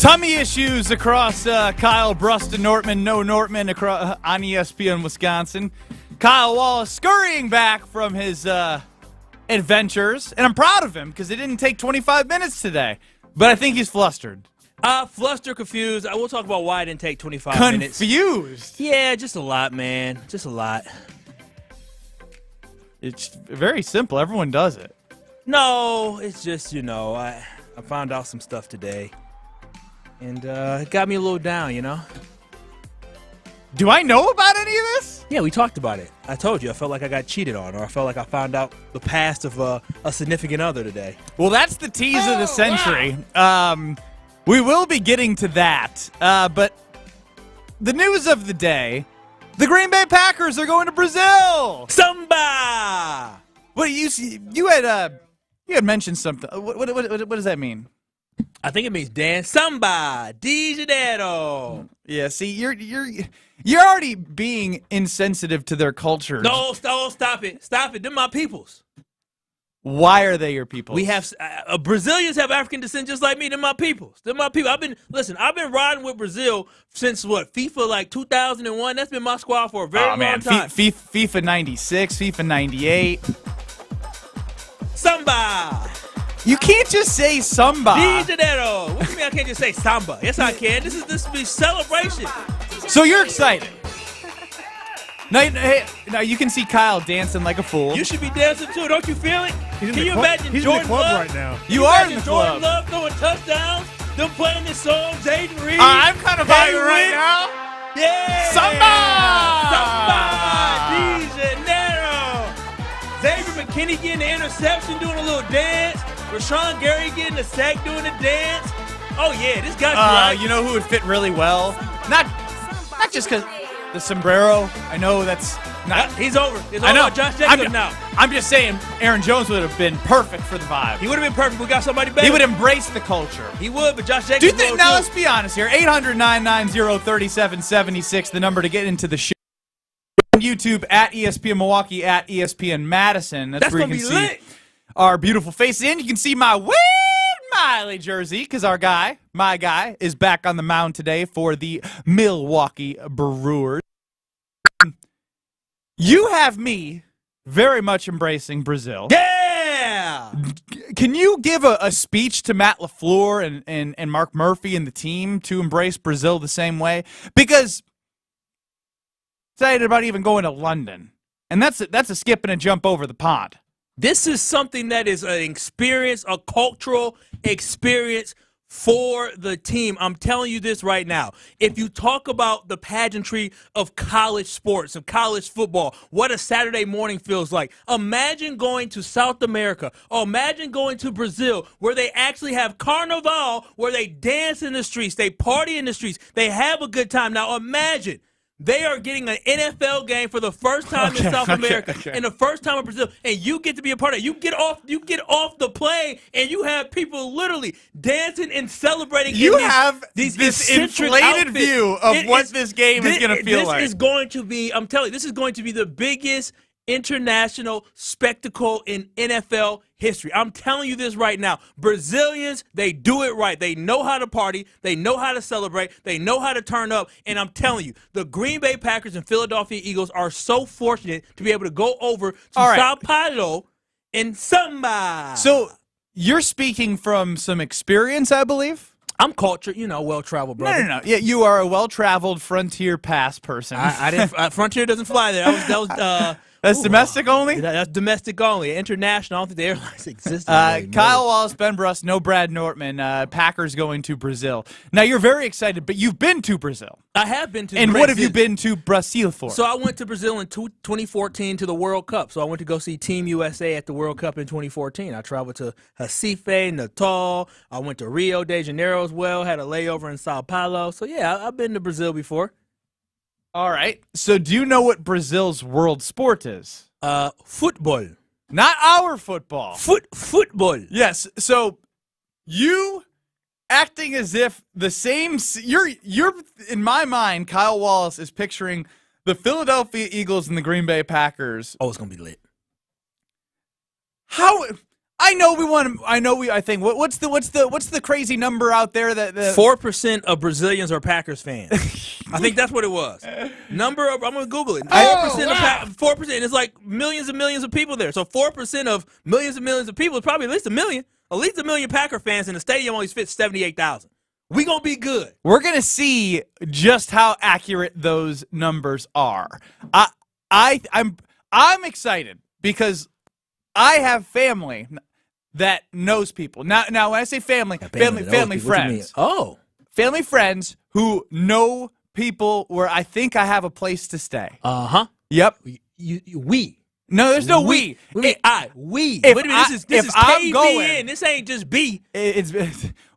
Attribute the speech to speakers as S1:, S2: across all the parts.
S1: Tummy issues across uh, Kyle Bruston Nortman, no Nortman across, on E ESPN Wisconsin. Kyle Wallace scurrying back from his uh, adventures, and I'm proud of him because it didn't take 25 minutes today. But I think he's flustered,
S2: Uh, flustered, confused. I will talk about why it didn't take 25 minutes.
S1: confused.
S2: Yeah, just a lot, man. Just a lot.
S1: It's very simple. Everyone does it.
S2: No, it's just, you know, I, I found out some stuff today. And uh, it got me a little down, you know?
S1: Do I know about any of this?
S2: Yeah, we talked about it. I told you, I felt like I got cheated on, or I felt like I found out the past of uh, a significant other today.
S1: Well, that's the tease of the century. Um, we will be getting to that. Uh, but the news of the day the Green Bay Packers are going to Brazil.
S2: Samba!
S1: What you you had uh you had mentioned something. What what what, what, what does that mean?
S2: I think it means dance. Samba! De Janeiro!
S1: Yeah, see, you're you're you're already being insensitive to their culture.
S2: No, st- stop it. Stop it. They're my peoples.
S1: Why are they your people?
S2: We have uh, Brazilians have African descent just like me. They're my peoples. They're my people. I've been listen. I've been riding with Brazil since what FIFA like 2001. That's been my squad for a very
S1: Oh
S2: long
S1: man,
S2: time.
S1: Fi- Fi- FIFA 96, FIFA 98.
S2: Samba,
S1: You can't just say samba.
S2: De Janeiro. What do you mean I can't just say samba? Yes, I can. This is this is celebration.
S1: So you're excited. Now, hey, now you can see Kyle dancing like a fool.
S2: You should be dancing too. Don't you feel it?
S3: He's in
S2: Can
S3: the
S2: you
S3: club-
S2: imagine
S3: he's
S2: Jordan
S3: in the club
S2: Love?
S3: right now.
S1: You are in
S2: imagine
S1: the
S2: Jordan
S1: club.
S2: Love throwing touchdowns. Them playing this song, Jaden Reed.
S1: Uh, I'm kind of
S2: Jay
S1: vibing right
S2: Witt.
S1: now.
S2: Yeah!
S1: Samba!
S2: Samba! De Janeiro! Xavier McKinney getting the interception, doing a little dance. Rashan Gary getting the sack, doing the dance. Oh, yeah, this guy's
S1: Uh,
S2: right.
S1: you know who would fit really well? Not, not just because the sombrero. I know that's not.
S2: He's over. It's
S1: I know.
S2: Josh
S1: I'm,
S2: Jacobs now.
S1: I'm just saying, Aaron Jones would have been perfect for the vibe.
S2: He would have been perfect. We got somebody better.
S1: He would embrace the culture.
S2: He would, but Josh Jacobs
S1: Do you think? Now
S2: too.
S1: let's be honest here. 800-990-3776, the number to get into the show. On YouTube at ESPN Milwaukee at ESPN Madison. That's,
S2: That's
S1: where you can
S2: be
S1: see
S2: lit.
S1: Our beautiful faces, in. you can see my Wade Miley jersey because our guy, my guy, is back on the mound today for the Milwaukee Brewers. You have me very much embracing Brazil.
S2: Yeah!
S1: Can you give a, a speech to Matt LaFleur and, and, and Mark Murphy and the team to embrace Brazil the same way? Because excited about even going to London. And that's a, that's a skip and a jump over the pond.
S2: This is something that is an experience, a cultural experience for the team. I'm telling you this right now. If you talk about the pageantry of college sports, of college football, what a Saturday morning feels like, imagine going to South America or imagine going to Brazil where they actually have carnival, where they dance in the streets, they party in the streets, they have a good time. Now imagine. They are getting an NFL game for the first time in South
S1: okay,
S2: America
S1: okay.
S2: and the first time in Brazil, and you get to be a part of it. You get off, you get off the plane, and you have people literally dancing and celebrating.
S1: You
S2: these,
S1: have
S2: these
S1: this inflated
S2: outfits.
S1: view of
S2: It
S1: what
S2: is-
S1: this game is gonna feel
S2: this
S1: like.
S2: This is going to be. I'm telling you, this is going to be the biggest international spectacle in NFL history. I'm telling you this right now. Brazilians, they do it right. They know how to party, they know how to celebrate, they know how to turn up, and I'm telling you, the Green Bay Packers and Philadelphia Eagles are so fortunate to be able to go over to
S1: right.
S2: Sao Paulo and samba.
S1: So you're speaking from some experience, I believe?
S2: I'm cultured, you know, well traveled,
S1: No,
S2: brother.
S1: no, no. Yeah, you are a well-traveled frontier pass person.
S2: I, I didn't. Uh, Frontier doesn't fly there. That was that was. Uh,
S1: That's domestic only?
S2: that- that's domestic only. International. I don't think the airlines exist.
S1: Uh. Kyle Wallace, Ben Brust, no Brad Nortman. Uh, Packers going to Brazil. Now you're very excited, but you've been to Brazil.
S2: I have been to. Brazil.
S1: And what have you been to Brazil for?
S2: So I went to Brazil in 2014 to the World Cup. So I went to go see Team USA at the World Cup in 2014. I traveled to Recife, Natal. I went to Rio de Janeiro as well. Had a layover in Sao Paulo. So yeah, I, I've been to Brazil before.
S1: All right. So do you know what Brazil's world sport is?
S2: Uh, football,
S1: Not our football.
S2: foot football.
S1: Yes. So you acting as if the same you're you're in my mind Kyle Wallace is picturing the Philadelphia Eagles and the Green Bay Packers.
S2: Oh, it's gonna be lit.
S1: How I know we want. to- I know we. I think. What, what's the what's the what's the crazy number out there that the
S2: Four percent of Brazilians are Packers fans. I think that's what it was. Number of I'm gonna Google it. Oh, four
S3: Oh,
S2: percent
S3: wow.
S2: four percent. It's like millions and millions of people there. So four percent of millions and millions of people is probably at least a million. At least a million Packer fans, in the stadium only fits seventy eight thousand. We gonna be good.
S1: we're gonna see just how accurate those numbers are. I I I'm I'm excited because I have family that knows people. Now now when I say family, family family friends.
S2: Oh,
S1: Family friends who know people where I think I have a place to stay.
S2: uh huh.
S1: Yep.
S2: You, you we.
S1: No, there's no we.
S2: We
S1: It-
S2: I. We.
S1: if
S2: Wait a minute. This is this is
S1: I'm going-
S2: This ain't just B.
S1: It's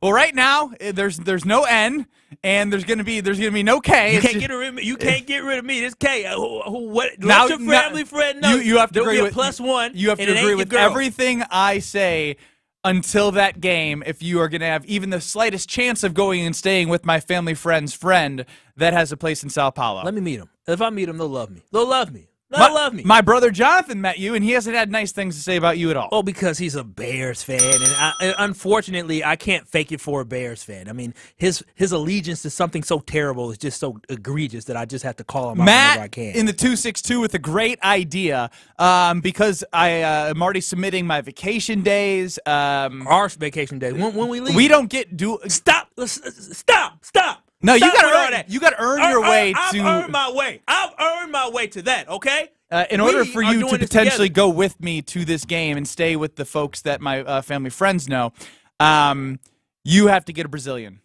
S1: well, right now eh, there's there's no N, and there's gonna be there's gonna be no K.
S2: You
S1: It's
S2: can't
S1: just-
S2: get rid of me. You can't get rid of me. This K. Uh, who, who, what?
S1: Now-
S2: let your
S1: now-
S2: family friend know.
S1: You, you have to
S2: There'll
S1: agree
S2: be a
S1: with
S2: plus one.
S1: You have to agree with everything I say until that game. If you are going to have even the slightest chance of going and staying with my family friend's friend that has a place in Sao Paulo.
S2: Let me meet him. If I meet him, they'll love me. They'll love me. They'll
S1: my,
S2: love me.
S1: My brother Jonathan met you, and he hasn't had nice things to say about you at all.
S2: Oh, because he's a Bears fan, and, I, and unfortunately, I can't fake it for a Bears fan. I mean, his his allegiance to something so terrible is just so egregious that I just have to call him out whenever I
S1: Matt
S2: can.
S1: in the 262 with a great idea um, because I uh, am already submitting my vacation days. Um,
S2: our vacation day when, when we leave.
S1: we don't get do.
S2: stop. Stop. Stop.
S1: No, you gotta earn-
S2: that.
S1: you gotta earn
S2: Earn-
S1: your way
S2: earn- I've
S1: to-
S2: earned my way. I've earned my way to that. Okay.
S1: Uh, in
S2: We
S1: order for you to potentially
S2: together.
S1: go with me to this game and stay with the folks that my uh, family friends know, um, you have to get a Brazilian.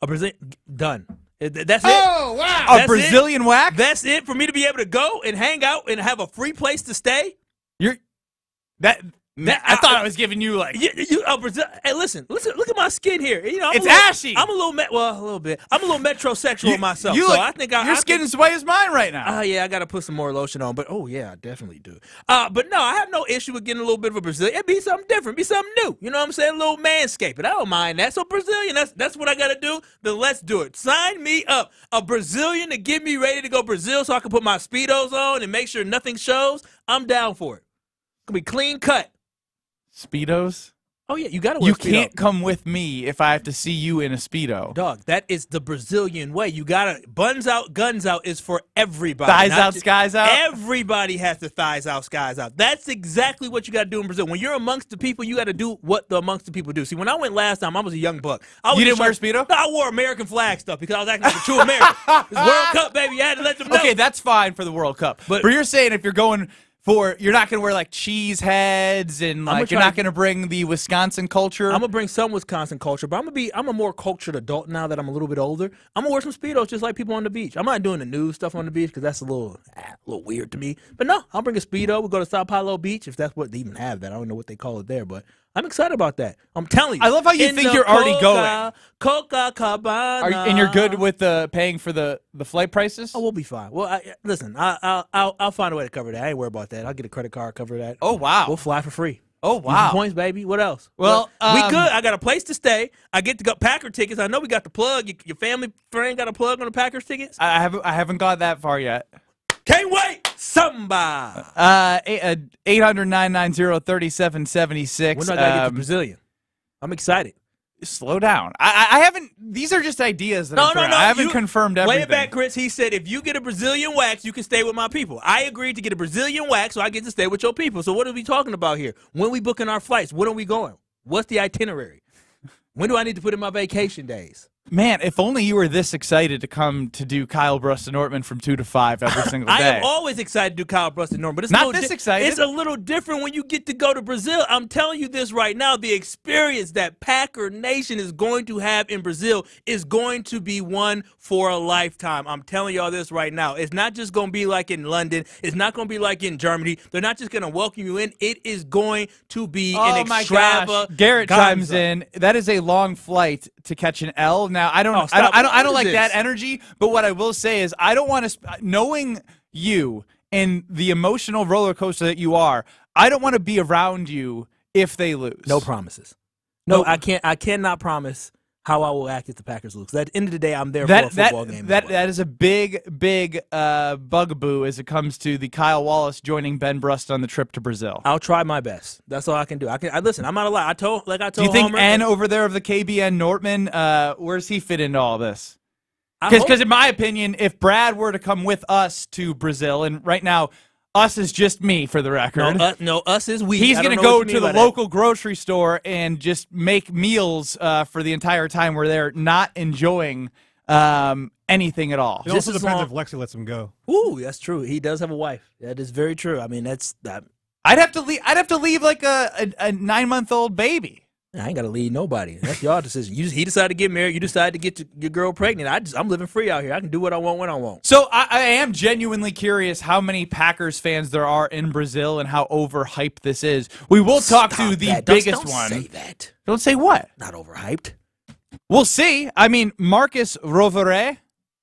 S2: A Brazil done. Uh, That's it.
S3: Oh, wow.
S1: A
S2: That's it?
S1: Brazilian whack?
S2: That's it for me to be able to go and hang out and have a free place to stay.
S1: You're that.
S2: That-
S1: I, thought
S2: I-
S1: I was giving you like.
S2: You, you, uh, Brazil, hey, listen, listen, look at my skin here. You know, I'm
S1: It's
S2: little,
S1: ashy.
S2: I'm a little, met, well, a little bit. I'm a little metrosexual myself.
S1: you
S2: so
S1: look-
S2: I think I,
S1: your
S2: I
S1: skin is white as mine right now.
S2: Oh yeah, I got to put some more lotion on. But oh yeah, I definitely do. Uh, but no, I have no issue with getting a little bit of a Brazilian. It'd be something different, be something new. You know what I'm saying? A little manscaping. I don't mind that. So Brazilian, that's that's what I got to do. Then let's do it. Sign me up. A Brazilian to get me ready to go Brazil, so I can put my speedos on and make sure nothing shows. I'm down for it. Gonna be clean cut.
S1: Speedos.
S2: Oh yeah, you got to wear
S1: You
S2: Speedo.
S1: can't come with me if I have to see you in a speedo.
S2: Dog, that is the Brazilian way. You gotta buns out, guns out is for everybody.
S1: Thighs out,
S2: ju-
S1: skies out?
S2: Everybody has to thighs out, skies out. That's exactly what you gotta do in Brazil. When you're amongst the people, you gotta do what the amongst the people do. See, when I went last time, I was a young buck. I was
S1: You didn't
S2: just
S1: wear Speedo?
S2: No, I wore American flag stuff because I was acting like a true American. World Cup, baby. I had to let them know.
S1: Okay, that's fine for the World Cup.
S2: But-
S1: But, you're saying if you're going for, you're not going to wear like cheese heads and like you're not
S2: to
S1: bring the Wisconsin culture.
S2: I'm gonna bring some Wisconsin culture, but I'm gonna be I'm a more cultured adult now that I'm a little bit older. I'm gonna wear some speedos just like people on the beach. I'm not doing the news stuff on the beach because that's a little ah, a little weird to me. But no, I'll bring a speedo. We'll go to Sao Paulo Beach if that's what they even have that. I don't know what they call it there, but I'm excited about that. I'm telling you.
S1: I love how you
S2: In
S1: think
S2: the
S1: you're already
S2: going. Coca Cabana.
S1: Are, and you're good with the paying for the, the flight prices?
S2: Oh, we'll be fine. Well, I, listen, I, I'll, I'll I'll find a way to cover that. I ain't worried about that. I'll get a credit card cover that.
S1: Oh, wow.
S2: We'll fly for free.
S1: Oh,
S2: Easy
S1: wow.
S2: points, baby. What else?
S1: Well,
S2: What- we
S1: um,
S2: good. I got a place to stay. I get to go Packer tickets. I know we got the plug. Your, your family friend got a plug on the Packers tickets.
S1: I I haven't I haven't got that far yet.
S2: Can't wait. Somebody.
S1: Uh, eight- uh, 800 990 3776.
S2: When do I gotta get the
S1: Um,
S2: Brazilian? I'm excited.
S1: Slow down. I, I I haven't. These are just ideas that
S2: No,
S1: I'm
S2: no, no.
S1: I haven't
S2: you-
S1: confirmed
S2: Play
S1: everything.
S2: it back, Chris. He said if you get a Brazilian wax, you can stay with my people. I agreed to get a Brazilian wax, so I get to stay with your people. So what are we talking about here? When we booking our flights? When are we going? What's the itinerary? When do I need to put in my vacation days?
S1: Man, if only you were this excited to come to do Kyle Bruston Ortman from two to five every single
S2: I
S1: day.
S2: I am always excited to do Kyle Bruston Norm, but it's
S1: Not this
S2: di-
S1: excited.
S2: It's a little different when you get to go to Brazil. I'm telling you this right now: the experience that Packer Nation is going to have in Brazil is going to be one for a lifetime. I'm telling y'all this right now. It's not just going to be like in London. It's not going to be like in Germany. They're not just going to welcome you in. It is going to be
S1: Oh
S2: an extravaganza.
S1: Garrett chimes in. That is a long flight to catch an L. Now I don't.
S2: Oh,
S1: I don't. I don't, I don't like
S2: this?
S1: that energy. But what I will say is, I don't want to. Sp- knowing you and the emotional roller coaster that you are, I don't want to be around you if they lose.
S2: No promises. No,
S1: No.
S2: I can't. I cannot promise how I will act if the Packers lose. At the end of the day, I'm there
S1: That
S2: for a football
S1: that
S2: game.
S1: that
S2: well.
S1: that is a big big uh, bugaboo as it comes to the Kyle Wallace joining Ben Brust on the trip to Brazil.
S2: I'll try my best. That's all I can do. I can. I listen. I'm not a lie. I told, like I
S1: Do
S2: told.
S1: you think
S2: Homer,
S1: N over there of the KBN Nortman, uh, where's he fit into all this? Because, in my opinion, if Brad were to come with us to Brazil, and right now, us is just me for the
S2: no,
S1: record.
S2: uh, no, us is we.
S1: He's going to go to the
S2: by that.
S1: local grocery store and just make meals uh, for the entire time we're there, not enjoying um, anything at all.
S3: It
S2: Just
S3: also
S2: as
S3: depends
S2: long-
S3: if Lexi lets him go.
S2: Ooh, that's true. He does have a wife. That is very true. I mean, that's that.
S1: I'd have to leave. I'd have to leave like a, a, a nine month old baby.
S2: I ain't got to lead nobody. That's y'all decision. You just, he decided to get married. You decided to get your, your girl pregnant. I just, I'm living free out here. I can do what I want when I want.
S1: So I, I am genuinely curious how many Packers fans there are in Brazil and how overhyped this is. We will talk
S2: Stop
S1: to the
S2: that. Don't-
S1: biggest
S2: don't
S1: one.
S2: Say that.
S1: Don't say what.
S2: Not overhyped.
S1: We'll see. I mean, Marcus Rovere,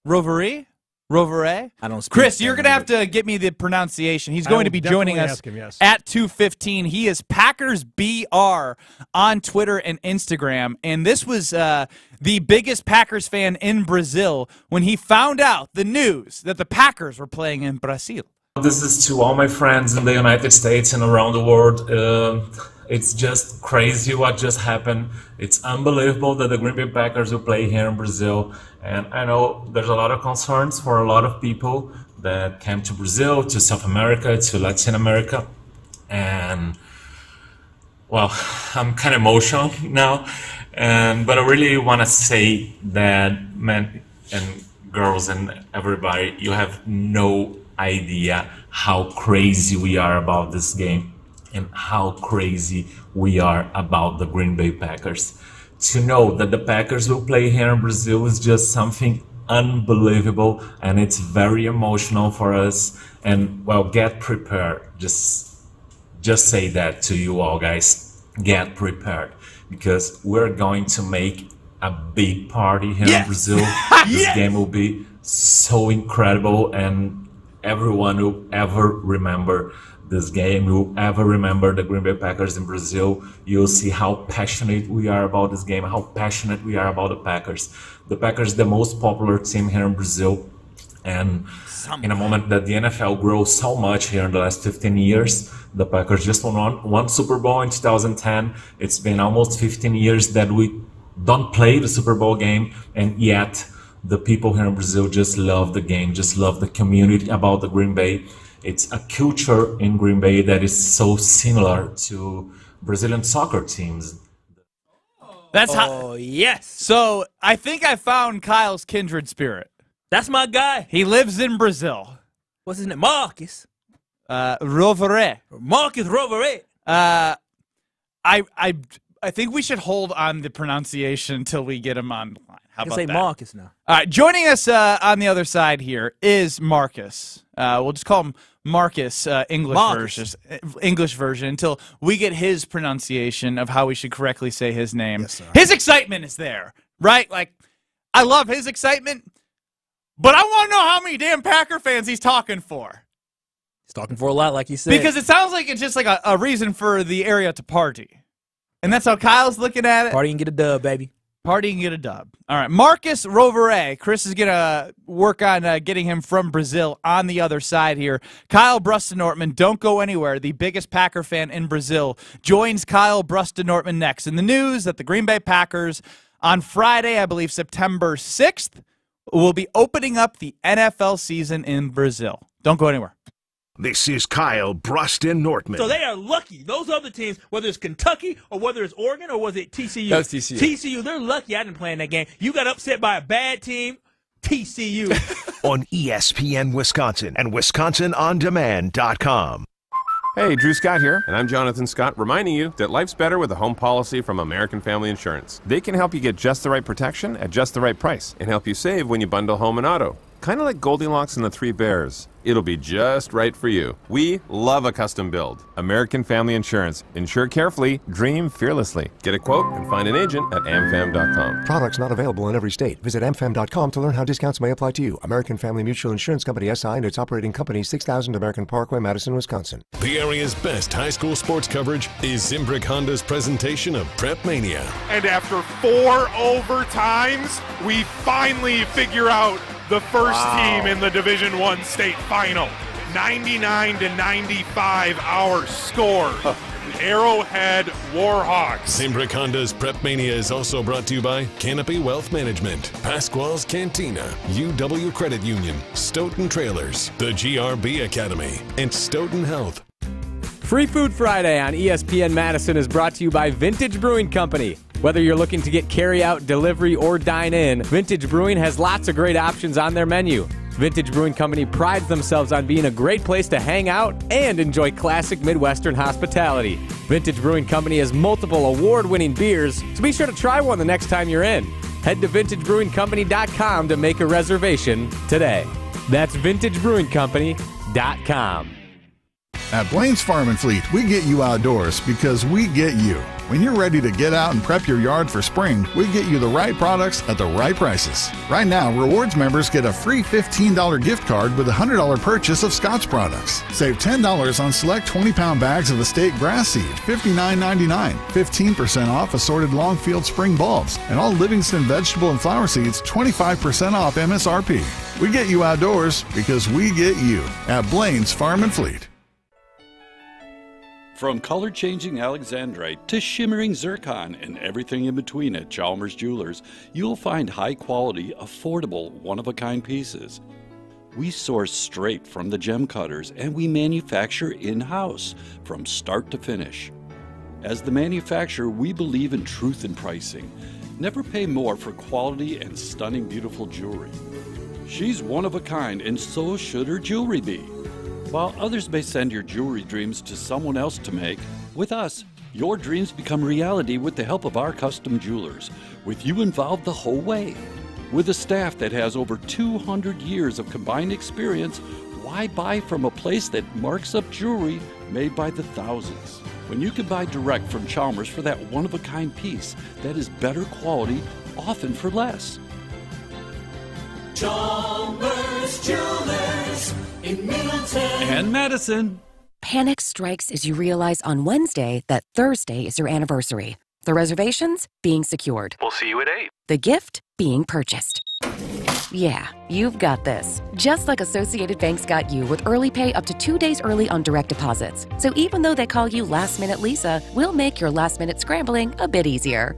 S1: Rovere, Rovere.
S2: I don't. Speak
S1: Chris, you're going to have to get me the pronunciation. He's going to be joining us
S3: him, yes.
S1: at 215. He is Packers BR on Twitter and Instagram. And this was uh, the biggest Packers fan in Brazil when he found out the news that the Packers were playing in Brazil.
S4: This is to all my friends in the United States and around the world. Uh, it's just crazy what just happened. It's unbelievable that the Green Bay Packers will play here in Brazil. And I know there's a lot of concerns for a lot of people that came to Brazil, to South America, to Latin America. And well, I'm kind of emotional now, and but I really want to say that men and girls and everybody, you have no idea how crazy we are about this game and how crazy we are about the Green Bay Packers. To know that the Packers will play here in Brazil is just something unbelievable and it's very emotional for us. And well, get prepared. Just just say that to you all guys get prepared because we're going to make a big party here
S2: Yes.
S4: in brazil this game will be so incredible and everyone will ever remember this game you will ever remember the green bay packers in brazil you'll see how passionate we are about this game how passionate we are about the packers the packers the most popular team here in brazil and in a moment that the NFL grows so much here in the last 15 years, the Packers just won one, one Super Bowl in 2010. It's been almost 15 years that we don't play the Super Bowl game, and yet the people here in Brazil just love the game, just love the community about the Green Bay. It's a culture in Green Bay that is so similar to Brazilian soccer teams.
S1: That's how.
S2: Oh yes,
S1: So I think I found Kyle's kindred spirit.
S2: that's my guy.
S1: He lives in Brazil.
S2: What's his name? Marcus.
S1: Uh, Rovere.
S2: Marcus Rovere.
S1: Uh, I I I think we should hold on the pronunciation until we get him on the line. How
S2: I can
S1: about
S2: say
S1: that?
S2: Marcus now.
S1: All right, joining us uh, on the other side here is Marcus. Uh, we'll just call him Marcus, uh, English
S2: Marcus.
S1: version, English version, until we get his pronunciation of how we should correctly say his name.
S3: Yes.
S1: His excitement is there, right? Like, I love his excitement, but I want to know how many damn Packer fans he's talking for.
S2: He's talking for a lot, like you said.
S1: Because it sounds like it's just like a, a reason for the area to party. And that's how Kyle's looking at it.
S2: party and get a dub, baby.
S1: Party and get a dub. All right. Marcus Rovere. Chris is to work on uh, getting him from Brazil on the other side here. Kyle Bruston Nortman, don't go anywhere. The biggest Packer fan in Brazil joins Kyle Bruston Nortman next. In the news that the Green Bay Packers on Friday, I believe September 6th, will be opening up the NFL season in Brazil. Don't go anywhere.
S5: This is Kyle Bruston Nortman.
S2: So they are lucky. Those other teams, whether it's Kentucky or whether it's Oregon or was it TCU?
S6: That was TCU.
S2: TCU, they're lucky I didn't play in that game. You got upset by a bad team. TCU.
S5: on E ESPN Wisconsin and WisconsinOnDemand.com.
S6: Hey, Drew Scott here, and I'm Jonathan Scott, reminding you that life's better with a home policy from American Family Insurance. They can help you get just the right protection at just the right price and help you save when you bundle home and auto. Kind of like Goldilocks and the Three Bears. It'll be just right for you. We love a custom build. American Family Insurance. Insure carefully, dream fearlessly. Get a quote and find an agent at amfam.com.
S3: Products not available in every state. Visit amfam.com to learn how discounts may apply to you. American Family Mutual Insurance Company SI and its operating company 6000 American Parkway, Madison, Wisconsin.
S7: The area's best high school sports coverage is Zimbrick Honda's presentation of Prep Mania.
S8: And after four overtimes, we finally figure out the first wow. team in the Division One state final. 99 to 95 our score. Arrowhead Warhawks.
S7: Zimbrick Honda's Prep Mania is also brought to you by Canopy Wealth Management, Pasquale's Cantina, UW Credit Union, Stoughton Trailers, the GRB Academy, and Stoughton Health.
S9: Free Food Friday on ESPN Madison is brought to you by Vintage Brewing Company. Whether you're looking to get carry out, delivery, or dine in, Vintage Brewing has lots of great options on their menu. Vintage Brewing Company prides themselves on being a great place to hang out and enjoy classic Midwestern hospitality. Vintage Brewing Company has multiple award winning beers, so be sure to try one the next time you're in. Head to vintagebrewingcompany.com to make a reservation today. That's vintagebrewingcompany.com.
S10: At Blain's Farm and Fleet, we get you outdoors because we get you. When you're ready to get out and prep your yard for spring, we get you the right products at the right prices. Right now, rewards members get a free $15 gift card with a $100 purchase of Scotts products. Save $10 on select 20 pound bags of estate grass seed, $59.99, 15% off assorted Longfield spring bulbs, and all Livingston vegetable and flower seeds 25% off MSRP. We get you outdoors because we get you at Blain's Farm and Fleet.
S11: From color changing alexandrite to shimmering zircon and everything in between at Chalmers Jewelers, you'll find high quality, affordable, one of a kind pieces. We source straight from the gem cutters and we manufacture in house from start to finish. As the manufacturer, we believe in truth in pricing. Never pay more for quality and stunning, beautiful jewelry. She's one of a kind, and so should her jewelry be. While others may send your jewelry dreams to someone else to make, with us, your dreams become reality with the help of our custom jewelers, with you involved the whole way. With a staff that has over 200 years of combined experience, why buy from a place that marks up jewelry made by the thousands? When you can buy direct from Chalmers for that one of a kind piece that is better quality, often for less.
S12: Chalmers Jewelers in Middleton
S11: and Madison.
S13: Panic strikes as you realize on Wednesday that Thursday is your anniversary. The reservations being secured.
S14: We'll see you at 8.
S13: The gift being purchased. Yeah, you've got this. Just like Associated Bank's got you with early pay up to two days early on direct deposits. So even though they call you Last Minute Lisa, we'll make your last minute scrambling a bit easier.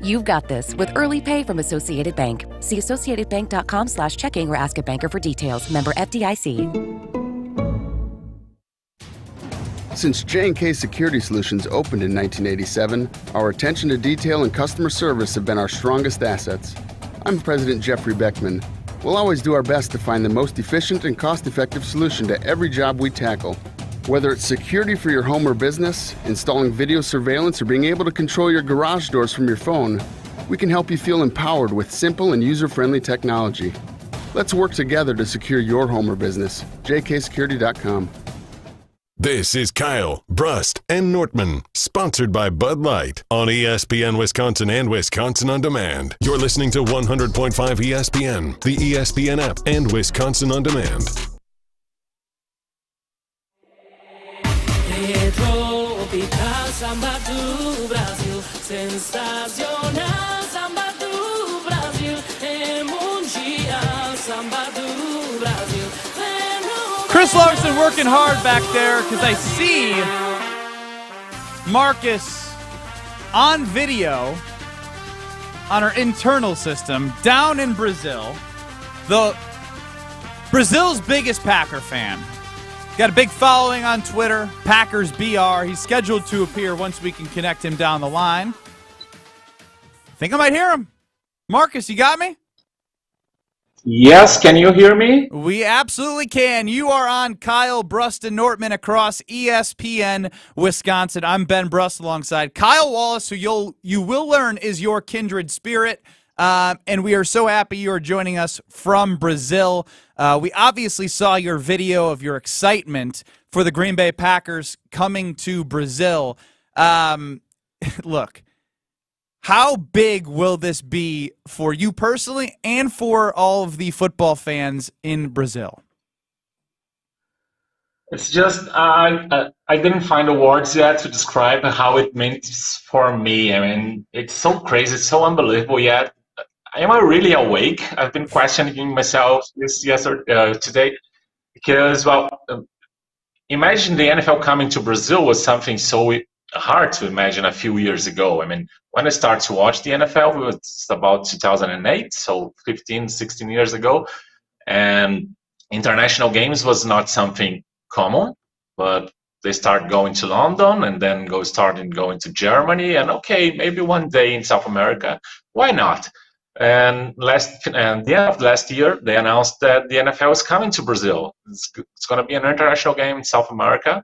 S13: You've got this with early pay from Associated Bank. See associatedbank.com slash checking or ask a banker for details. Member FDIC.
S15: Since J&K Security Solutions opened in 1987, our attention to detail and customer service have been our strongest assets. I'm President Jeffrey Beckman. We'll always do our best to find the most efficient and cost-effective solution to every job we tackle. Whether it's security for your home or business, installing video surveillance, or being able to control your garage doors from your phone, we can help you feel empowered with simple and user friendly technology. Let's work together to secure your home or business. jksecurity.com.
S7: This is Kyle, Brust, and Nortman, sponsored by Bud Light on ESPN Wisconsin and Wisconsin On Demand. You're listening to 100.5 ESPN, the ESPN app, and Wisconsin On Demand.
S12: Samba do Brasil, sensacional samba do Brasil, é mundial samba do Brasil.
S1: Chris Larson working hard back there because I see Marcus on video on our internal system down in Brazil. The Brazil's biggest Packer fan. Got a big following on Twitter, Packers BR. He's scheduled to appear once we can connect him down the line. Think I might hear him. Marcus, you got me?
S16: Yes, can you hear me?
S1: We absolutely can. You are on Kyle Brust and Nortman across ESPN Wisconsin. I'm Ben Brust alongside Kyle Wallace, who you'll you will learn is your kindred spirit. Um, and we are so happy you are joining us from Brazil. Uh, we obviously saw your video of your excitement for the Green Bay Packers coming to Brazil. Um, look, how big will this be for you personally and for all of the football fans in Brazil?
S4: It's just I uh, I didn't find the words yet to describe how it means for me. I mean, it's so crazy, it's so unbelievable. Yet, am I really awake? I've been questioning myself this yesterday uh, today because well, uh, imagine the NFL coming to Brazil was something so hard to imagine a few years ago. I mean, when I started to watch the NFL, it was about 2008, so 15, 16 years ago, and international games was not something common, but they start going to London and then go starting going to Germany and okay, maybe one day in South America, why not? And last and the end of last year, they announced that the NFL is coming to Brazil. It's, it's going to be an international game in South America.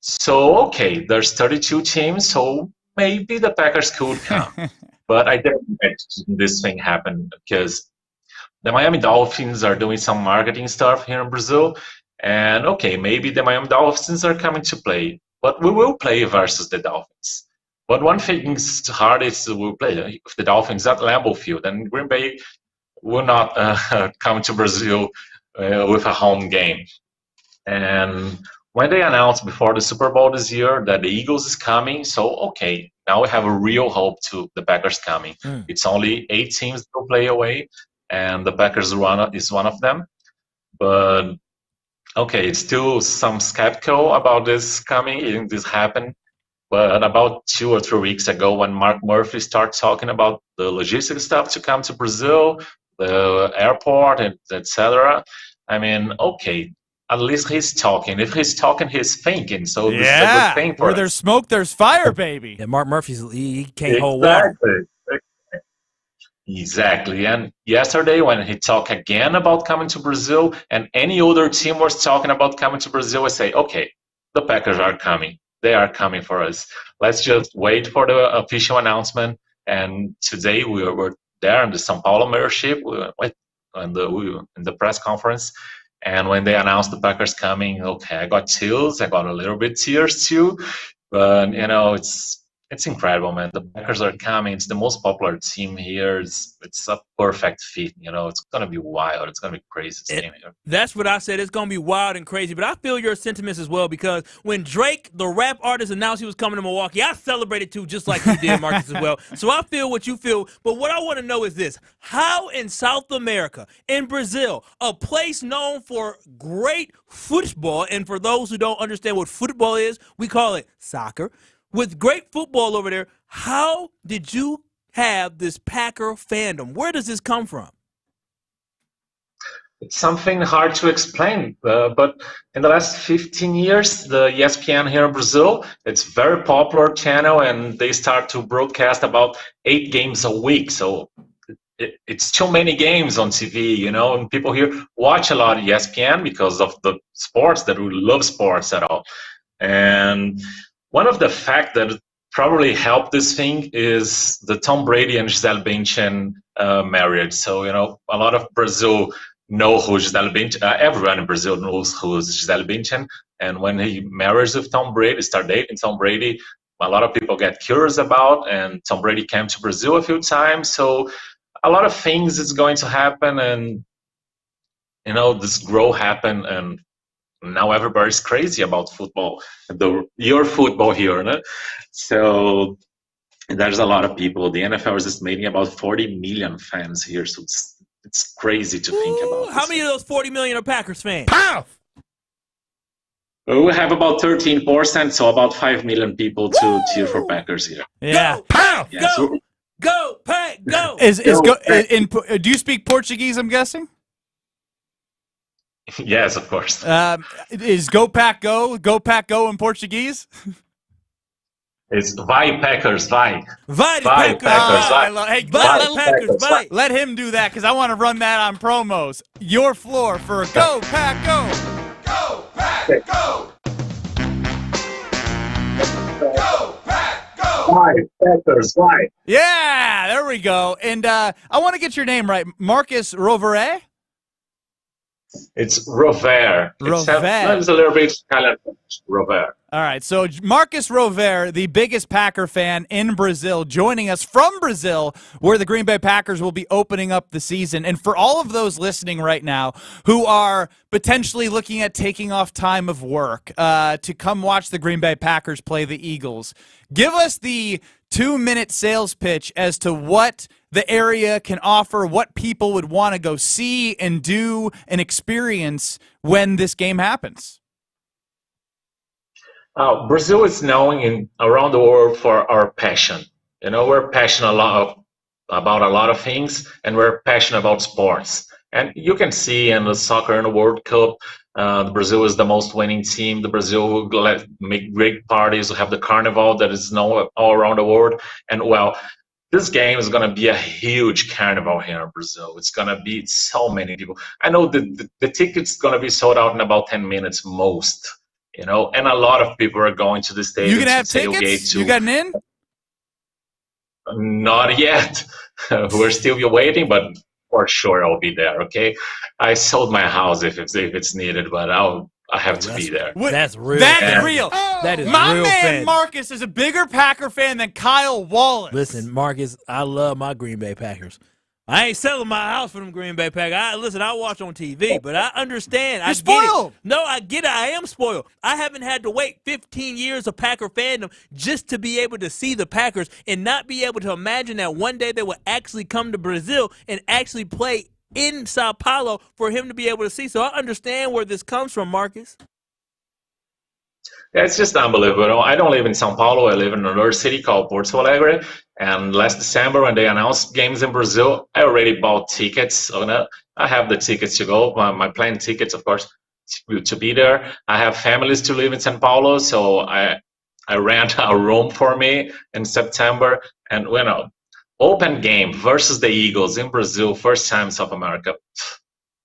S4: So okay, there's 32 teams, so maybe the Packers could come. but I didn't imagine this thing happen because the Miami Dolphins are doing some marketing stuff here in Brazil, and okay, maybe the Miami Dolphins are coming to play, but we will play versus the Dolphins. But one thing is hard is we'll play if the Dolphins at Lambeau Field, and Green Bay will not uh, come to Brazil uh, with a home game. And when they announced before the Super Bowl this year that the Eagles is coming, so okay, now we have a real hope to the Packers coming. Mm. It's only eight teams to play away, and the Packers one is one of them. But okay, it's still some skeptical about this coming, this happen. But about two or three weeks ago, when Mark Murphy started talking about the logistics stuff to come to Brazil, the airport, and etc. I mean, okay, at least he's talking. If he's talking, he's thinking. So
S1: yeah,
S4: this is a good thing for
S1: where
S4: us.
S1: there's smoke, there's fire, baby.
S2: Yeah, Mark Murphy's he can't hold water.
S4: Exactly. And yesterday, when he talked again about coming to Brazil, and any other team was talking about coming to Brazil, I say, okay, the Packers are coming. They are coming for us. Let's just wait for the official announcement. And today we were there in the São Paulo mayorship in the we, in the press conference. And when they announced the Packers coming, okay, I got chills. I got a little bit tears too. But you know, it's it's incredible, man. The Packers are coming. It's the most popular team here. It's it's a perfect fit. You know, it's gonna be wild. It's gonna be crazy. It,
S2: that's what I said. It's gonna be wild and crazy. But I feel your sentiments as well because when Drake, the rap artist, announced he was coming to Milwaukee, I celebrated too, just like you did, Marcus, as well. So I feel what you feel. But what I want to know is this: How in South America, in Brazil, a place known for great football, and for those who don't understand what football is, we call it soccer with great football over there, how did you have this Packer fandom? Where does this come from?
S4: It's something hard to explain, uh, but in the last 15 years, the ESPN here in Brazil, it's very popular channel, and they start to broadcast about eight games a week. So it, it's too many games on TV, you know, and people here watch a lot of ESPN because of the sports that we love sports at all. And one of the facts that probably helped this thing is the Tom Brady and Gisele Bündchen uh, marriage. So you know, a lot of Brazil know who Gisele Bündchen. Uh, everyone in Brazil knows who Gisele Bündchen. And when he marries with Tom Brady, start dating Tom Brady, a lot of people get curious about. And Tom Brady came to Brazil a few times, so a lot of things is going to happen, and you know, this grow happen, and now everybody's crazy about football, the your football here, no? so there's a lot of people. The NFL is estimating about 40 million fans here, so it's it's crazy to Ooh, think about.
S2: How many of those 40 million are Packers fans?
S4: Pow! We have about 13%, so about 5 million people to Woo! cheer for Packers here.
S1: Yeah.
S2: Go, Pow! Yeah, go, so, go, Pack, go!
S1: Is, is go, go in, in, uh, do you speak Portuguese, I'm guessing?
S4: yes, of course.
S1: Um, is Go Pack Go, Go Pack Go in Portuguese?
S4: It's Vai Packers, Vai.
S2: Vai,
S4: vai
S2: Packers.
S4: Packers,
S2: vai. Love, hey, vai, vai Packers, vai.
S1: Let him do that because I want to run that on promos. Your floor for Go Pack Go.
S12: Go Pack Go. Go Pack Go.
S4: Why? Packers, why?
S1: Yeah, there we go. And uh, I want to get your name right, Marcus Rovere.
S4: It's Rover.
S1: Rover.
S4: it's a little bit Italian. Rover.
S1: All right, so Marcus Rover, the biggest Packer fan in Brazil, joining us from Brazil, where the Green Bay Packers will be opening up the season. And for all of those listening right now who are potentially looking at taking off time of work uh, to come watch the Green Bay Packers play the Eagles, give us the two minute sales pitch as to what the area can offer, what people would want to go see and do and experience when this game happens.
S4: Uh, Brazil is known in around the world for our passion. You know, we're passionate a lot of, about a lot of things, and we're passionate about sports. And you can see in the soccer in the World Cup, uh, Brazil is the most winning team. The Brazil will make great parties. We have the carnival that is known all around the world. And well, this game is going to be a huge carnival here in Brazil. It's going to be so many people. I know the, the, the ticket's going to be sold out in about 10 minutes most, you know, and a lot of people are going to the stadium.
S1: You can have
S4: to tailgate
S1: tickets?
S4: To,
S1: You got an in?
S4: Not yet. We're still waiting, but for sure I'll be there. Okay, I sold my house if it's if it's needed, but I'll I have to be there.
S2: That's real.
S1: That's
S2: fan.
S1: real.
S2: That is
S1: My
S2: real
S1: man
S2: fan.
S1: Marcus is a bigger Packer fan than Kyle Wallace.
S2: Listen, Marcus, I love my Green Bay Packers. I ain't selling my house for them Green Bay Packers. I listen, I watch on TV, oh. but I understand. I
S1: You're
S2: get
S1: spoiled.
S2: It. No, I get it. I am spoiled. I haven't had to wait 15 years of Packer fandom just to be able to see the Packers and not be able to imagine that one day they will actually come to Brazil and actually play in Sao Paulo for him to be able to see. So I understand where this comes from, Marcus.
S4: Yeah, it's just unbelievable. I don't live in São Paulo. I live in another city called Porto Alegre. And last December, when they announced games in Brazil, I already bought tickets. I have the tickets to go. My, my plane tickets, of course, to, to be there. I have families to live in São Paulo, so I I rent a room for me in September. And you know, open game versus the Eagles in Brazil, first time South America.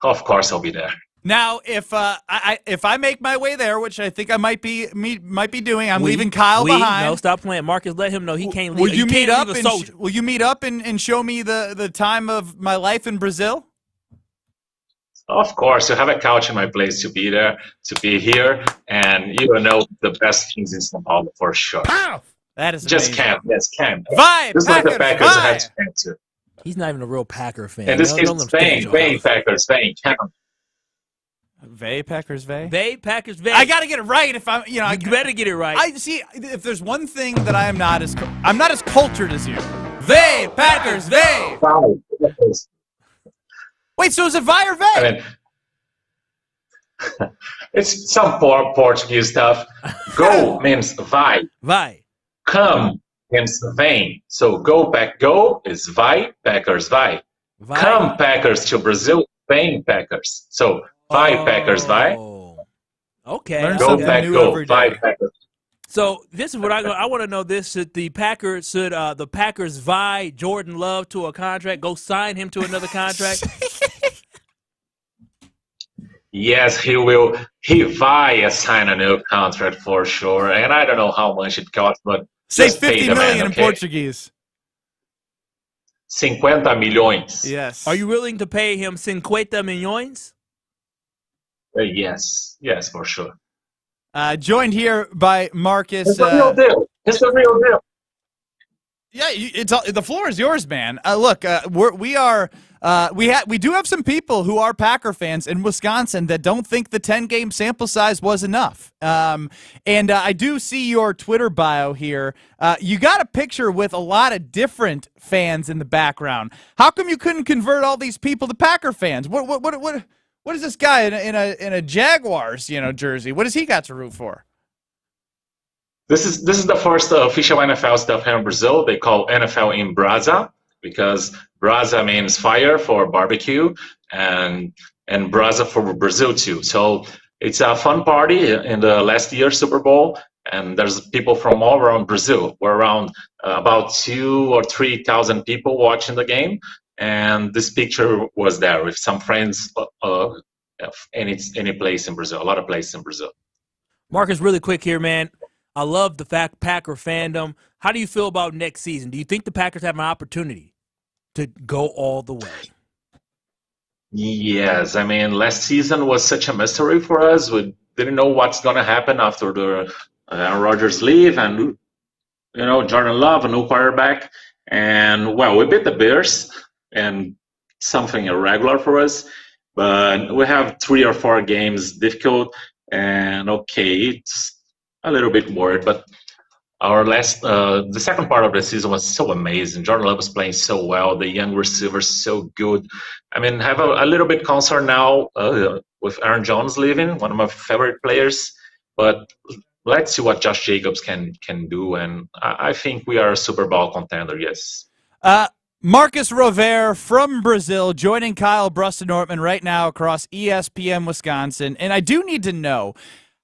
S4: Of course, I'll be there.
S1: Now, if uh, I I- if I make my way there, which I think I might be me, might be doing, I'm
S2: We-
S1: leaving Kyle
S2: we,
S1: behind.
S2: No, stop playing. Marcus, let him know he can't leave.
S1: Will you,
S2: can't
S1: meet up and sh- will you meet up and, and show me the, the time of my life in Brazil?
S4: Of course, you have a couch in my place to be there, to be here, and you will know the best things in São Paulo for sure.
S1: That is
S4: Just
S1: amazing.
S4: camp, yes, camp.
S1: Vibe,
S4: Just like the
S1: Packers,
S4: Packers have to camp too.
S2: He's not even a real Packer fan.
S4: In this
S2: Don't-
S4: case,
S2: don't let him stay at
S4: Spain,
S2: your
S4: Spain
S2: house.
S4: Packers, Spain, camp.
S1: Vay Packers Vay.
S2: Vay Packers Vay.
S1: I got to get it right if I'm you know I
S2: You better get it right.
S1: I see if there's one thing that I am not as I'm not as cultured as you. Vay Packers Vay.
S4: Wow.
S1: Wait, so is it Vi or Vay?
S4: I mean, it's some poor Portuguese stuff. Go means vai.
S2: Vai.
S4: Come means vem. So go back, go is vai, Packers vai.
S2: Vai.
S4: Come Packers to Brazil, vem Packers. So vai Packers vai.
S2: Okay.
S1: Learn
S4: Go
S1: something
S4: back, go
S1: every
S4: vai
S1: day.
S4: Packers.
S2: So this is what I. I want to know this: should the Packers should uh, the Packers vie Jordan Love to a contract? Go sign him to another contract.
S4: Yes, he will. He vai sign a new contract for sure, and I don't know how much it costs, but
S1: Say
S4: just pay
S1: 50
S4: the
S1: million
S4: man,
S1: in
S4: okay?
S1: Portuguese.
S4: 50 milhões.
S1: Yes.
S2: Are you willing to pay him cincuenta millones?
S4: Uh, yes, yes, for sure.
S1: Uh, joined here by Marcus.
S4: It's the
S1: uh,
S4: real deal. It's the real deal.
S1: Yeah, it's all, the floor is yours, man. Uh, look, uh, we're, we are uh, we ha- we do have some people who are Packer fans in Wisconsin that don't think the ten game sample size was enough. Um, and uh, I do see your Twitter bio here. Uh, you got a picture with a lot of different fans in the background. How come you couldn't convert all these people to Packer fans? What what what what? What is this guy in a, in a in a Jaguars you know jersey? What does he got to root for?
S4: This is this is the first uh, official NFL stuff here in Brazil. They call NFL in Brasa because Brasa means fire for barbecue, and and Brasa for Brazil too. So it's a fun party in the last year Super Bowl, and there's people from all around Brazil. We're around uh, about two or three thousand people watching the game, and this picture was there with some friends. Uh, uh, any any place in Brazil, a lot of places in Brazil.
S2: Marcus, really quick here, man. I love the fact Packer fandom. How do you feel about next season? Do you think the Packers have an opportunity to go all the way?
S4: Yes, I mean, last season was such a mystery for us. We didn't know what's going to happen after the uh, Aaron Rodgers leave and, you know, Jordan Love, a new quarterback. And, well, we beat the Bears and something irregular for us. But we have three or four games difficult. And, okay, it's a little bit worried. But our last, uh, the second part of the season was so amazing. Jordan Love was playing so well. The young receivers so good. I mean, have a, a little bit concern now uh, with Aaron Jones leaving, one of my favorite players. But let's see what Josh Jacobs can can do, and I, I think we are a Super Bowl contender. Yes.
S1: Uh, Marcus Rover from Brazil joining Kyle Brust and Nortman right now across ESPN Wisconsin, and I do need to know.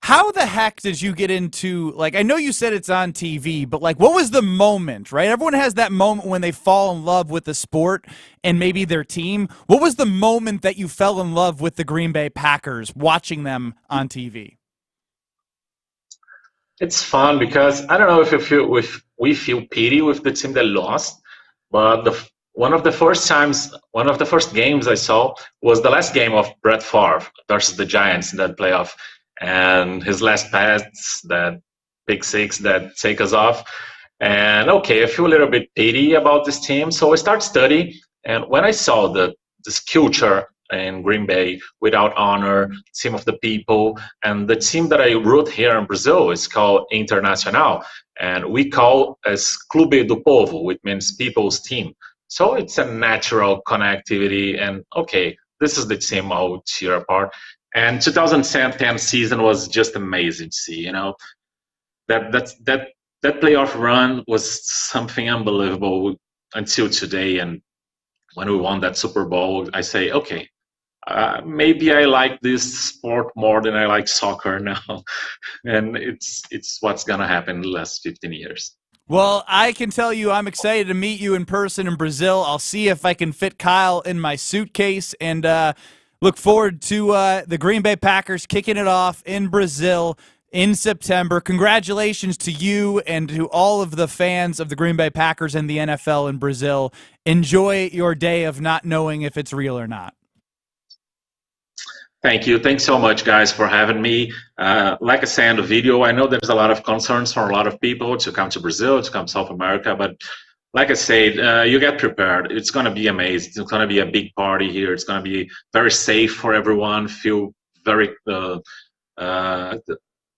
S1: How the heck did you get into like I know you said it's on TV, but like what was the moment, right? Everyone has that moment when they fall in love with the sport and maybe their team. What was the moment that you fell in love with the Green Bay Packers watching them on TV?
S4: It's fun because I don't know if you feel if we feel pity with the team that lost, but the one of the first times, one of the first games I saw was the last game of Brett Favre versus the Giants in that playoff, and his last pass, that pick six that take us off. And okay, I feel a little bit pity about this team, so I start studying. And when I saw the this culture in Green Bay without honor, team of the people, and the team that I root here in Brazil is called Internacional, and we call as Clube do Povo, which means people's team. So it's a natural connectivity, and okay, this is the team I would cheer apart. And 2010 season was just amazing to see. You know, that that that that playoff run was something unbelievable until today. And when we won that Super Bowl, I say, okay, uh, maybe I like this sport more than I like soccer now, and it's it's what's gonna happen in the last 15 years.
S1: Well, I can tell you I'm excited to meet you in person in Brazil. I'll see if I can fit Kyle in my suitcase and uh, look forward to uh, the Green Bay Packers kicking it off in Brazil in September. Congratulations to you and to all of the fans of the Green Bay Packers and the NFL in Brazil. Enjoy your day of not knowing if it's real or not.
S4: Thank you. Thanks so much, guys, for having me. Uh, like I said in the video, I know there's a lot of concerns for a lot of people to come to Brazil, to come to South America, but like I said, uh, you get prepared. It's going to be amazing. It's going to be a big party here. It's going to be very safe for everyone. Feel very uh, uh,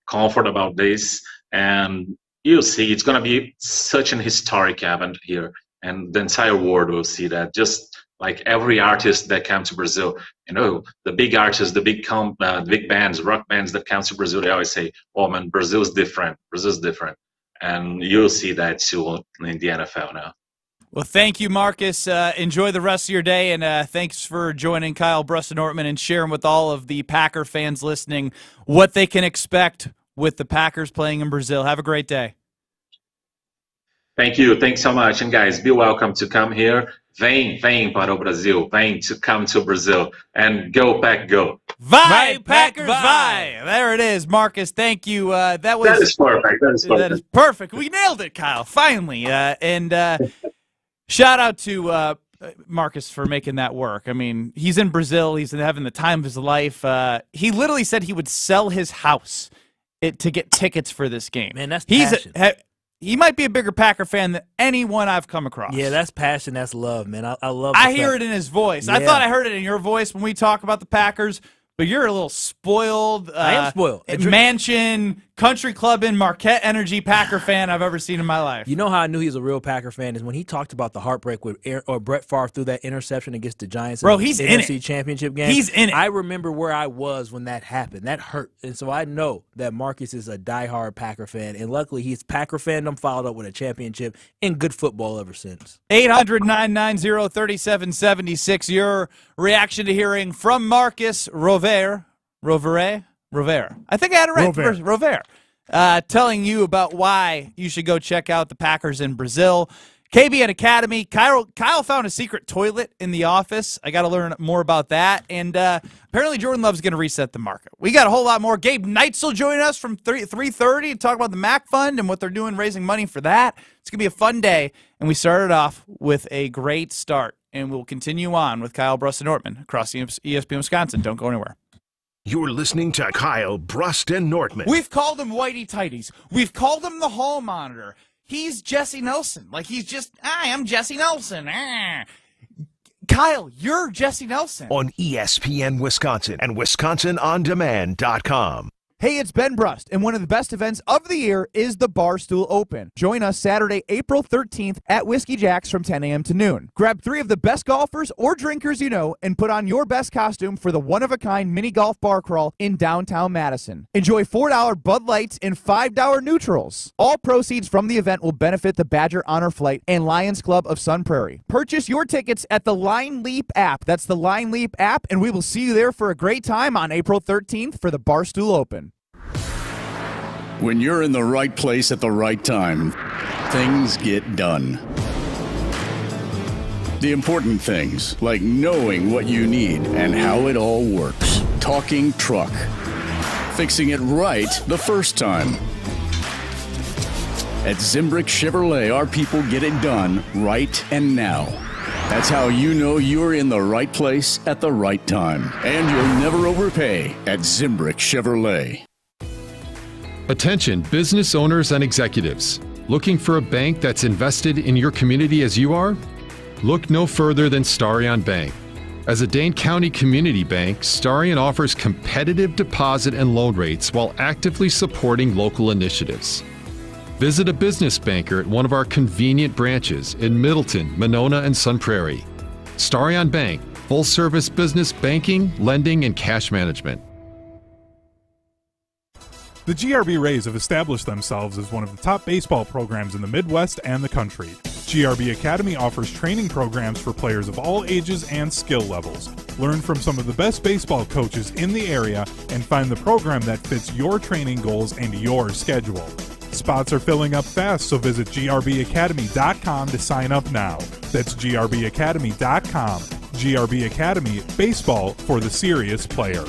S4: comfort about this, and you'll see it's going to be such an historic event here, and the entire world will see that. Just like every artist that comes to Brazil, you know, the big artists, the big com- uh, big bands, rock bands that come to Brazil, they always say, "Oh man, Brazil's different. Brazil's different." and you'll see that too in the NFL now.
S1: Well, thank you, Marcus. Uh, enjoy the rest of your day, and uh, thanks for joining Kyle Brust and Nortman and sharing with all of the Packer fans listening what they can expect with the Packers playing in Brazil. Have a great day.
S4: Thank you. Thanks so much. And guys, be welcome to come here. Vem, vem para o Brasil. Vem to come to Brazil. And go, Pack, go.
S1: Vai, Packers, vai. There it is, Marcus. Thank you. Uh, that was
S4: That is perfect. That is perfect.
S1: That is perfect. We nailed it, Kyle. Finally. Uh, and uh, shout out to uh, Marcus for making that work. I mean, he's in Brazil. He's having the time of his life. Uh, he literally said he would sell his house it, to get tickets for this game.
S2: Man, that's
S1: he's
S2: passion.
S1: a, ha, he might be a bigger Packer fan than anyone I've come across.
S2: Yeah, that's passion. That's love, man. I, I love.
S1: I hear it in his voice. I thought I heard it in your voice when we talk about the Packers, but you're a little spoiled. Uh,
S2: I am spoiled. It
S1: mansion, country club in Marquette Energy Packer fan I've ever seen in my life.
S2: You know how I knew he was a real Packer fan is when he talked about the heartbreak with Aaron, or Brett Favre through that interception against the Giants.
S1: Bro,
S2: in the
S1: he's in
S2: NFC
S1: it.
S2: Championship game.
S1: He's in it.
S2: I remember where I was when that happened. That hurt, and so I know that Marcus is a diehard Packer fan, and luckily he's Packer fandom followed up with a championship and good football ever since.
S1: 800 990 3776. Your reaction to hearing from Marcus Rover. Rovere? Rover. I think I had it right.
S17: Rover.
S1: first. Rover. Uh, telling you about why you should go check out the Packers in Brazil. KBN Academy. Kyle, Kyle found a secret toilet in the office. I got to learn more about that. And uh, apparently, Jordan Love's going to reset the market. We got a whole lot more. Gabe Knights will join us from 3 3.30 to talk about the MACC Fund and what they're doing raising money for that. It's going to be a fun day. And we started off with a great start. And we'll continue on with Kyle Brust and Nortman across ESPN Wisconsin. Don't go anywhere.
S5: You're listening to Kyle Brust and Nortman.
S1: We've called him Whitey Tighties. We've called him the Hall Monitor. He's Jesse Nelson. Like he's just, I am Jesse Nelson. Ah. Kyle, you're Jesse Nelson.
S5: on ESPN Wisconsin and WisconsinOnDemand.com.
S14: Hey, it's Ben Brust, and one of the best events of the year is the Barstool Open. Join us Saturday, April 13th at Whiskey Jack's from 10 a.m. to noon. Grab three of the best golfers or drinkers you know and put on your best costume for the one of a kind mini golf bar crawl in downtown Madison. Enjoy $4 Bud Lights and $5 neutrals. All proceeds from the event will benefit the Badger Honor Flight and Lions Club of Sun Prairie. Purchase your tickets at the Line Leap app. That's the Line Leap app, and we will see you there for a great time on April 13th for the Barstool Open.
S18: When you're in the right place at the right time, things get done. The important things, like knowing what you need and how it all works. Talking truck. Fixing it right the first time. At Zimbrick Chevrolet, our people get it done right and now. That's how you know you're in the right place at the right time. And you'll never overpay at Zimbrick Chevrolet.
S19: Attention, business owners and executives. Looking for a bank that's invested in your community as you are? Look no further than Starion Bank. As a Dane County community bank, Starion offers competitive deposit and loan rates while actively supporting local initiatives. Visit a business banker at one of our convenient branches in Middleton, Monona, and Sun Prairie. Starion Bank, full service business banking, lending, and cash management.
S8: The GRB Rays have established themselves as one of the top baseball programs in the Midwest and the country. GRB Academy offers training programs for players of all ages and skill levels. Learn from some of the best baseball coaches in the area and find the program that fits your training goals and your schedule. Spots are filling up fast, so visit grbacademy.com to sign up now. That's grbacademy.com. GRB Academy, baseball for the serious player.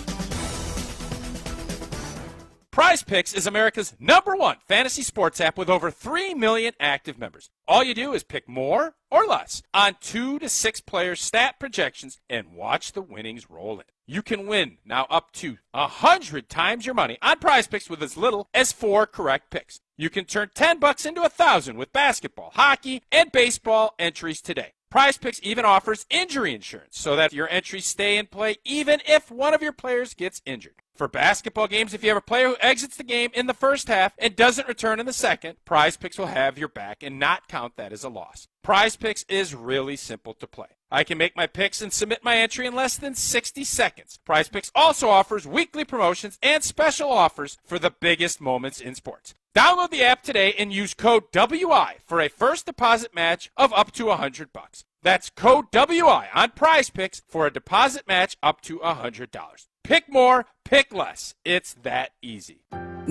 S20: Prize Picks is America's number one fantasy sports app with over 3 million active members. All you do is pick more or less on two to six player stat projections and watch the winnings roll in. You can win now up to 100 times your money on prize picks with as little as four correct picks. You can turn 10 bucks into a thousand with basketball, hockey, and baseball entries today. Prize Picks even offers injury insurance so that your entries stay in play even if one of your players gets injured. For basketball games, if you have a player who exits the game in the first half and doesn't return in the second, Prize Picks will have your back and not count that as a loss. Prize Picks is really simple to play. I can make my picks and submit my entry in less than 60 seconds. Prize Picks also offers weekly promotions and special offers for the biggest moments in sports. Download the app today and use code WI for a first deposit match of up to 100 bucks. That's code WI on Prize Picks for a deposit match up to $100. Pick more, pick less. It's that easy.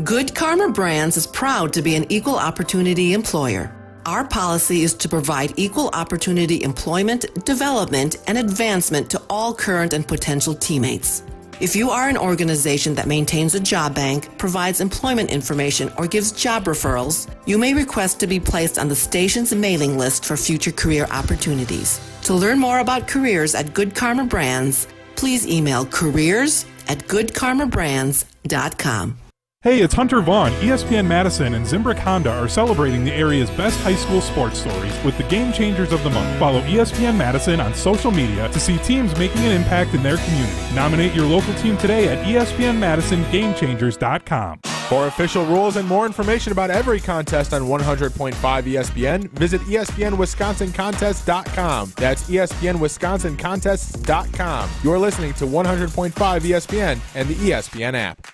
S21: Good Karma Brands is proud to be an equal opportunity employer. Our policy is to provide equal opportunity employment, development, and advancement to all current and potential teammates. If you are an organization that maintains a job bank, provides employment information, or gives job referrals, you may request to be placed on the station's mailing list for future career opportunities. To learn more about careers at Good Karma Brands, please email careers at goodkarmabrands.com.
S8: Hey, it's Hunter Vaughn. ESPN Madison and Zimbrick Honda are celebrating the area's best high school sports stories with the Game Changers of the Month. Follow ESPN Madison on social media to see teams making an impact in their community. Nominate your local team today at ESPNMadisonGameChangers.com.
S22: For official rules and more information about every contest on 100.5 ESPN, visit ESPNWisconsinContest.com. That's ESPNWisconsinContests.com. You're listening to 100.5 ESPN and the ESPN app.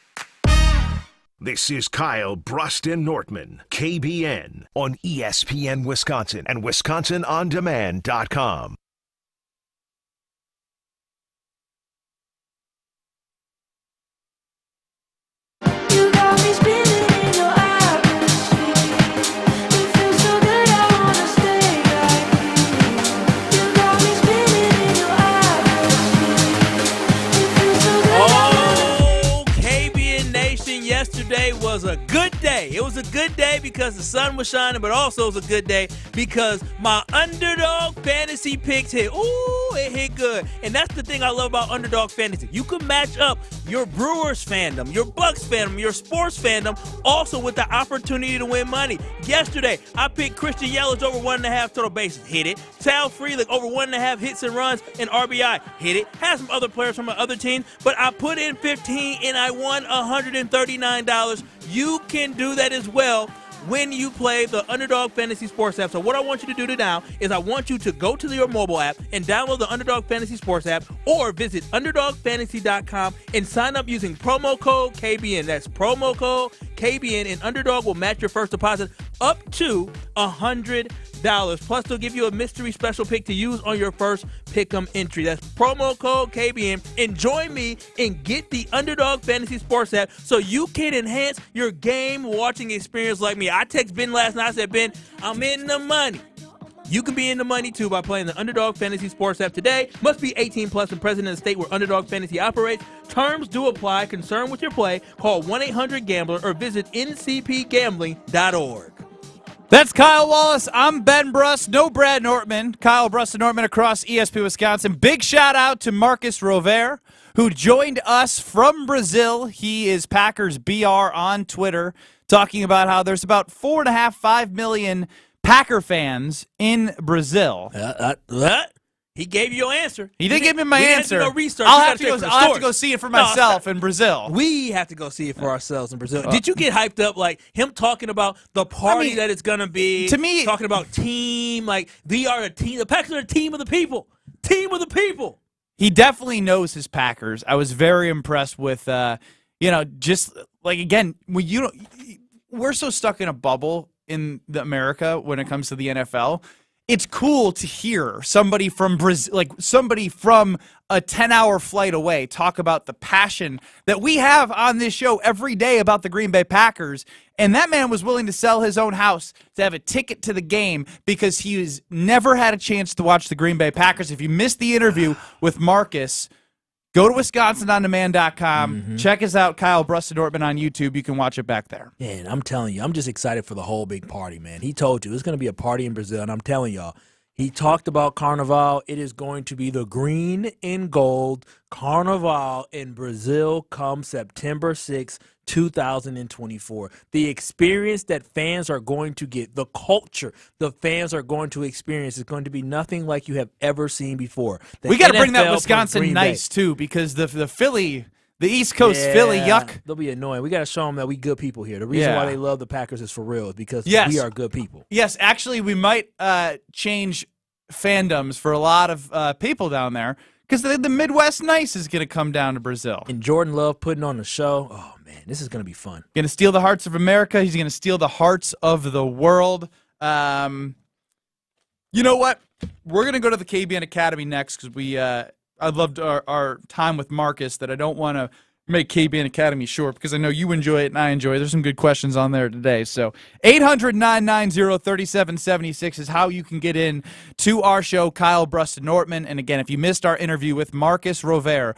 S5: This is Kyle Brust and Nortman, KBN, on ESPN Wisconsin and WisconsinOnDemand.com.
S2: day because the sun was shining, but also it was a good day because my underdog fantasy picks hit. Ooh, it hit good. And that's the thing I love about underdog fantasy. You can match up your Brewers fandom, your Bucks fandom, your sports fandom, also with the opportunity to win money. Yesterday, I picked Christian Yelich over one and a half total bases. Hit it. Sal Frelick over one and a half hits and runs and RBI. Hit it. Had some other players from my other team, but I put in 15 and I won $139. You can do that as well when you play the Underdog Fantasy Sports app. So what I want you to do now is I want you to go to your mobile app and download the Underdog Fantasy Sports app or visit underdogfantasy.com and sign up using promo code KBN. That's promo code KBN and Underdog will match your first deposit up to a hundred dollars. Plus, they'll give you a mystery special pick to use on your first pick'em entry. That's promo code KBN. And join me and get the Underdog Fantasy Sports app so you can enhance your game watching experience like me. I text Ben last night. I said, Ben, I'm in the money. You can be in the money too by playing the Underdog Fantasy Sports app today. Must be 18 plus and present in the state where Underdog Fantasy operates. Terms do apply. Concern with your play. Call 1-800-GAMBLER or visit ncpgambling.org.
S1: That's Kyle Wallace. I'm Ben Brust. No Brad Nortman. Kyle Brust and Nortman across ESP Wisconsin. Big shout out to Marcus Rover, who joined us from Brazil. He is Packers BR on Twitter, talking about how there's about four and a half, five million Packer fans in Brazil.
S2: Uh, uh, he gave you your answer.
S1: He
S2: didn't
S1: give me my
S2: we didn't
S1: answer.
S2: no research.
S1: I'll have
S2: gotta
S1: go. I'll have to go see it for
S2: No,
S1: myself in Brazil.
S2: We have to go see it for ourselves in Brazil. Did you get hyped up like him talking about the party
S1: mean,
S2: that it's gonna be?
S1: to me-
S2: talking about team, like we are a team. The Packers are a team of the people. Team of the people.
S1: he definitely knows his Packers. I was very impressed with, uh, you know, just like again, when you don't, we're so stuck in a bubble in the America when it comes to the NFL. It's cool to hear somebody from Brazil, like somebody from a 10 hour flight away, talk about the passion that we have on this show every day about the Green Bay Packers. And that man was willing to sell his own house to have a ticket to the game because he's never had a chance to watch the Green Bay Packers. If you missed the interview with Marcus, go to wisconsinondemand.com. Mm-hmm. Check us out, Kyle Brust and Nortman on YouTube. You can watch it back there.
S2: Man, I'm telling you, I'm just excited for the whole big party, man. He told you it's going to be a party in Brazil, and I'm telling y'all, he talked about Carnival. It is going to be the green and gold Carnival in Brazil come September 6th, 2024. The experience that fans are going to get, the culture the fans are going to experience is going to be nothing like you have ever seen before. The
S1: we got to bring that Wisconsin
S2: Green Bay.
S1: nice, too, because the, the Philly, the East Coast Philly, yuck.
S2: They'll be annoying. We got to show them that we good people here. The reason
S1: Yeah.
S2: why they love the Packers is for real, because
S1: Yes.
S2: we are good people.
S1: Yes, actually, we might uh, change fandoms for a lot of uh, people down there because the, the Midwest Nice is going to come down to Brazil.
S2: And Jordan Love putting on the show. Oh man, this is gonna be fun.
S1: Going to steal the hearts of America. He's going to steal the hearts of the world. Um, you know what? We're going to go to the KBN Academy next because we. Uh, I loved our, our time with Marcus. That I don't want to make KBN Academy short because I know you enjoy it and I enjoy it. There's some good questions on there today. So 800 990 3776 is how you can get in to our show, Kyle Brust and Nortman. And again, if you missed our interview with Marcus Rover,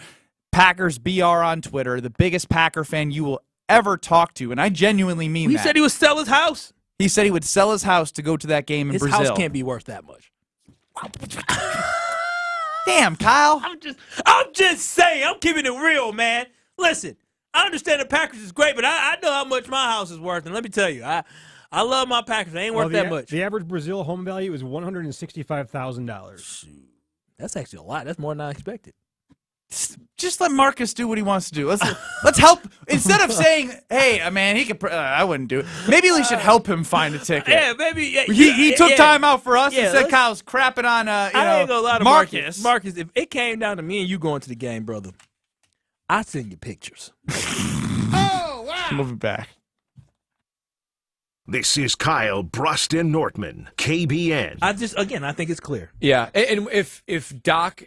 S1: Packers BR on Twitter, the biggest Packer fan you will ever talk to. And I genuinely mean
S2: He
S1: that.
S2: said he would sell his house.
S1: He said he would sell his house to go to that game in
S2: His
S1: Brazil.
S2: house can't be worth that much.
S1: Damn, Kyle.
S2: I'm just I'm just saying, I'm keeping it real, man. Listen, I understand the Packers is great, but I, I know how much my house is worth, and let me tell you, I I love my Packers. They ain't
S23: Well,
S2: worth
S23: the
S2: that
S23: a-
S2: much.
S23: The average Brazil home value is one hundred and sixty-five thousand dollars.
S2: That's actually a lot. That's more than I expected.
S1: Just let Marcus do what he wants to do. Let's let's help instead of saying, "Hey, uh, man, he could." pr- Uh, I wouldn't do it. Maybe we should help him find a ticket.
S2: Yeah, maybe. Yeah,
S1: He, he
S2: yeah,
S1: took
S2: yeah.
S1: time out for us
S2: Yeah,
S1: and said Kyle's crapping on uh, you
S2: I
S1: know
S2: ain't gonna lie to
S1: Marcus.
S2: Marcus. Marcus, if it came down to me and you going to the game, brother, I'd send you pictures.
S1: Oh, Moving back.
S5: This is Kyle Bruston Nortman, KBN.
S2: I just again, I think it's clear.
S9: Yeah, and, and if if Doc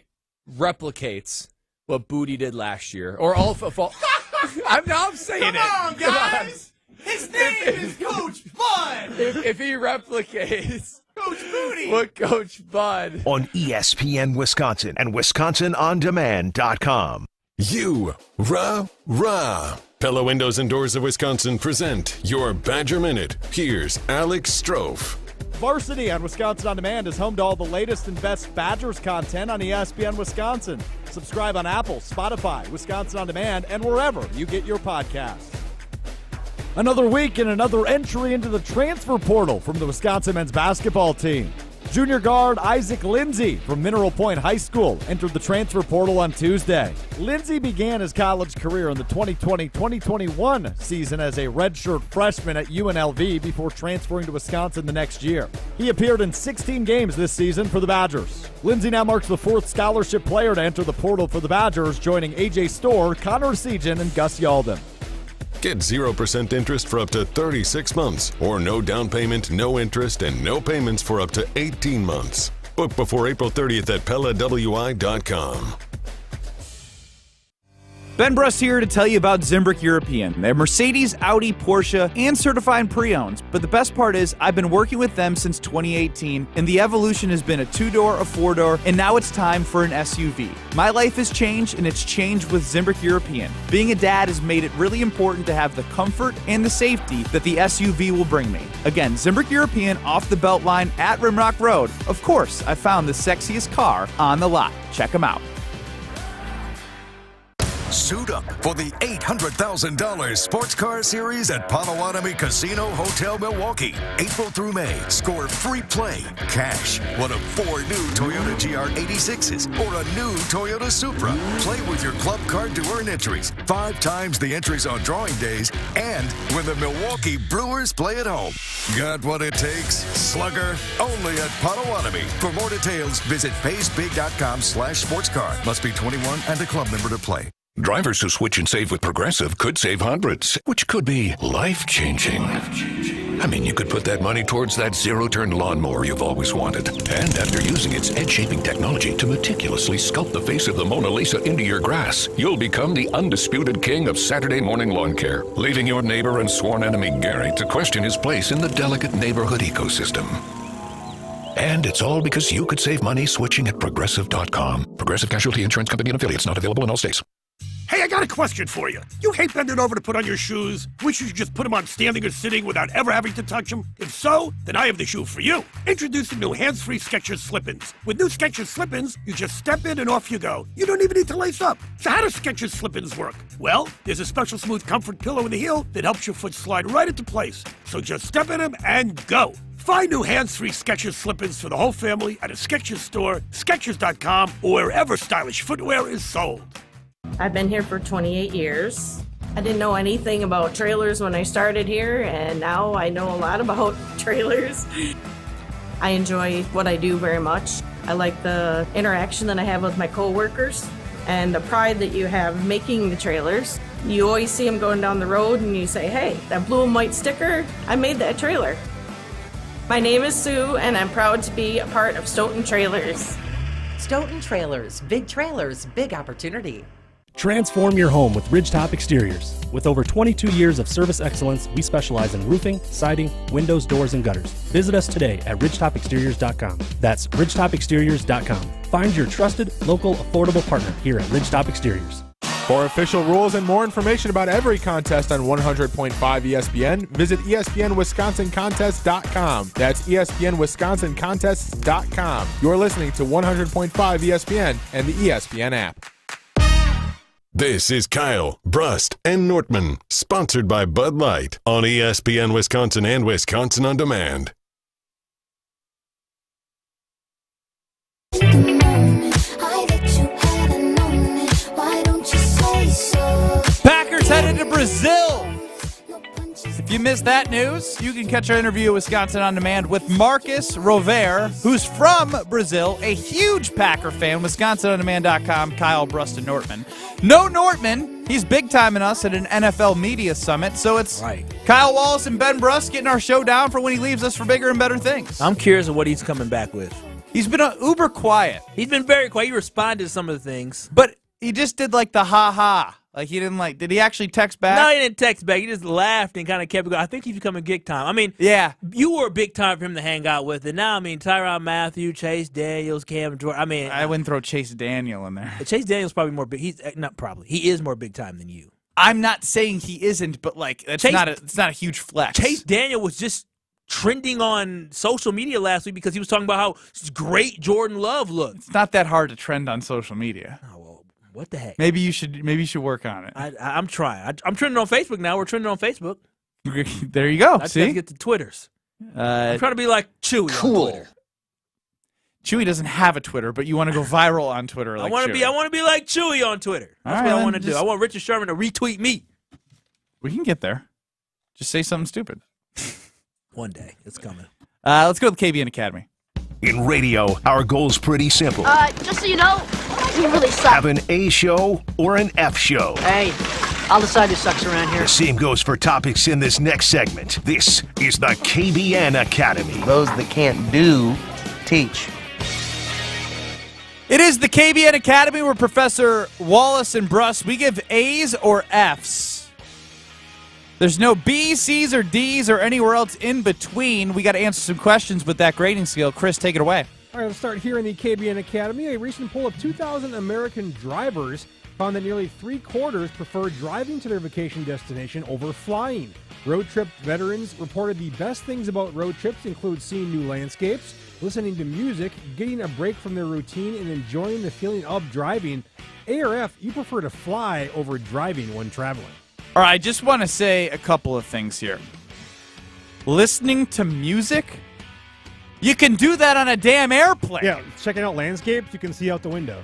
S9: replicates what Booty did last year, or all of all, I'm now I'm saying
S1: Come
S9: it.
S1: on,
S9: Come on.
S1: guys. His name is Coach Bud.
S9: If, if he replicates
S1: Coach Booty.
S9: what Coach Bud
S5: on ESPN Wisconsin and WisconsinOnDemand.com.
S7: You, rah, rah. Pella Windows and Doors of Wisconsin present your Badger Minute. Here's Alex Strofe.
S24: Varsity on Wisconsin On Demand is home to all the latest and best Badgers content on ESPN Wisconsin. Subscribe on Apple, Spotify, Wisconsin On Demand, and wherever you get your podcasts. Another week and another entry into the transfer portal from the Wisconsin men's basketball team. Junior guard Isaac Lindsey from Mineral Point High School entered the transfer portal on Tuesday. Lindsey began his college career in the 2020 2021 season as a redshirt freshman at UNLV before transferring to Wisconsin the next year. He appeared in 16 games this season for the Badgers. Lindsey now marks the fourth scholarship player to enter the portal for the Badgers, joining AJ Storr, Connor Essegian, and Gus Yalden.
S7: Get 0% interest for up to 36 months, or no down payment, no interest, and no payments for up to 18 months. Book before April 30th at PellaWI.com.
S1: Ben Brust here to tell you about Zimbrick European. They're Mercedes, Audi, Porsche, and certified pre-owned. But the best part is I've been working with them since 2018, and the evolution has been a two-door, a four-door, and now it's time for an SUV. My life has changed, and it's changed with Zimbrick European. Being a dad has made it really important to have the comfort and the safety that the SUV will bring me. Again, Zimbrick European off the belt line at Rimrock Road. Of course, I found the sexiest car on the lot. Check them out.
S25: Suit up for the $800,000 Sports Car Series at Potawatomi Casino Hotel Milwaukee. April through May, score free play, cash, one of four new Toyota GR86s, or a new Toyota Supra. Play with your club card to earn entries, five times the entries on drawing days, and when the Milwaukee Brewers play at home. Got what it takes? Slugger, only at Potawatomi. For more details, visit paysbig.com slash sportscar. Must be 21 and a club member to play.
S5: Drivers who switch and save with Progressive could save hundreds, which could be life changing. I mean, you could put that money towards that zero turn lawnmower you've always wanted. And after using its edge shaping technology to meticulously sculpt the face of the Mona Lisa into your grass, you'll become the undisputed king of Saturday morning lawn care, leaving your neighbor and sworn enemy Gary to question his place in the delicate neighborhood ecosystem. And it's all because you could save money switching at progressive.com. Progressive Casualty Insurance Company and affiliates not available in all states.
S26: Hey, I got a question for you. You hate bending over to put on your shoes? Wish you just put them on standing or sitting without ever having to touch them? If so, then I have the shoe for you. Introducing new hands-free Skechers Slip-ins. With new Skechers Slip-ins, you just step in and off you go. You don't even need to lace up. So how do Skechers Slip-ins work? Well, there's a special smooth comfort pillow in the heel that helps your foot slide right into place. So just step in them and go. Find new hands-free Skechers slip-ins for the whole family at a Skechers store, Skechers.com, or wherever stylish footwear is sold.
S27: I've been here for 28 years. I didn't know anything about trailers when I started here, and now I know a lot about trailers. I enjoy what I do very much. I like the interaction that I have with my coworkers and the pride that you have making the trailers. You always see them going down the road and you say, hey, that blue and white sticker, I made that trailer. My name is Sue, and I'm proud to be a part of Stoughton Trailers.
S28: Stoughton Trailers, big trailers, big opportunity.
S29: Transform your home with Ridgetop Exteriors. With over 22 years of service excellence, we specialize in roofing, siding, windows, doors, and gutters. Visit us today at ridgetopexteriors.com. That's ridgetopexteriors.com. Find your trusted, local, affordable partner here at Ridgetop Exteriors.
S30: For official rules and more information about every contest on 100.5 ESPN, visit ESPNWisconsinContest.com. That's ESPNWisconsinContests.com. You're listening to 100.5 ESPN and the ESPN app.
S7: This is Kyle, Brust, and Nortman, sponsored by Bud Light on ESPN Wisconsin and Wisconsin On Demand.
S31: Packers headed to Brazil. If you missed that news, you can catch our interview at Wisconsin on Demand with Marcus Rover, who's from Brazil, a huge Packer fan. WisconsinOnDemand.com, Kyle Brust and Nortman. No Nortman, he's big time timing us at an NFL Media Summit, so it's
S2: Right.
S31: Kyle Wallace and Ben Brust getting our show down for when he leaves us for bigger and better things.
S2: I'm curious of what he's coming back with.
S31: He's been uber quiet.
S2: He's been very quiet. He responded to some of the things.
S31: But he just did like the ha ha
S1: Like he didn't like. Did he actually text back?
S2: No, he didn't text back. He just laughed and kind of kept going. I think he's becoming big time. I mean,
S1: yeah,
S2: you were big time for him to hang out with, and now I mean, Tyrann Mathieu, Chase Daniels, Cam Jordan. I mean,
S1: I wouldn't throw Chase Daniel in there.
S2: Chase Daniels probably more big. He's eh, not probably. He is more big time than you.
S1: I'm not saying he isn't, but like it's
S2: Chase-
S1: not a it's not a huge flex.
S2: Chase Daniel was just trending on social media last week because he was talking about how great Jordan Love looked.
S1: It's not that hard to trend on social media.
S2: Oh what the heck?
S1: Maybe you should maybe you should work on it.
S2: I, I, I'm trying. I, I'm trending on Facebook now. We're trending on Facebook.
S1: there you go.
S2: I
S1: See,
S2: gotta get the Twitters.
S1: uh,
S2: I'm trying to be like Chewy on
S1: Chewy doesn't have a Twitter, but you want to go viral on Twitter. Like
S2: I want to be. I want to be like Chewy on Twitter. That's
S1: All
S2: what I want to
S1: then
S2: do. I want Richard Sherman to retweet me
S1: We can get there. Just say something stupid.
S2: one day. It's coming.
S1: Uh, let's go with KBN Academy.
S32: In radio, our goal's pretty simple.
S33: Uh, just so you know, you really suck.
S32: Have an A show or an F show.
S33: Hey, I'll decide who sucks around here.
S32: The same goes for topics in this next segment. This is the KBN Academy.
S34: Those that can't do, teach.
S1: It is the KBN Academy where Professor Wallace and Bruss, we give A's or F's. There's no B's, C's, or D's or anywhere else in between. We got to answer some questions with that grading scale. Chris, take it away.
S23: All right, let's start here in the KBN Academy. A recent poll of 2,000 American drivers found that nearly three quarters prefer driving to their vacation destination over flying. Road trip veterans reported the best things about road trips include seeing new landscapes, listening to music, getting a break from their routine, and enjoying the feeling of driving. A or F, you prefer to fly over driving when traveling.
S1: All right, I just want to say a couple of things here. Listening to music, you can do that on a damn airplane.
S23: Yeah, checking out landscapes, you can see out the window.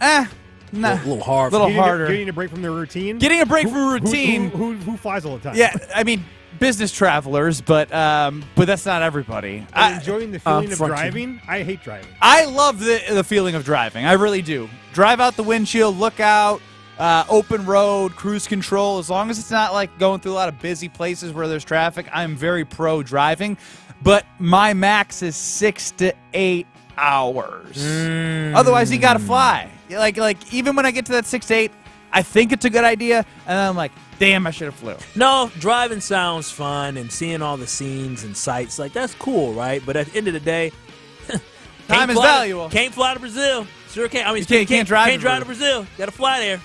S1: Eh, nah.
S2: A little hard.
S1: little
S23: getting
S1: harder.
S23: A, getting a break from their routine.
S1: Getting a break
S23: Who-
S1: from
S23: who-
S1: routine.
S23: Who, who, who flies all the time?
S1: Yeah, I mean business travelers, but um, but that's not everybody. I,
S23: enjoying the
S1: uh,
S23: feeling of
S1: front you.
S23: driving. I hate driving.
S1: I love the the feeling of driving. I really do. Drive out the windshield, look out, uh, open road, cruise control. As long as it's not like going through a lot of busy places where there's traffic, I'm very pro driving. But my max is six to eight hours. Hmm. Otherwise, you gotta fly. Like like even when I get to that six to eight, I think it's a good idea, and then I'm like, damn, I should have flew.
S2: No, driving sounds fun and seeing all the scenes and sights like that's cool, right? But at the end of the day,
S1: Time
S2: can't
S1: is
S2: fly to-
S1: valuable.
S2: can't fly to Brazil. Sure can't. I mean,
S1: You can't- can't drive
S2: Can't
S1: to
S2: drive to Brazil. Got to fly there.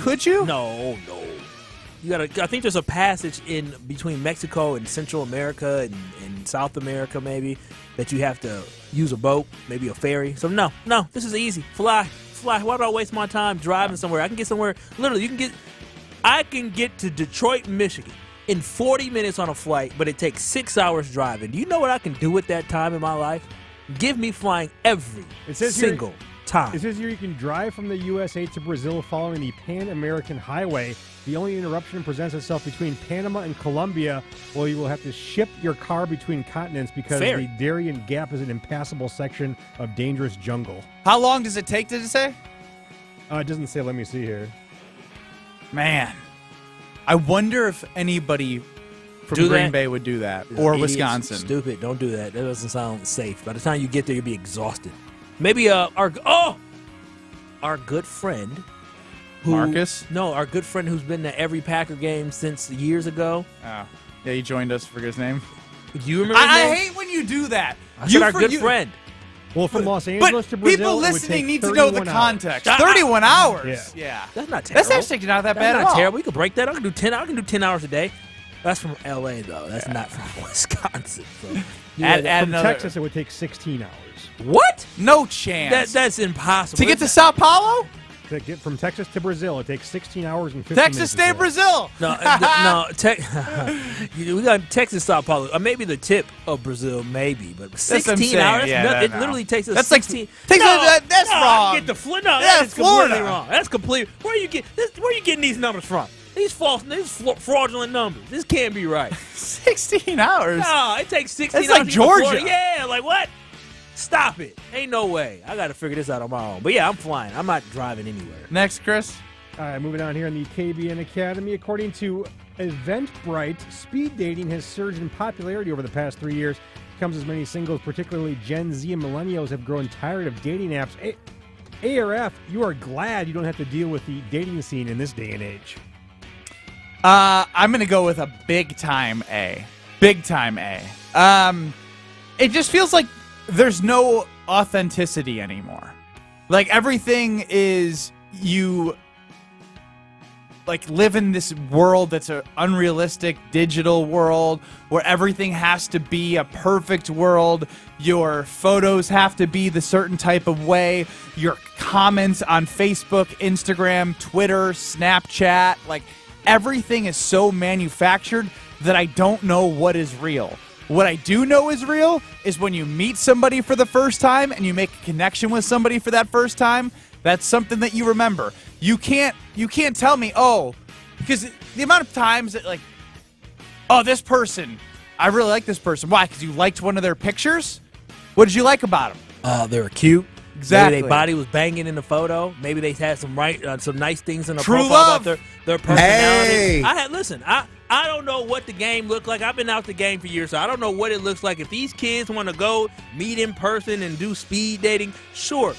S1: Could you?
S2: No, no. You gotta. I think there's a passage in between Mexico and Central America and, and South America, maybe that you have to use a boat, maybe a ferry. So no, no, this is easy. Fly, fly. Why do I waste my time driving somewhere? I can get somewhere. Literally, you can get. I can get to Detroit, Michigan, in 40 minutes on a flight, but it takes six hours driving. Do you know what I can do with that time in my life? Give me flying every single time.
S23: It says here you can drive from the USA to Brazil following the Pan American Highway. The only interruption presents itself between Panama and Colombia, where you will have to ship your car between continents because
S1: Ferry.
S23: the Darien Gap is an impassable section of dangerous jungle.
S1: How long does it take? Did it say?
S23: Uh, it doesn't say. Let me see here.
S1: Man, I wonder if anybody from
S2: Do
S1: Green
S2: that?
S1: Bay would do that or
S2: Idiots,
S1: Wisconsin.
S2: Stupid. Don't do that. That doesn't sound safe. By the time you get there, you'll be exhausted. Maybe uh, our oh, our good friend, who,
S1: Marcus?
S2: No, our good friend who's been to every Packer game since years ago.
S1: Oh, yeah, he joined us. Forget his name.
S2: You remember?
S1: I, I hate when you do that.
S2: I
S1: you
S2: said our
S1: for-
S2: good
S1: you-
S2: friend.
S23: Well, from Los Angeles
S1: But
S23: to Brazil,
S1: people listening need to know the
S23: 31 hours.
S1: context. Thirty-one hours.
S23: Yeah.
S1: Yeah,
S2: That's not terrible.
S1: That's actually not that
S2: That's
S1: bad
S2: not
S1: at all.
S2: terrible. We could break that. I can do ten. I can do ten hours a day. That's from L.A. though. That's not from Wisconsin. So. you
S1: Add- add
S23: From
S1: another-
S23: Texas, it would take 16 hours.
S2: What?
S1: No chance.
S2: That, that's impossible.
S1: to get to Sao Paulo,
S23: To get from Texas to Brazil, it takes 16 hours and 50
S1: Texas
S23: minutes.
S1: stay Brazil.
S2: No, uh, no. Te- You- we got Texas, Sao Paulo. Uh, maybe the tip of Brazil, maybe, but 16 hours.
S1: yeah,
S2: no,
S1: that-
S2: it
S1: no.
S2: literally takes us
S1: That's like-
S2: 16.
S1: takes
S2: no,
S1: us- that- that's
S2: no,
S1: wrong.
S2: Get the fl- no,
S1: Yeah,
S2: that is completely wrong. That's completely. Where you get? This, where are you getting these numbers from? These false, these fla- fraudulent numbers. This can't be right.
S1: Sixteen hours.
S2: No, it takes 16
S1: That's
S2: hours.
S1: like
S2: to get to Florida.
S1: Georgia.
S2: Yeah, like what? Stop it. Ain't no way. I got to figure this out on my own. But yeah, I'm flying. I'm not driving anywhere.
S1: Next, Chris.
S23: All right, moving on here in the KBN Academy. According to Eventbrite, speed dating has surged in popularity over the past three years. Comes as many singles, particularly Gen Z and millennials, have grown tired of dating apps. Eh, ARF, you are glad you don't have to deal with the dating scene in this day and age.
S1: Uh, I'm gonna go with a big time A. Big time A. Um, it just feels like there's no authenticity anymore. Like everything is you like live in this world that's an unrealistic digital world where everything has to be a perfect world. Your photos have to be the certain type of way. Your comments on Facebook, Instagram, Twitter, Snapchat, like everything is so manufactured that I don't know what is real. What I do know is real is when you meet somebody for the first time and you make a connection with somebody for that first time, that's something that you remember. You can't you can't tell me, "Oh, because the amount of times that like oh, this person, I really like this person. Why? Cuz you liked one of their pictures? What did you like about them?
S2: Uh, they were cute.
S1: Exactly.
S2: Maybe their body was banging in the photo. Maybe they had some right, uh, some nice things in the
S1: True
S2: profile
S1: love.
S2: about their, their personality.
S1: Hey.
S2: I had listen. I I don't know what the game looked like. I've been out the game for years, so I don't know what it looks like. If these kids want to go meet in person and do speed dating, sure,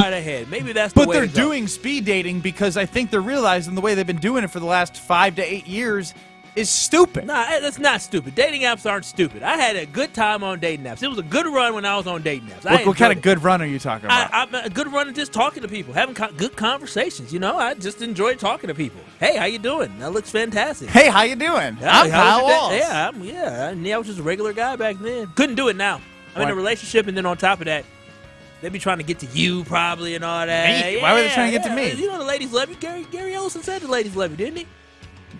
S2: right ahead. Maybe that's the
S1: But they're doing speed dating because I think they're realizing the way they've been doing it for the last 5 to 8 years is stupid.
S2: Nah, eh, that's not stupid. Dating apps aren't stupid. I had a good time on dating apps. It was a good run when I was on dating apps.
S1: What, what kind of good run are you talking about?
S2: I, I'm a good run at just talking to people, having co- good conversations. You know, I just enjoy talking to people. Hey, how you doing? That looks fantastic.
S1: hey, how you doing?
S2: Yeah,
S1: I'm Kyle? Walls.
S2: Yeah, I'm, yeah. I, yeah, I was just a regular guy back then. Couldn't do it now. I'm in a relationship, and then on top of that, they be trying to get to you probably and all that.
S1: Me? Why were they
S2: Yeah,
S1: trying to get to me?
S2: You know the ladies love you. Gary Gary Ellerson said the ladies love you, didn't he?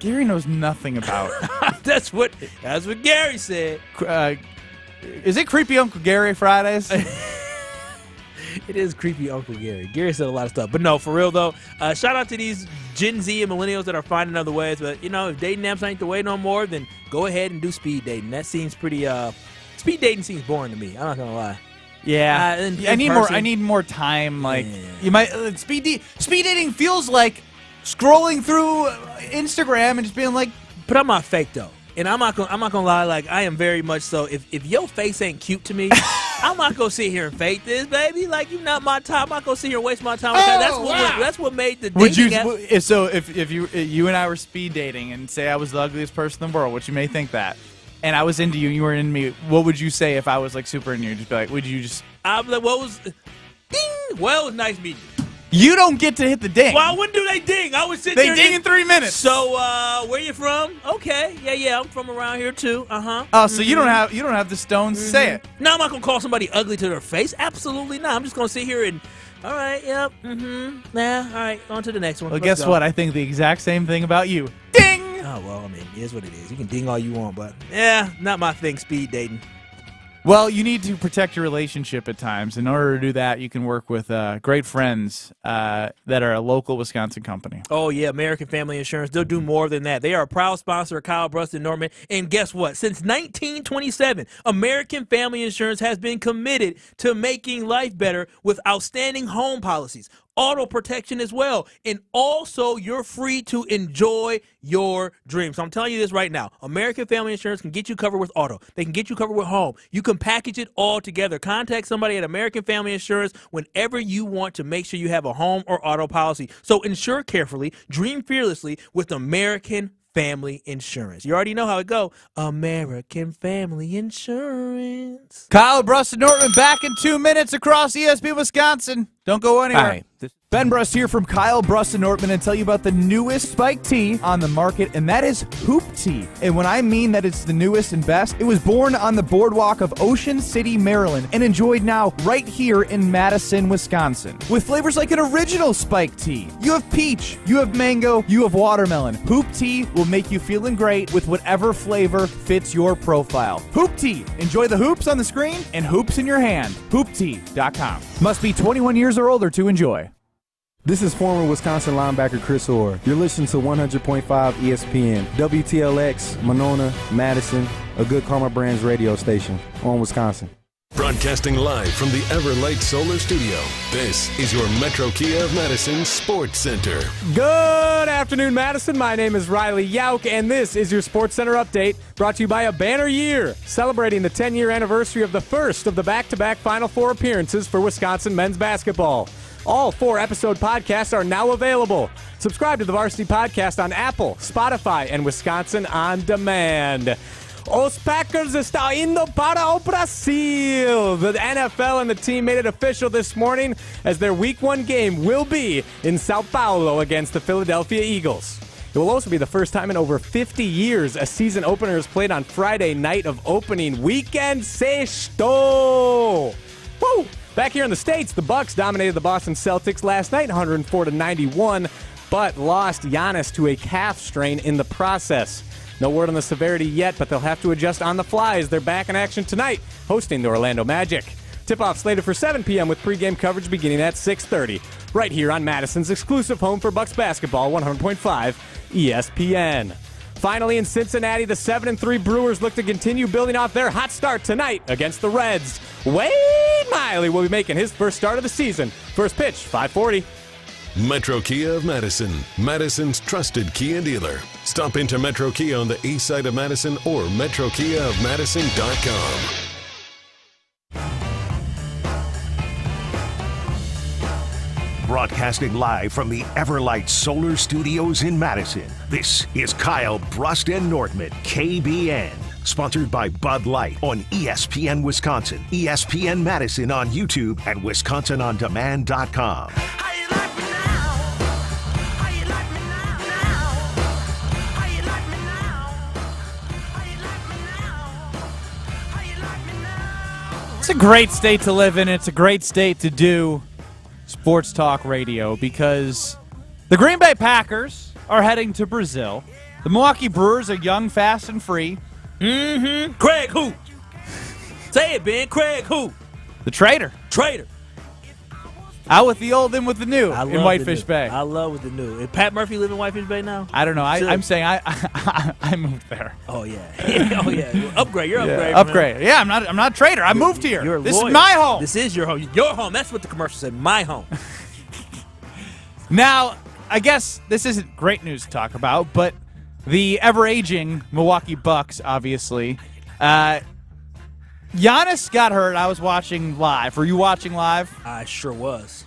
S1: Gary knows nothing about.
S2: that's what that's what Gary said.
S1: uh, is it creepy Uncle Gary Fridays?
S2: It is creepy Uncle Gary. Gary said a lot of stuff. But no, for real though, uh, shout out to these Gen Z and millennials that are finding other ways. But you know, if dating apps ain't the way no more, then go ahead and do speed dating. That seems pretty uh speed dating seems boring to me. I'm not gonna lie.
S1: Yeah,
S2: Uh, in-
S1: I
S2: in
S1: need more. I need more time. Like you might uh, speed da- speed dating feels like scrolling through Instagram and just being like,
S2: But I'm not fake though. And I'm not gonna I'm not gonna lie, like I am very much so if if your face ain't cute to me, I'm not gonna sit here and fake this, baby. Like you're not my time. I'm not gonna sit here and waste my time with that. That's
S1: Oh,
S2: what
S1: wow.
S2: that's what made the
S1: would you?
S2: dating app-
S1: If so, if if you you and I were speed dating and say I was the ugliest person in the world, which you may think that, and I was into you, and you were into me, what would you say if I was like super into you? Just be like, would you just?
S2: I'm like, what was ding? Well, it was nice meeting you.
S1: You don't get to hit the ding.
S2: Well, when do they ding? I would sit
S1: They
S2: there.
S1: They ding in three minutes.
S2: So, uh, where you from? Okay, yeah, yeah, I'm from around here too. Uh huh.
S1: Oh, so you don't have you don't have the stones to say it.
S2: No, I'm not gonna call somebody ugly to their face. Absolutely not. I'm just gonna sit here and, all right, yep, mm-hmm, nah, all right, on to the next one.
S1: Well,
S2: Let's
S1: guess
S2: go.
S1: what? I think the exact same thing about you. Ding.
S2: Oh well, I mean, it is what it is. You can ding all you want, but yeah, not my thing. Speed dating.
S1: Well, you need to protect your relationship at times. In order to do that, you can work with uh, great friends uh, that are a local Wisconsin company.
S2: Oh yeah, American Family Insurance. They'll do more than that. They are a proud sponsor of Kyle Brust and Nortman. And guess what? Since 1927, American Family Insurance has been committed to making life better with outstanding home policies, auto protection as well, and also you're free to enjoy your dreams. So I'm telling you this right now. American Family Insurance can get you covered with auto. They can get you covered with home. You can package it all together. Contact somebody at American Family Insurance whenever you want to make sure you have a home or auto policy. So insure carefully, dream fearlessly with American Family Insurance. You already know how it go. American Family Insurance.
S1: Kyle Brust and Nortman back in two minutes across ESP Wisconsin. Don't go anywhere.
S14: Hi. Ben Brust here from Kyle Brust and Nortman and tell you about the newest spike tea on the market, and that is Hoop Tea. And when I mean that it's the newest and best, it was born on the boardwalk of Ocean City, Maryland, and enjoyed now right here in Madison, Wisconsin. With flavors like an original spike tea. You have peach, you have mango, you have watermelon. Hoop Tea will make you feeling great with whatever flavor fits your profile. Hoop Tea. Enjoy the hoops on the screen and hoops in your hand. HoopTea.com. Must be 21 years or older to enjoy.
S35: This is former Wisconsin linebacker Chris Orr. You're listening to 100.5 ESPN, WTLX, Monona, Madison, a good Karma Brands radio station on Wisconsin.
S7: Broadcasting live from the Everlight Solar Studio. This is your Metro Kia of Madison Sports Center.
S9: Good afternoon, Madison. My name is Riley Yauk, and this is your Sports Center update brought to you by a banner year, celebrating the 10 year anniversary of the first of the back to back Final Four appearances for Wisconsin men's basketball. All four episode podcasts are now available. Subscribe to the Varsity Podcast on Apple, Spotify, and Wisconsin On Demand. Os Packers está indo para o Brasil. The NFL and the team made it official this morning as their week one game will be in Sao Paulo against the Philadelphia Eagles. It will also be the first time in over 50 years a season opener is played on Friday night of opening weekend. Sexto! Woo! Back here in the States, the Bucks dominated the Boston Celtics last night, 104 to 91, but lost Giannis to a calf strain in the process. No word on the severity yet, but they'll have to adjust on the fly as they're back in action tonight, hosting the Orlando Magic. Tip-off slated for 7 p.m. with pregame coverage beginning at 6:30, right here on Madison's exclusive home for Bucks basketball, 100.5 ESPN. Finally, in Cincinnati, the 7 and 3 Brewers look to continue building off their hot start tonight against the Reds. Wade Miley will be making his first start of the season. First pitch, 540.
S7: Metro Kia of Madison, Madison's trusted Kia dealer. Stop into Metro Kia on the east side of Madison or metrokiaofmadison.com.
S32: Broadcasting live from the Everlight Solar Studios in Madison, this is Kyle Brust and Nortman, KBN. Sponsored by Bud Light on E ESPN Wisconsin, ESPN Madison on YouTube, and WisconsinOnDemand.com.
S1: It's a great state to live in. It's a great state to do sports talk radio because the Green Bay Packers are heading to Brazil. The Milwaukee Brewers are young, fast, and free.
S2: Mm-hmm. Craig who? Say it, Ben. Craig who?
S1: The traitor.
S2: Trader.
S1: Out with the old, in with the new
S2: I
S1: in Whitefish. Bay.
S2: I love with the new. Is Pat Murphy live in Whitefish Bay now?
S1: I don't know. I, I'm saying I, I I moved there.
S2: Oh yeah. oh yeah. Upgrade. You're
S1: Yeah,
S2: upgrade.
S1: upgrade. Yeah, I'm not. I'm not a trader. I moved here.
S2: You're
S1: this
S2: lawyer.
S1: is my home.
S2: This is your home. Your home. That's what the commercial said. My home.
S1: Now, I guess this isn't great news to talk about, but the ever aging Milwaukee Bucks, obviously. Uh, Giannis got hurt. I was watching live. Were you watching live?
S2: I sure was.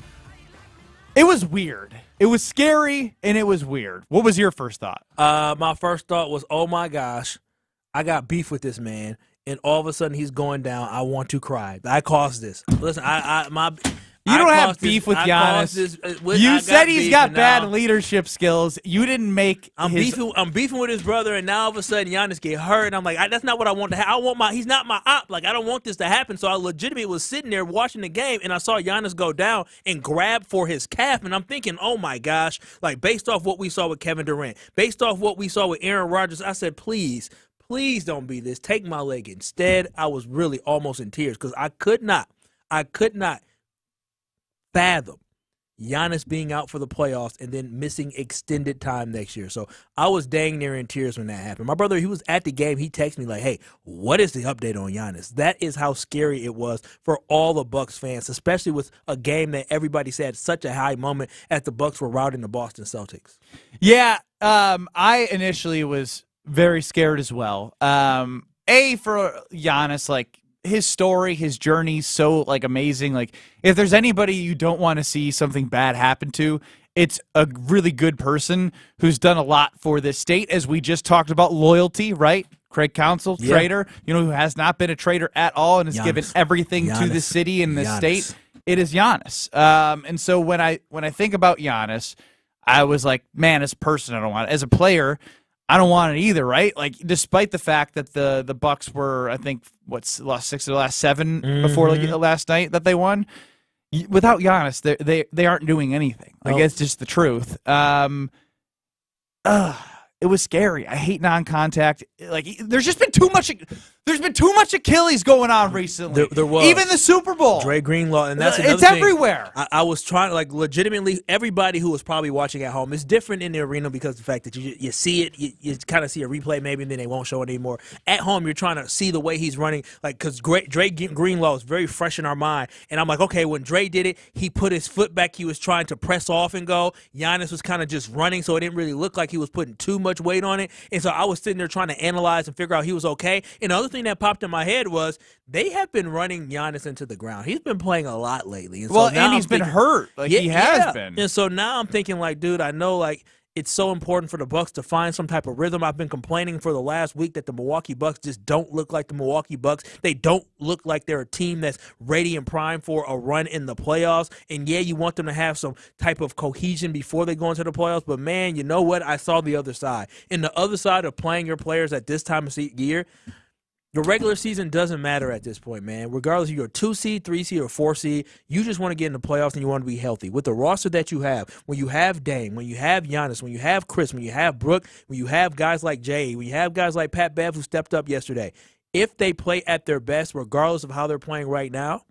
S1: It was weird. It was scary and it was weird. What was your first thought?
S2: Uh, my first thought was, oh my gosh, I got beef with this man, and all of a sudden he's going down. I want to cry. I caused this. Listen, I, I my.
S1: You don't have beef with
S2: I
S1: Giannis.
S2: this, uh, with-
S1: you
S2: I
S1: said he's got bad
S2: now
S1: leadership skills. You didn't make
S2: I'm
S1: his
S2: beefing. I'm beefing with his brother, and now all of a sudden Giannis get hurt, and I'm like, I, that's not what I want to. Ha- I want my. He's not my op. Like I don't want this to happen. So I legitimately was sitting there watching the game, and I saw Giannis go down and grab for his calf, and I'm thinking, oh my gosh! Like based off what we saw with Kevin Durant, based off what we saw with Aaron Rodgers, I said, please, please don't be this. Take my leg. Instead, I was really almost in tears because I could not. I could not fathom Giannis being out for the playoffs and then missing extended time next year. So I was dang near in tears when that happened. My brother, he was at the game. He texted me like, "Hey, what is the update on Giannis?" That is how scary it was for all the Bucks fans, especially with a game that everybody said such a high moment as the Bucks were routing the Boston Celtics.
S1: Yeah, um, I initially was very scared as well. Um, a for Giannis, like his story, his journey, so like amazing. Like if there's anybody you don't want to see something bad happen to, it's a really good person who's done a lot for this state. As we just talked about loyalty, right? Craig Counsell,
S2: Yeah.
S1: trader, you know, who has not been a traitor at all and has given
S2: Giannis.
S1: everything to the city and the
S2: Giannis.
S1: state. It is Giannis. Um, and so when I when I think about Giannis, I was like, man, as a person, I don't want it. As a player, I don't want it either, right? Like, despite the fact that the the Bucks were, I think, what's lost six of the last 7 before like,
S2: Mhm.
S1: last night that they won. Without Giannis, they they they aren't doing anything. Like,
S2: Oh.
S1: it's just the truth. Um, ugh, it was scary. I hate non-contact. Like, there's just been too much. There's been too much Achilles going on recently.
S2: There, there was
S1: even the Super Bowl.
S2: Dre Greenlaw, and that's
S1: it's
S2: thing.
S1: everywhere.
S2: I, I was trying to like legitimately everybody who was probably watching at home. It's different in the arena because of the fact that you you see it, you, you kind of see a replay maybe, and then they won't show it anymore. At home, you're trying to see the way he's running, like because Dre Greenlaw is very fresh in our mind, and I'm like, okay, when Dre did it, he put his foot back, he was trying to press off and go. Giannis was kind of just running, so it didn't really look like he was putting too much weight on it. And so I was sitting there trying to analyze and figure out he was okay. And the other thing that popped in my head was they have been running Giannis into the ground. He's been playing a lot lately. And
S1: Well,
S2: so
S1: and he's
S2: I'm
S1: been
S2: thinking-
S1: hurt. Like, he has been.
S2: And so now I'm thinking like, dude, I know like it's so important for the Bucks to find some type of rhythm. I've been complaining for the last week that the Milwaukee Bucks just don't look like the Milwaukee Bucks. They don't look like they're a team that's ready and primed for a run in the playoffs. And yeah, you want them to have some type of cohesion before they go into the playoffs. But man, you know what? I saw the other side. And the other side of playing your players at this time of year, the regular season doesn't matter at this point, man. Regardless if you're a two seed, three seed, or four seed, you just want to get in the playoffs and you want to be healthy. With the roster that you have, when you have Dame, when you have Giannis, when you have Khris, when you have Brook, when you have guys like Jay, when you have guys like Pat Bev who stepped up yesterday, if they play at their best, regardless of how they're playing right now,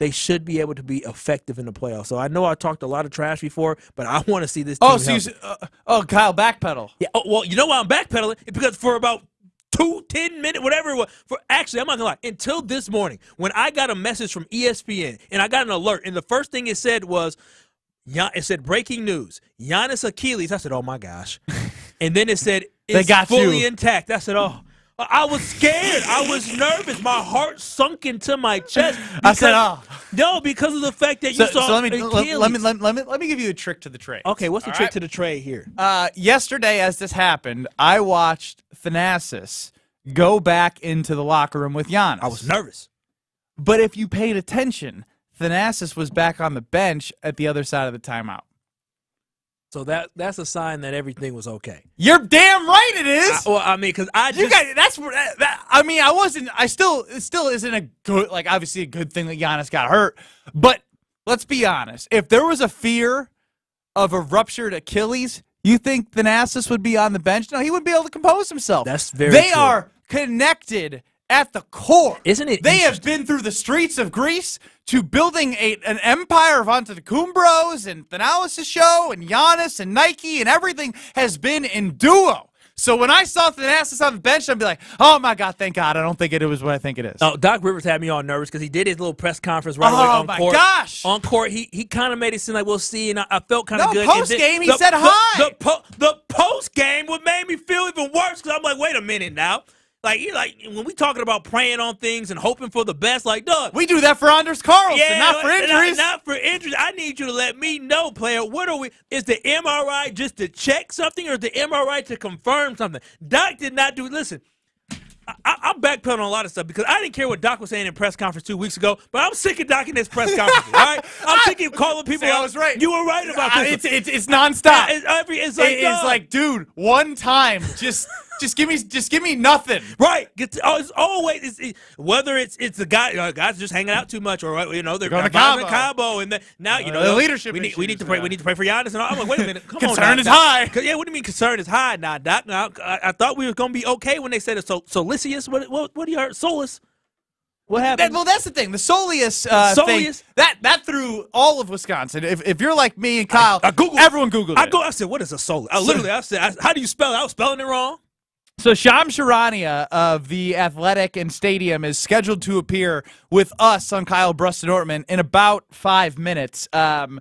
S2: they should be able to be effective in the playoffs. So I know I talked a lot of trash before, but I want to see this. Team
S1: Oh, so you, uh, oh, Kyle, backpedal.
S2: Yeah. Oh, well, you know why I'm backpedaling? It's because for about two, ten minutes, whatever it was, for actually, I'm not gonna lie. Until this morning, when I got a message from ESPN and I got an alert, and the first thing it said was, it said breaking news: Giannis Achilles. I said, oh my gosh, and then it said
S1: They
S2: it's
S1: got
S2: fully
S1: you.
S2: intact. I said, oh. I was scared. I was nervous. My heart sunk into my chest.
S1: I said,
S2: because-
S1: "Oh."
S2: no, because of the fact that
S1: So,
S2: you saw
S1: so let me let, let me let, let me let me give you a trick to the trade.
S2: Okay, what's the
S1: All
S2: trick
S1: right?
S2: to the trade here?
S1: Uh, yesterday, as this happened, I watched Thanasis go back into the locker room with Giannis. I was
S2: nervous.
S1: But if you paid attention, Thanasis was back on the bench at the other side of the timeout.
S2: So that that's a sign that everything was okay.
S1: You're damn right it is.
S2: I- well, I mean, because I
S1: you
S2: just
S1: got that's that, that- I mean, I wasn't. I still it still isn't a good like obviously a good thing that Giannis got hurt. But let's be honest. If there was a fear of a ruptured Achilles, you think Thanasis would be on the bench? No, he would be able to compose himself. That's
S2: very
S1: They
S2: true.
S1: are connected at the core.
S2: Isn't it
S1: They have been through the streets of Greece to building a, an empire of Antetokounmpos and Thanasis show and Giannis and Nike and everything has been in duo. So when I saw Thanasis on the bench, I'd be like, "Oh my God, thank God! I don't think it was what I think it is."
S2: Oh, Doc Rivers had me all nervous because he did his little press conference right away
S1: Oh,
S2: on
S1: my
S2: court.
S1: gosh!
S2: On court, he he kind of made it seem like we'll see, and I, I felt kind of
S1: No,
S2: good. And
S1: post-game,
S2: then
S1: he
S2: the-
S1: said
S2: the-
S1: hi.
S2: The, po- the post game what made me feel even worse because I'm like, wait a minute now. Like, you like when we talking about praying on things and hoping for the best, like, Doug,
S1: we do that for Anders Carlson,
S2: yeah,
S1: not for
S2: not-
S1: injuries.
S2: Not, for injuries. I need you to let me know, player. What are we? Is the MRI just to check something, or is the MRI to confirm something? Doc did not do. Listen, I, I- I'm backpedaling on a lot of stuff because I didn't care what Doc was saying in press conference two weeks ago, but I'm sick of Doc in this press conference. all right, I'm sick of calling people.
S1: See, I
S2: out.
S1: was right.
S2: You were right about this.
S1: it's it's it's nonstop.
S2: It's, every, it's like,
S1: It is like, dude, one time, just just give me just give me nothing.
S2: Right. Get to, oh, it's always it's, it, whether it's it's the guy uh, guys just hanging out too much, or uh, you know they're
S1: Going to
S2: vibing
S1: Cabo.
S2: Cabo, and then now you
S1: Uh,
S2: know
S1: the leadership
S2: We need, we need to pray.
S1: yeah.
S2: We need to pray for Giannis. And all. I'm like, wait a minute. Come on,
S1: Concern
S2: Doc,
S1: is
S2: Doc.
S1: high.
S2: 'Cause, Yeah, what do you mean concern is high? Now, Doc. Now, I, I thought we were gonna be okay when they said it. So, Solicius. What what what do you heard? Solus. What
S1: That-
S2: happened?
S1: well, that's the thing. The Soleus uh, thing that that threw all of Wisconsin. If, if you're like me and Kyle, everyone Googled
S2: I
S1: it.
S2: go. I said, what is a Solus? I literally, I said, I, how do you spell it? I was spelling it wrong.
S1: So Sham Charania of the Athletic and Stadium is scheduled to appear with us on Kyle Brust and Nortman in about five minutes. Um,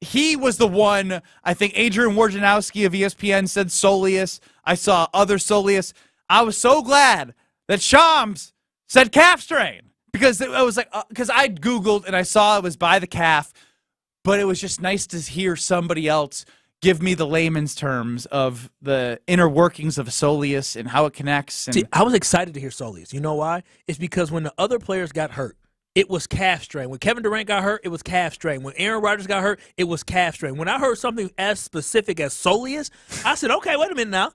S1: he was the one. I think Adrian Wojnarowski of ESPN said Soleus. I saw other Soleus. I was so glad that Shams said calf strain because it, I was like because I googled and I saw it was by the calf, but it was just nice to hear somebody else give me the layman's terms of the inner workings of Soleus and how it connects. And
S2: See, I was excited to hear Solis. You know why? It's because when the other players got hurt, it was calf strain. When Kevin Durant got hurt, it was calf strain. When Aaron Rodgers got hurt, it was calf strain. When I heard something as specific as Soleus, I said, okay, wait a minute now.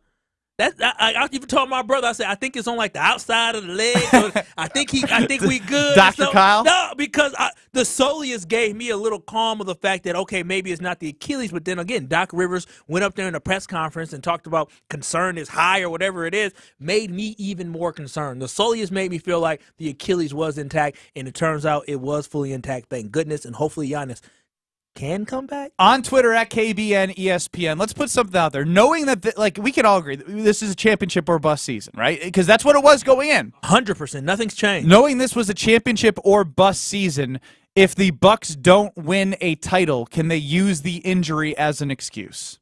S2: That I, I even told my brother. I said I think it's on like the outside of the leg. I think he. I think we good. So-
S1: Kyle?
S2: No, because I, the Soleus gave me a little calm of the fact that okay, maybe it's not the Achilles, but then again, Doc Rivers went up there in a press conference and talked about concern is high or whatever it is. Made me even more concerned. The Soleus made me feel like the Achilles was intact, and it turns out it was fully intact. Thank goodness, and hopefully Giannis can come back.
S1: on Twitter at KBN ESPN. Let's put something out there, knowing that th- like we can all agree that this is a championship or bust season, right? Because that's what it was going in.
S2: Hundred percent, nothing's changed.
S1: Knowing this was a championship or bust season, if the Bucks don't win a title, can they use the injury as an excuse?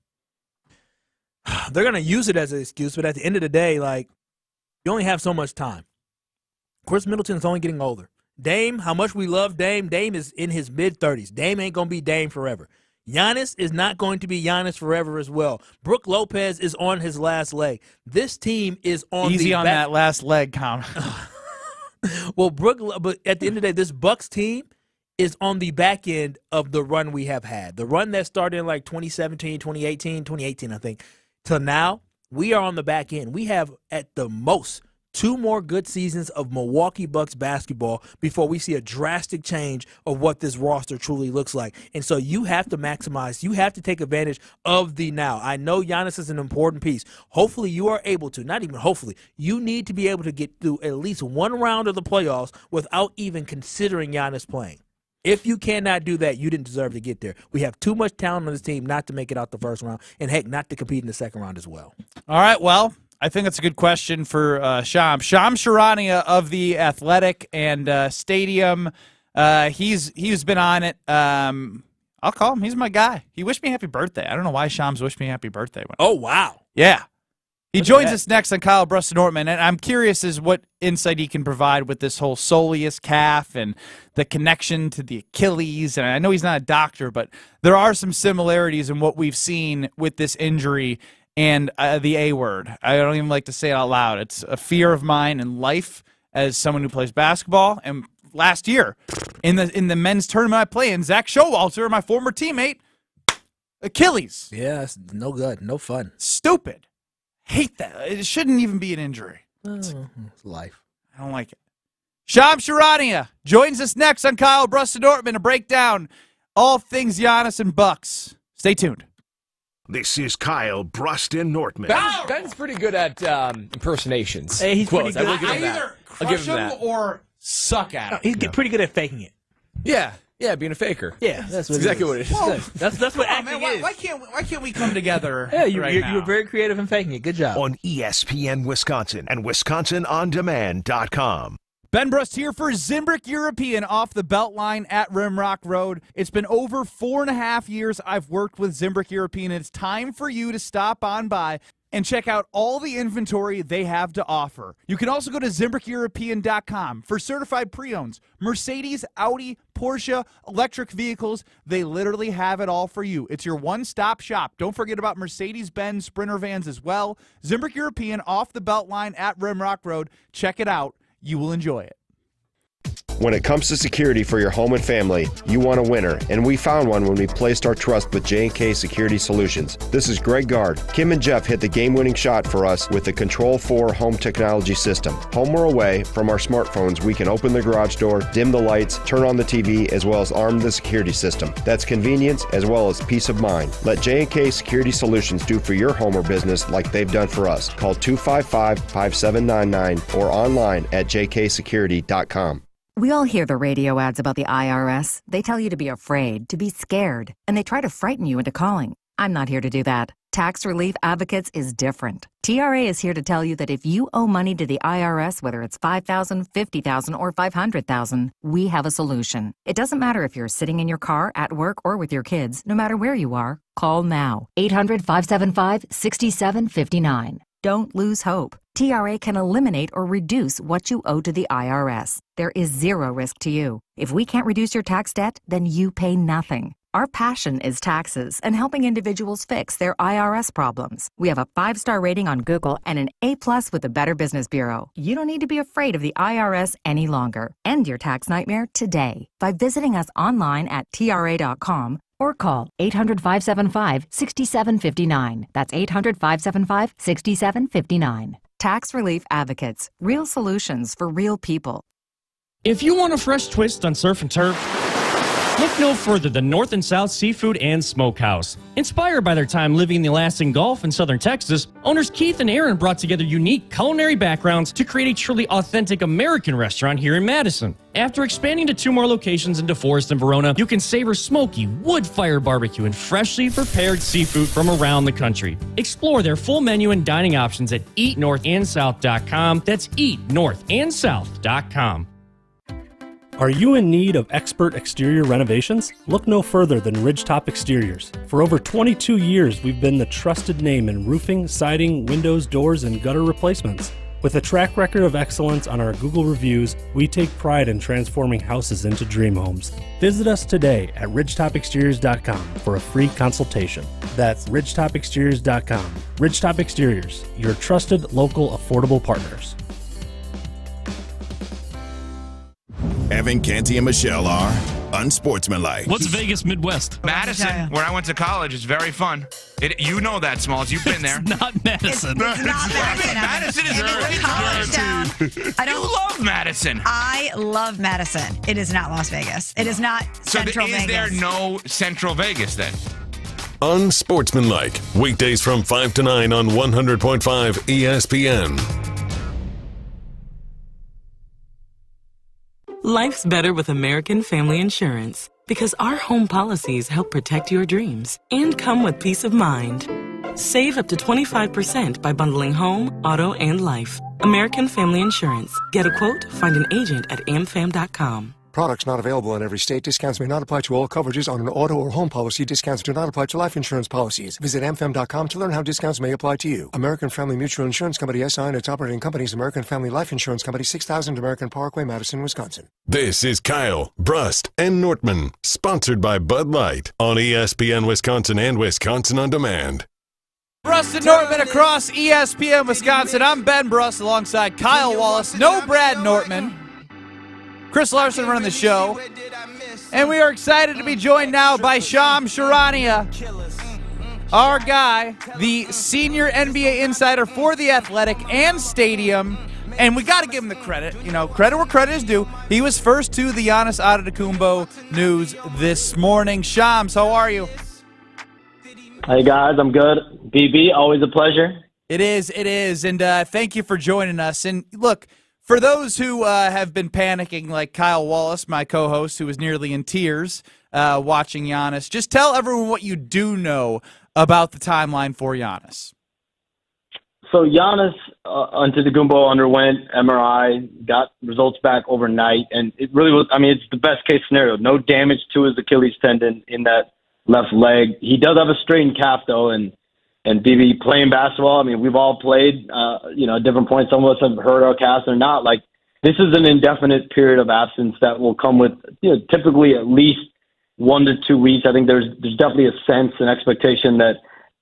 S2: they're going to use it as an excuse, but at the end of the day, like, you only have so much time. Khris Middleton is only getting older. Dame, how much we love Dame, Dame is in his mid 30s. Dame ain't going to be Dame forever. Giannis is not going to be Giannis forever as well. Brook Lopez is on his last leg. This team is on
S1: Easy
S2: the
S1: on
S2: back-
S1: that last leg count.
S2: well, Brook, but at the end of the day, this Bucks team is on the back end of the run we have had. The run that started in like 2017, 2018, 2018, I think, till now, we are on the back end. We have at the most two more good seasons of Milwaukee Bucks basketball before we see a drastic change of what this roster truly looks like. And so you have to maximize, you have to take advantage of the now. I know Giannis is an important piece. Hopefully you are able to, not even hopefully, you need to be able to get through at least one round of the playoffs without even considering Giannis playing. If you cannot do that, you didn't deserve to get there. We have too much talent on this team not to make it out the first round, and heck, not to compete in the second round as well.
S1: All right, well, I think that's a good question for uh, Sham. Sham Charania of the Athletic and uh, Stadium. Uh, he's he's been on it. Um, I'll call him. He's my guy. He wished me happy birthday. I don't know why Shams wished me happy birthday. When,
S2: oh wow!
S1: Yeah, he
S2: Look
S1: joins us next on Kyle Brust and Nortman, and I'm curious as what insight he can provide with this whole soleus calf and the connection to the Achilles. And I know he's not a doctor, but there are some similarities in what we've seen with this injury and uh, the A word. I don't even like to say it out loud. It's a fear of mine in life as someone who plays basketball. And last year, in the in the men's tournament I play in, Zach Showalter, my former teammate, Achilles.
S2: Yeah, it's no good, no fun.
S1: Stupid. Hate that. It shouldn't even be an injury.
S2: It's life.
S1: I don't like it. Sham Charania joins us next on Kyle Brust and Nortman to break down all things Giannis and Bucks. Stay tuned.
S32: This is Kyle Brust and Nortman.
S9: Ben, Ben's pretty good at um, impersonations.
S2: Hey, he's
S9: Quotes.
S2: pretty good.
S9: give him
S2: I either
S9: I'll give him that.
S1: or suck at
S2: No, he's get pretty good at faking it.
S9: Yeah, yeah, being a faker.
S2: Yeah, that's what it
S9: exactly
S2: is.
S9: what it is.
S2: Whoa. That's that's what
S1: Come on,
S2: acting
S1: man, why,
S2: is.
S1: why can't why can't we come together?
S2: yeah, you,
S1: right
S2: you're, you were very creative in faking it. Good job.
S32: On E ESPN Wisconsin and WisconsinOnDemand.com.
S1: Ben Brust here for Zimbrick European off the Beltline at Rimrock Road. It's been over four and a half years I've worked with Zimbrick European, and it's time for you to stop on by and check out all the inventory they have to offer. You can also go to ZimbrickEuropean.com for certified pre-owns, Mercedes, Audi, Porsche, electric vehicles. They literally have it all for you. It's your one-stop shop. Don't forget about Mercedes-Benz Sprinter vans as well. Zimbrick European off the Beltline at Rimrock Road. Check it out. You will enjoy it.
S36: When it comes to security for your home and family, you want a winner, and we found one when we placed our trust with J&K Security Solutions. This is Greg Gard. Kim and Jeff hit the game-winning shot for us with the Control 4 home technology system. Home or away, from our smartphones, we can open the garage door, dim the lights, turn on the TV, as well as arm the security system. That's convenience as well as peace of mind. Let J&K Security Solutions do for your home or business like they've done for us. Call 255-5799 or online at jksecurity.com.
S37: We all hear the radio ads about the IRS. They tell you to be afraid, to be scared, and they try to frighten you into calling. I'm not here to do that. Tax Relief Advocates is different. TRA is here to tell you that if you owe money to the IRS, whether it's 5000 50000 or 500000 we have a solution. It doesn't matter if you're sitting in your car, at work, or with your kids, no matter where you are, call now. 800 575 6759. Don't lose hope. TRA can eliminate or reduce what you owe to the IRS. There is zero risk to you. If we can't reduce your tax debt, then you pay nothing. Our passion is taxes and helping individuals fix their IRS problems. We have a five star rating on Google and an A plus with the Better Business Bureau. You don't need to be afraid of the IRS any longer. End your tax nightmare today by visiting us online at TRA.com or call 800 575 6759. That's 800 575 6759. Tax Relief Advocates, real solutions for real people.
S38: If you want a fresh twist on surf and turf, look no further than North and South Seafood and Smokehouse. Inspired by their time living in the Alaskan Gulf in southern Texas, owners Keith and Aaron brought together unique culinary backgrounds to create a truly authentic American restaurant here in Madison. After expanding to two more locations in DeForest and Verona, you can savor smoky, wood-fired barbecue and freshly prepared seafood from around the country. Explore their full menu and dining options at eatnorthandsouth.com. That's eatnorthandsouth.com.
S29: Are you in need of expert exterior renovations? Look no further than Ridgetop Exteriors. For over 22 years, we've been the trusted name in roofing, siding, windows, doors, and gutter replacements. With a track record of excellence on our Google reviews, we take pride in transforming houses into dream homes. Visit us today at ridgetopexteriors.com for a free consultation. That's ridgetopexteriors.com. Ridgetop Exteriors, your trusted local affordable partners.
S39: Evan Canty and Michelle are unsportsmanlike.
S40: What's Vegas Midwest?
S41: Madison, where I went to college, is very fun. It, you know that, Smalls. You've been there.
S40: not Madison.
S41: It's, not Madison. Madison is
S42: It's a college town. I don't
S41: You love Madison.
S42: I love Madison. It is not Las Vegas. It is not
S41: So th-
S42: Central
S41: is
S42: Vegas.
S41: there no Central Vegas then?
S7: Unsportsmanlike. Weekdays from 5 to 9 on 100.5 ESPN.
S43: Life's better with American Family Insurance because our home policies help protect your dreams and come with peace of mind. Save up to 25% by bundling home, auto, and life. American Family Insurance. Get a quote, find an agent at amfam.com.
S44: Products not available in every state. Discounts may not apply to all coverages on an auto or home policy. Discounts do not apply to life insurance policies. Visit amfam.com to learn how discounts may apply to you. American Family Mutual Insurance Company SI and its operating companies American Family Life Insurance Company 6000 American Parkway, Madison, Wisconsin.
S7: This is Kyle, Brust, and Nortman, sponsored by Bud Light on E ESPN Wisconsin and Wisconsin On Demand.
S1: Brust and Nortman across E ESPN Wisconsin. I'm Ben Brust alongside Kyle Wallace. No Brad Nortman. Chris Larson running the show. And we are excited to be joined now by Sham Charania, our guy, the senior NBA insider for The Athletic and Stadium. And we got to give him the credit. You know, credit where credit is due. He was first to the Giannis Antetokounmpo news this morning. Shams, how are you?
S45: Hey guys, I'm good. BB, always a pleasure.
S1: It is, it is, and uh, thank you for joining us. And look, for those who uh, have been panicking, like Kyle Wallace, my co-host, who was nearly in tears uh, watching Giannis, just tell everyone what you do know about the timeline for Giannis.
S45: So Giannis uh, Antetokounmpo underwent MRI, got results back overnight, and it really was. I mean, it's the best case scenario. No damage to his Achilles tendon in that left leg. He does have a strained calf though, and and BB playing basketball. I mean, we've all played. Uh, you know, at different points. Some of us have heard our cast or not. Like this is an indefinite period of absence that will come with you know typically at least one to two weeks. I think there's there's definitely a sense and expectation that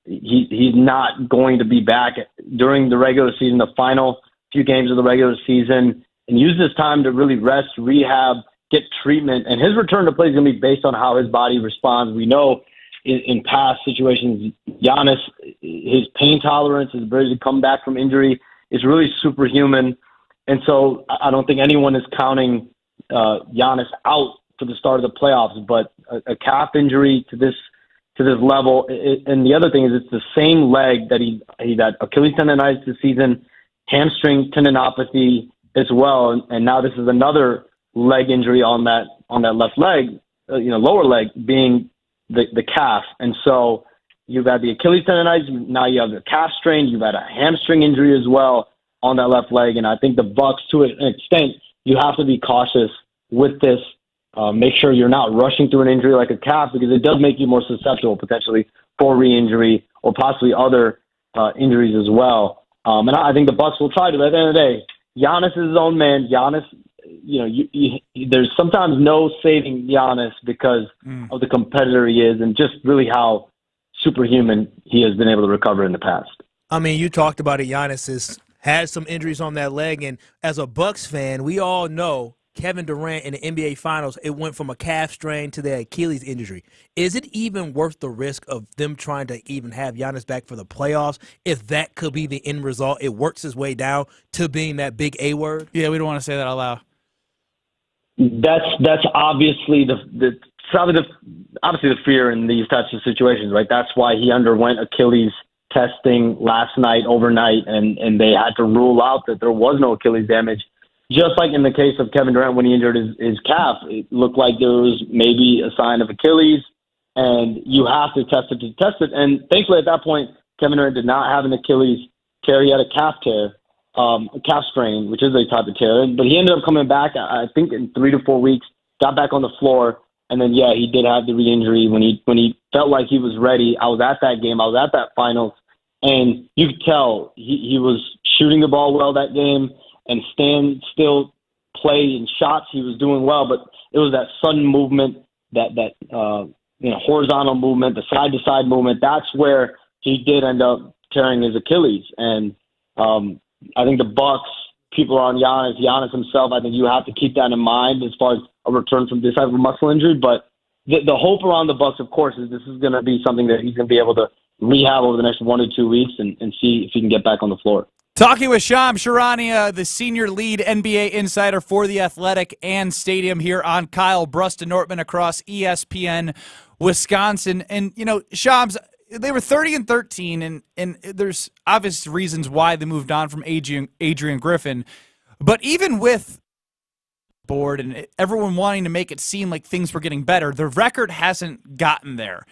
S45: he he's not going to be back during the regular season, the final few games of the regular season, and use this time to really rest, rehab, get treatment. And his return to play is going to be based on how his body responds. We know in, in past situations, Giannis, his pain tolerance, his ability to come back from injury is really superhuman. And so I don't think anyone is counting uh, Giannis out for the start of the playoffs, but a, a calf injury to this to this level. It, and the other thing is, it's the same leg that he he got Achilles tendonitis this season, hamstring tendinopathy as well, and, and now this is another leg injury on that on that left leg, uh, you know, lower leg being the the calf, and so you've had the Achilles tendonitis, now you have the calf strain, you've had a hamstring injury as well on that left leg, and I think the Bucks, to an extent, you have to be cautious with this. Uh, make sure you're not rushing through an injury like a calf because it does make you more susceptible potentially for re-injury or possibly other uh, injuries as well. Um, and I think the Bucks will try to. At the end of the day, Giannis is his own man. Giannis, you know, you, you, there's sometimes no saving Giannis because mm. of the competitor he is, and just really how superhuman he has been able to recover in the past.
S2: I mean, you talked about it. Giannis has had some injuries on that leg, and as a Bucks fan, we all know Kevin Durant in the NBA Finals. It went from a calf strain to the Achilles injury. Is it even worth the risk of them trying to even have Giannis back for the playoffs? If that could be the end result, it works its way down to being that big A word.
S1: Yeah, we don't want to say that out loud.
S45: That's that's obviously the the probably the obviously the fear in these types of situations, right? That's why he underwent Achilles testing last night overnight, and and they had to rule out that there was no Achilles damage. Just like in the case of Kevin Durant when he injured his, his calf, it looked like there was maybe a sign of Achilles, and you have to test it to test it. And thankfully, at that point, Kevin Durant did not have an Achilles tear; he had a calf tear. Um, a calf strain, which is a type of tear. But he ended up coming back, I think, in three to four weeks. Got back on the floor, and then yeah, he did have the re-injury when he when he felt like he was ready. I was at that game. I was at that finals, and you could tell he, he was shooting the ball well that game and stand still play and shots. He was doing well, but it was that sudden movement, that that uh, you know horizontal movement, the side to side movement. That's where he did end up tearing his Achilles, and um, I think the Bucks people are on Giannis, Giannis himself. I think you have to keep that in mind as far as a return from this type of muscle injury. But the, the hope around the Bucks, of course, is this is going to be something that he's going to be able to rehab over the next one to two weeks and, and see if he can get back on the floor.
S1: Talking with Shams Charania, the senior lead NBA insider for The Athletic and Stadium here on Kyle Brust Nortman across ESPN Wisconsin. And, you know, Shams, they were 30 and 13, and, and there's obvious reasons why they moved on from Adrian, Adrian Griffin. But even with board and everyone wanting to make it seem like things were getting better, the record hasn't gotten there.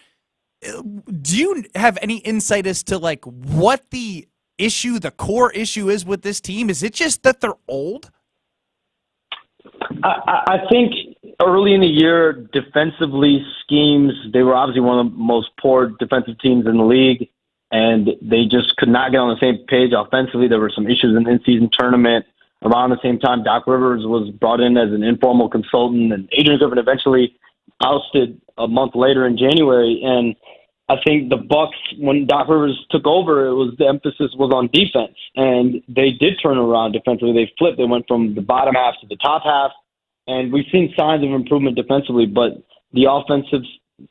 S1: Do you have any insight as to like what the issue, the core issue is with this team? Is it just that they're old?
S45: I, I think early in the year, defensively schemes, they were obviously one of the most poor defensive teams in the league, and they just could not get on the same page offensively. There were some issues in the in-season tournament. Around the same time, Doc Rivers was brought in as an informal consultant, and Adrian Griffin eventually ousted a month later in January. And I think the Bucks, when Doc Rivers took over, it was the emphasis was on defense, and they did turn around defensively. They flipped. They went from the bottom half to the top half, and we've seen signs of improvement defensively. But the offensive,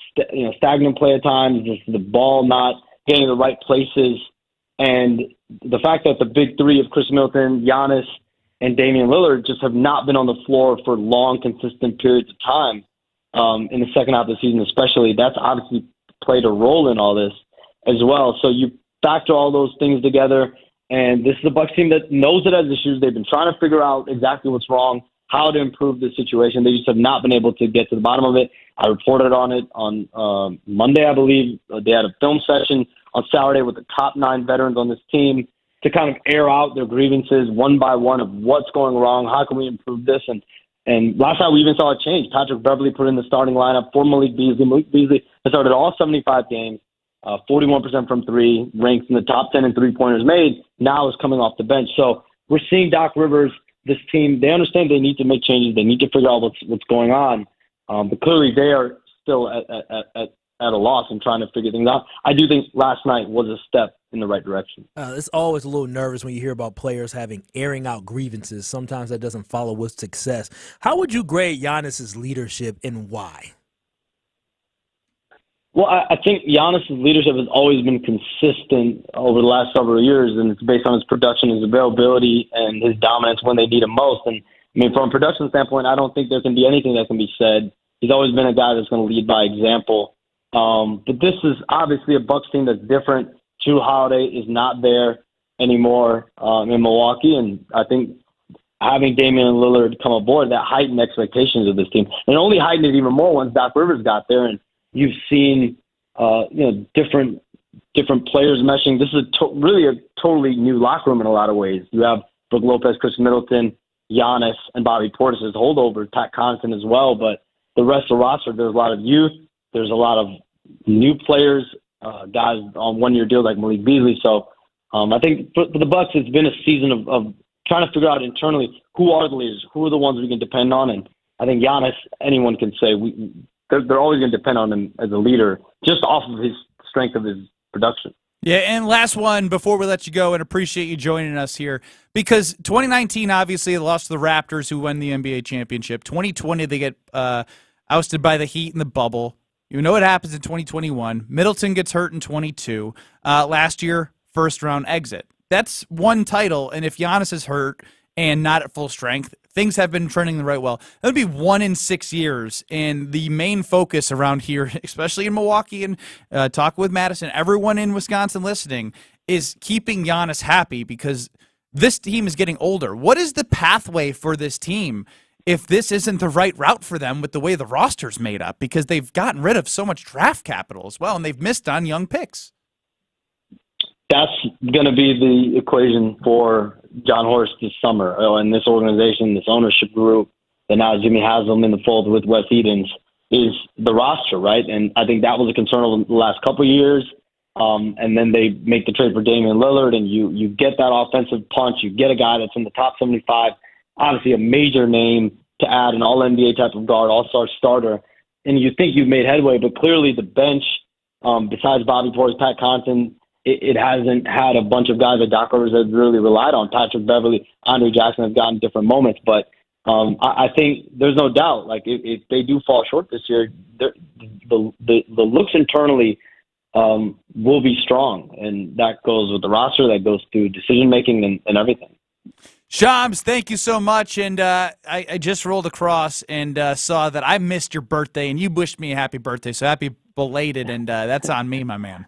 S45: st- you know, stagnant play at times, just the ball not getting the right places, and the fact that the big three of Khris Middleton, Giannis, and Damian Lillard just have not been on the floor for long, consistent periods of time um, in the second half of the season, especially. That's obviously played a role in all this as well. So you factor all those things together, and this is a Bucks team that knows it has issues. They've been trying to figure out exactly what's wrong, how to improve the situation. They just have not been able to get to the bottom of it. I reported on it on uh, Monday, I believe. They had a film session on Saturday with the top nine veterans on this team to kind of air out their grievances one by one of what's going wrong, how can we improve this, and and last night we even saw a change. Patrick Beverley put in the starting lineup for Malik Beasley. Malik Beasley has started all 75 games, uh, 41% from three, ranks in the top 10 in three pointers made. Now is coming off the bench. So we're seeing Doc Rivers, this team. They understand they need to make changes. They need to figure out what's what's going on. Um, but clearly they are still at, at, at at a loss and trying to figure things out. I do think last night was a step in the right direction.
S2: Uh, it's always a little nervous when you hear about players having airing out grievances. Sometimes that doesn't follow with success. How would you grade Giannis's leadership and why?
S45: Well, I, I think Giannis's leadership has always been consistent over the last several years, and it's based on his production, his availability, and his dominance when they need him most. And I mean, from a production standpoint, I don't think there can be anything that can be said. He's always been a guy that's going to lead by example. Um, but this is obviously a Bucks team that's different. Jrue Holiday is not there anymore um, in Milwaukee, and I think having Damian Lillard come aboard that heightened expectations of this team, and only heightened it even more once Doc Rivers got there, and you've seen uh, you know different different players meshing. This is a to- really a totally new locker room in a lot of ways. You have Brook Lopez, Khris Middleton, Giannis, and Bobby Portis as holdovers, Pat Connaughton as well, but the rest of the roster, there's a lot of youth there's a lot of new players, uh, guys on one year deals like Malik Beasley. So um, I think for, for the Bucks, it's been a season of, of trying to figure out internally who are the leaders, who are the ones we can depend on, and I think Giannis, anyone can say we they're, they're always going to depend on him as a leader just off of his strength of his production.
S1: Yeah, and last one before we let you go, and appreciate you joining us here because 2019 obviously they lost to the Raptors who won the NBA championship. 2020 they get uh, ousted by the Heat in the bubble. You know what happens in 2021. Middleton gets hurt in 22. Uh, last year, first round exit. That's one title, and if Giannis is hurt and not at full strength, things have been trending the right well. That would be one in six years, and the main focus around here, especially in Milwaukee and uh, talk with Madison, everyone in Wisconsin listening, is keeping Giannis happy because this team is getting older. What is the pathway for this team if this isn't the right route for them with the way the roster's made up because they've gotten rid of so much draft capital as well and they've missed on young picks.
S45: That's going to be the equation for Jon Horst this summer, oh, and this organization, this ownership group, and now Jimmy Haslam in the fold with Wes Edens, is the roster, right? And I think that was a concern over the last couple of years. Um, and then they make the trade for Damian Lillard, and you you get that offensive punch. You get a guy that's in the top 75, obviously a major name to add an All NBA type of guard, All Star starter, and you think you've made headway. But clearly, the bench, um, besides Bobby Portis, Pat Connaughton, it, it hasn't had a bunch of guys that Doc Rivers has really relied on. Patrick Beverley, Andre Jackson have gotten different moments, but um, I, I think there's no doubt. Like if, if they do fall short this year, the the the looks internally um, will be strong, and that goes with the roster. That goes through decision making and, and everything.
S1: Shams, thank you so much. And uh, I, I, just rolled across and uh, saw that I missed your birthday, and you wished me a happy birthday. So happy belated, and uh, that's on me, my man.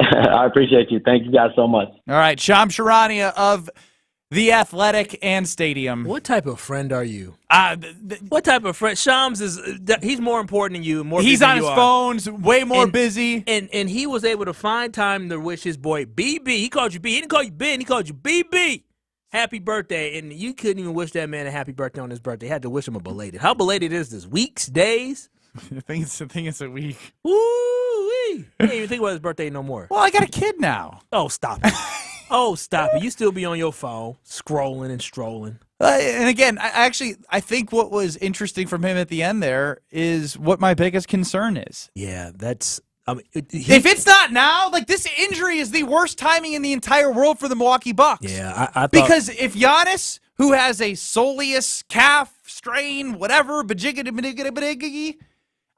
S45: I appreciate you. Thank you guys so much.
S1: All right, Shams Charania of the Athletic and Stadium.
S2: What type of friend are you?
S1: Uh, th- th-
S2: what type of friend? Shams is he's more important than you. More
S1: he's
S2: on
S1: his
S2: are.
S1: phones, way more
S2: and,
S1: busy.
S2: And and he was able to find time to wish his boy BB. He called you B. He didn't call you Ben. He called you BB. Happy birthday, and you couldn't even wish that man a happy birthday on his birthday. You had to wish him a belated. How belated is this? Weeks, days?
S1: I think it's I think it's a week.
S2: Woo wee! Can't even think about his birthday no more.
S1: Well, I got a kid now.
S2: Oh, stop it. Oh, stop it! You still be on your phone, scrolling and strolling.
S1: Uh, and again, I actually I think what was interesting from him at the end there is what my biggest concern is.
S2: Yeah, that's. I mean,
S1: he, if it's not now, like this injury is the worst timing in the entire world for the Milwaukee Bucks.
S2: Yeah, I, I thought,
S1: because if Giannis, who has a soleus calf strain, whatever,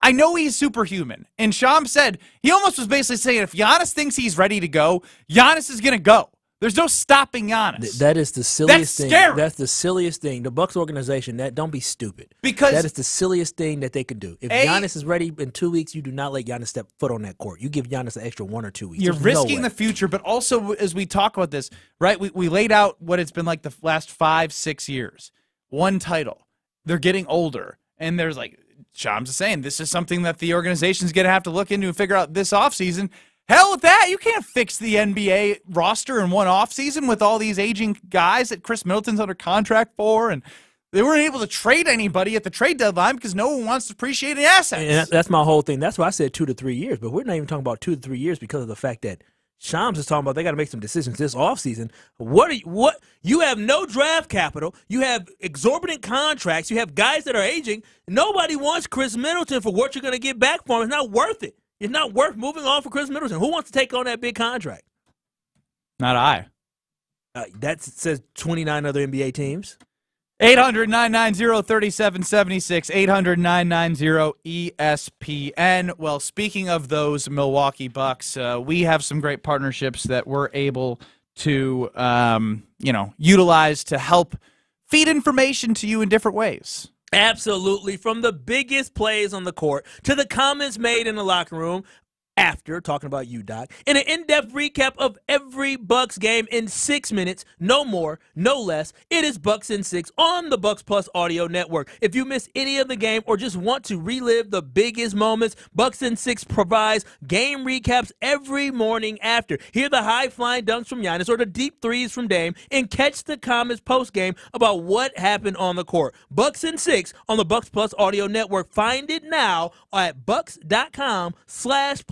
S1: I know he's superhuman. And Sham said he almost was basically saying if Giannis thinks he's ready to go, Giannis is going to go. There's no stopping Giannis.
S2: Th- that is the silliest
S1: That's
S2: thing.
S1: Scary.
S2: That's the silliest thing. The Bucks organization. That don't be stupid.
S1: Because
S2: that is the silliest thing that they could do. If
S1: A,
S2: Giannis is ready in two weeks, you do not let Giannis step foot on that court. You give Giannis an extra one or two weeks.
S1: You're
S2: There's
S1: risking
S2: no
S1: the future, but also as we talk about this, right? We we laid out what it's been like the last five, six years. One title. They're getting older, and there's like Shams is saying, this is something that the organization's going to have to look into and figure out this offseason. Hell with that. You can't fix the NBA roster in one offseason with all these aging guys that Khris Middleton's under contract for. And they weren't able to trade anybody at the trade deadline because no one wants to appreciate an assets.
S2: And that's my whole thing. That's why I said two to three years. But we're not even talking about two to three years because of the fact that Shams is talking about they got to make some decisions this offseason. What are you, what you have no draft capital, you have exorbitant contracts, you have guys that are aging. Nobody wants Khris Middleton for what you're going to get back for him. It's not worth it. It's not worth moving on for Khris Middleton. Who wants to take on that big contract?
S1: Not I.
S2: Uh, that says 29 other NBA teams.
S1: 800 990 3776. 800 990 ESPN. Well, speaking of those Milwaukee Bucks, uh, we have some great partnerships that we're able to, um, you know, utilize to help feed information to you in different ways.
S2: Absolutely. From the biggest plays on the court to the comments made in the locker room after talking about you, Doc, in an in-depth recap of every Bucks game in six minutes, no more, no less. It is Bucks in Six on the Bucks Plus Audio Network. If you miss any of the game or just want to relive the biggest moments, Bucks in Six provides game recaps every morning after. Hear the high-flying dunks from Giannis or the deep threes from Dame, and catch the comments post-game about what happened on the court. Bucks in Six on the Bucks Plus Audio Network. Find it now at bucks.com/plus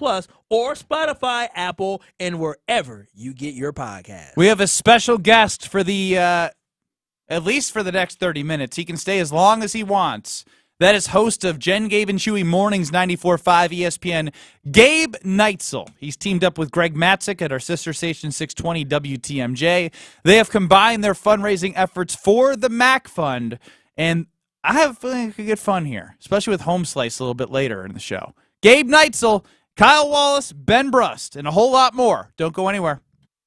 S2: or Spotify, Apple, and wherever you get your podcast.
S1: We have a special guest for the, uh, at least for the next 30 minutes. He can stay as long as he wants. That is host of Jen, Gabe, and Chewy Mornings 94.5 ESPN, Gabe Neitzel. He's teamed up with Greg Matzek at our sister station 620 WTMJ. They have combined their fundraising efforts for the MACC Fund, and I have a feeling it could get fun here, especially with Home Slice a little bit later in the show. Gabe Neitzel Kyle Wallace, Ben Brust, and a whole lot more. Don't go anywhere.